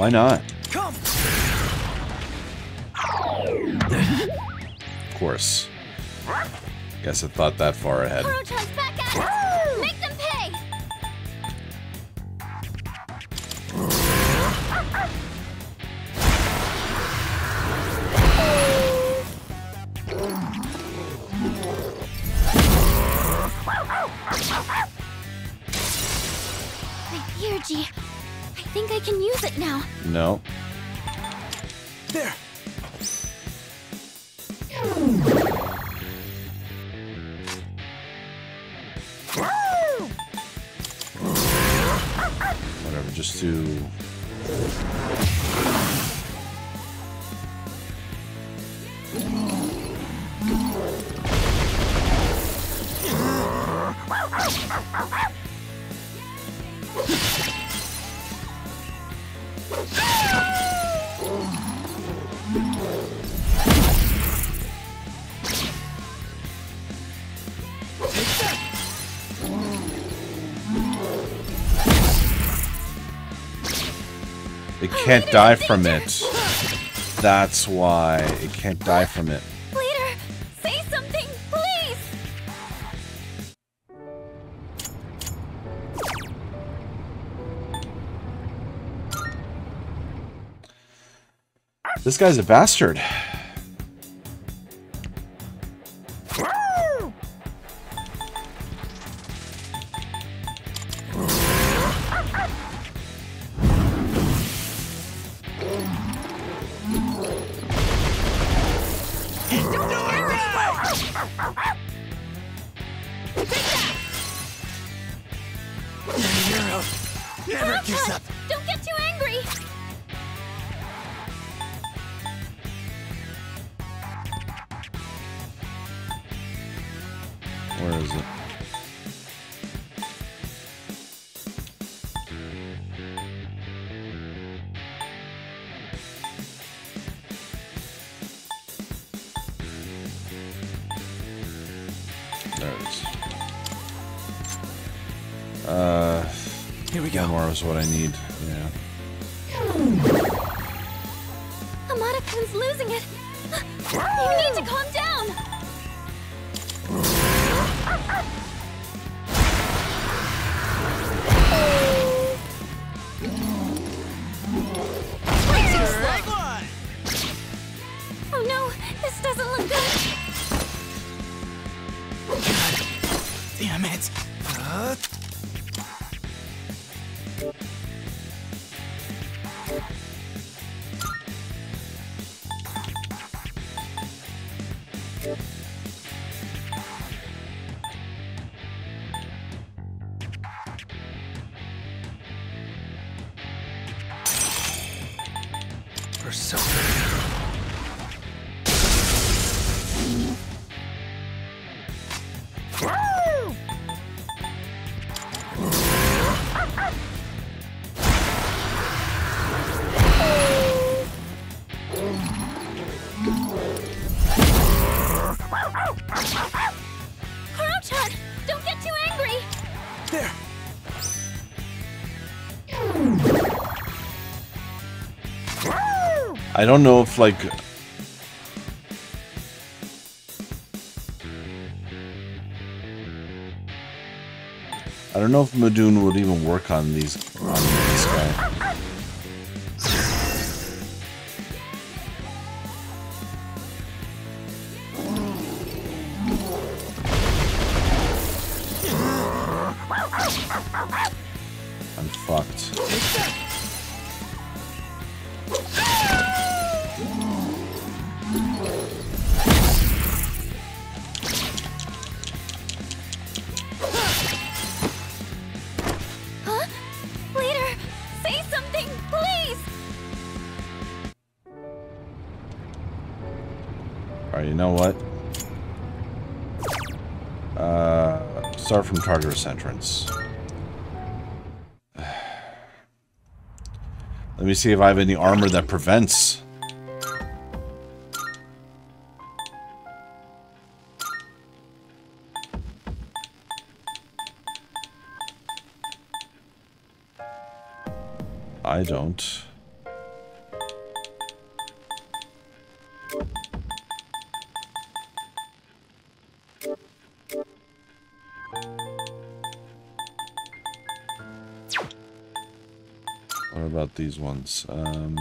Why not? Come. Of course. Guess I thought that far ahead. Can't die from it. That's why it can't die from it. Leader, say something, please! This guy's a bastard. I don't know if like I don't know if Mudoon would even work on these on this guy. Tartarus entrance. Let me see if I have any armor that prevents. I don't. These ones? Um,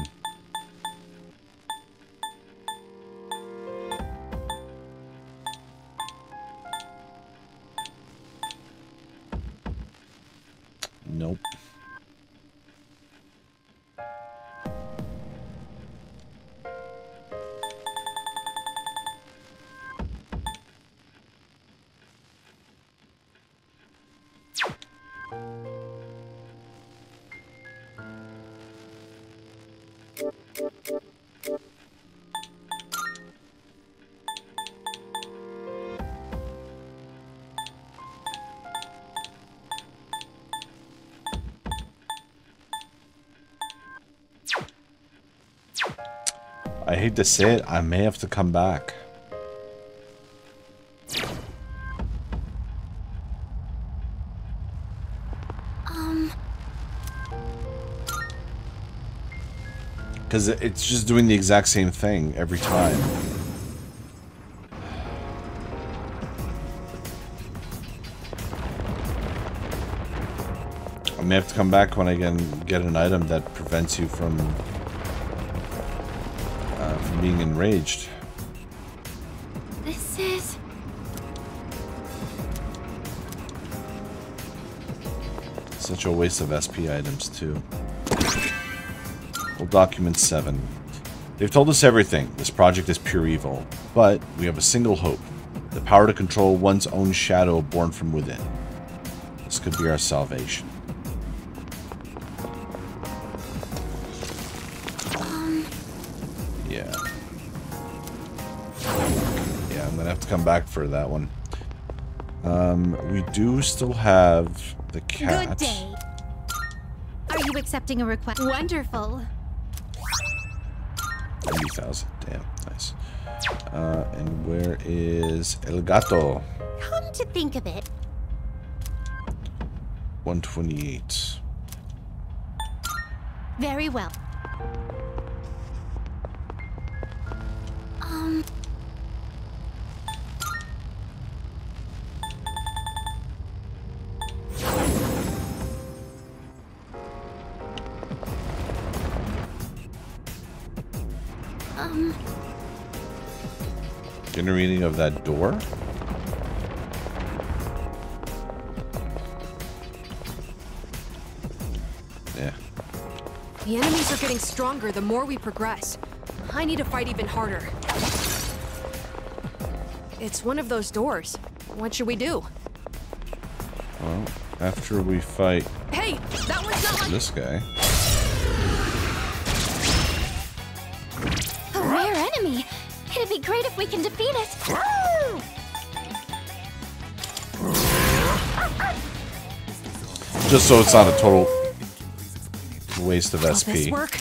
Say it, I may have to come back. Um, Because it's just doing the exact same thing every time. I may have to come back when I can get an item that prevents you from being enraged. this is... Such a waste of SP items, too. Well, document 7. They've told us everything. This project is pure evil. But we have a single hope. The power to control one's own shadow born from within. This could be our salvation. Come back for that one. Um, we do still have the cat. Good day. Are you accepting a request? Wonderful. 90,000. Damn, nice. Uh, and where is El Gato? Come to think of it, 128. very well. That door? Yeah. The enemies are getting stronger the more we progress. I need to fight even harder. It's one of those doors. What should we do? Well, after we fight Hey, that one's not like... this guy. Just so it's not a total waste of Will this SP. work?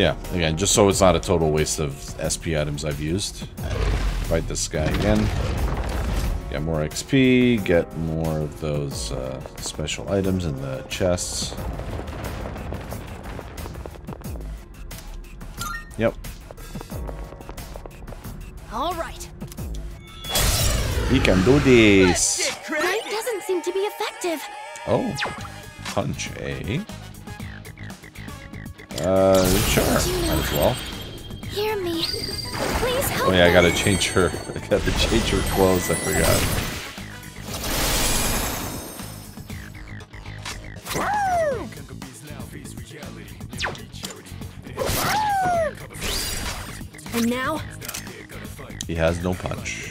Yeah, again, just so it's not a total waste of SP items I've used. Fight this guy again. Get more XP, get more of those uh, special items in the chests. Yep, All right. we can do this. Doesn't seem to be effective. Oh, punch A. Uh, sure, might as well. Hear me. Please help Oh yeah, I gotta change her. I gotta change her clothes. I forgot. And now, He has no punch.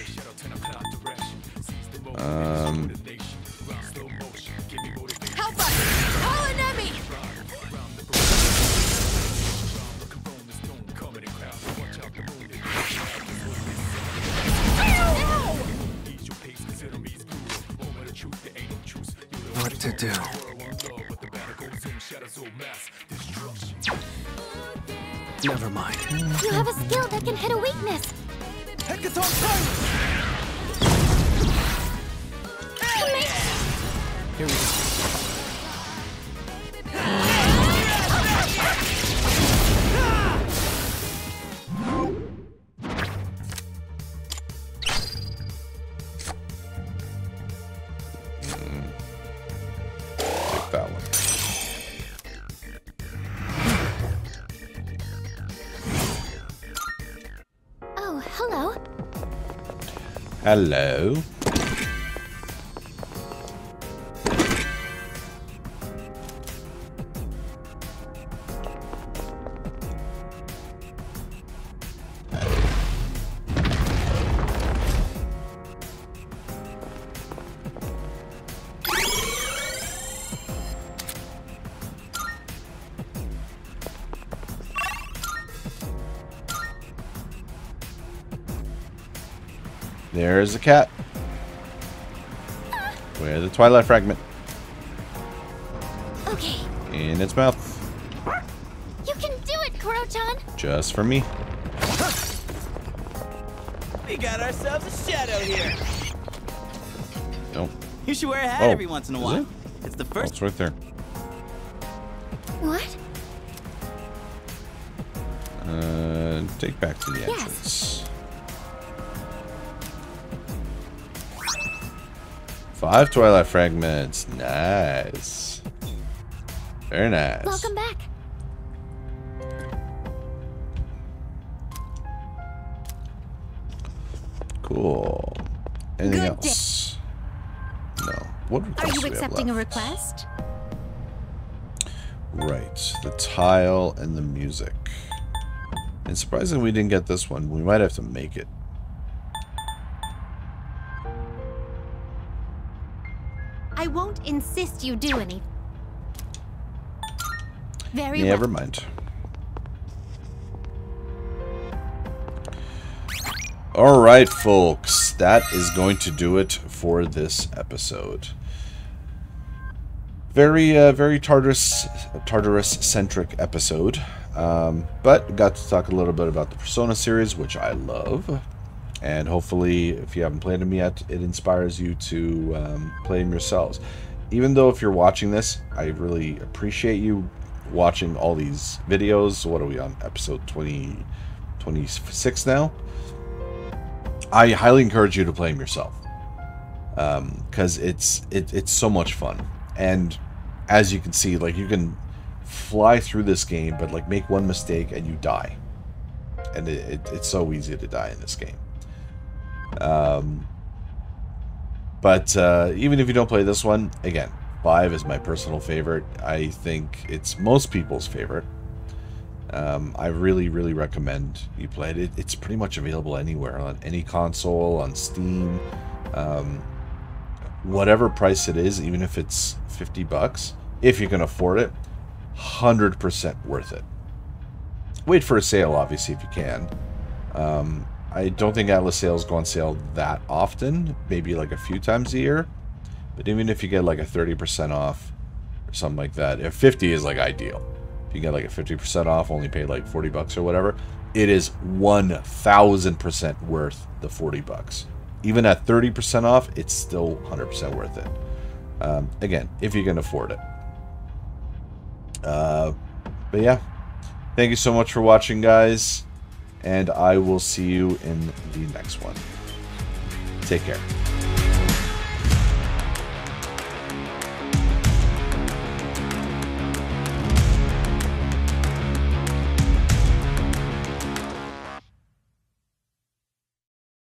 Hello. There's the cat. Where's the Twilight Fragment Okay, in its mouth. you can do it, Koro-chan. Just for me. We got ourselves a shadow here. Nope. You should wear a hat Oh, every once in a while. it? It's the Oh, first. it's right there. What? Uh, take back to the Yes. Five Twilight Fragments. Nice. Very nice. Welcome back. Cool. Anything Good day. else? No. What Are you do we have accepting a request? Right. The tile and the music. And surprisingly, we didn't get this one. We might have to make it. Insist you do any. Very Never well. mind. All right, folks. That is going to do it for this episode. Very, uh, very Tartarus, Tartarus-centric episode. Um, but got to talk a little bit about the Persona series, which I love. And hopefully, if you haven't played them yet, it inspires you to um, play them yourselves. Even though if you're watching this, I really appreciate you watching all these videos. What are we on? Episode 20, 26 now? I highly encourage you to play them yourself. Because it's, it, it's so much fun. And as you can see, like you can fly through this game, but like make one mistake and you die. And it, it, it's so easy to die in this game. Um, but uh, even if you don't play this one, again, 5 is my personal favorite. I think it's most people's favorite. Um, I really, really recommend you play it. it. It's pretty much available anywhere on any console, on Steam, um, whatever price it is, even if it's 50 bucks, if you can afford it, 100% worth it. Wait for a sale, obviously, if you can. Um, I don't think Atlus sales go on sale that often, maybe like a few times a year. But even if you get like a 30% off or something like that, if 50 is like ideal. If you get like a 50% off, only pay like 40 bucks or whatever, it is 1000% worth the 40 bucks. Even at 30% off, it's still 100% worth it. Um, again, if you can afford it. Uh, but yeah, thank you so much for watching, guys and I will see you in the next one. Take care.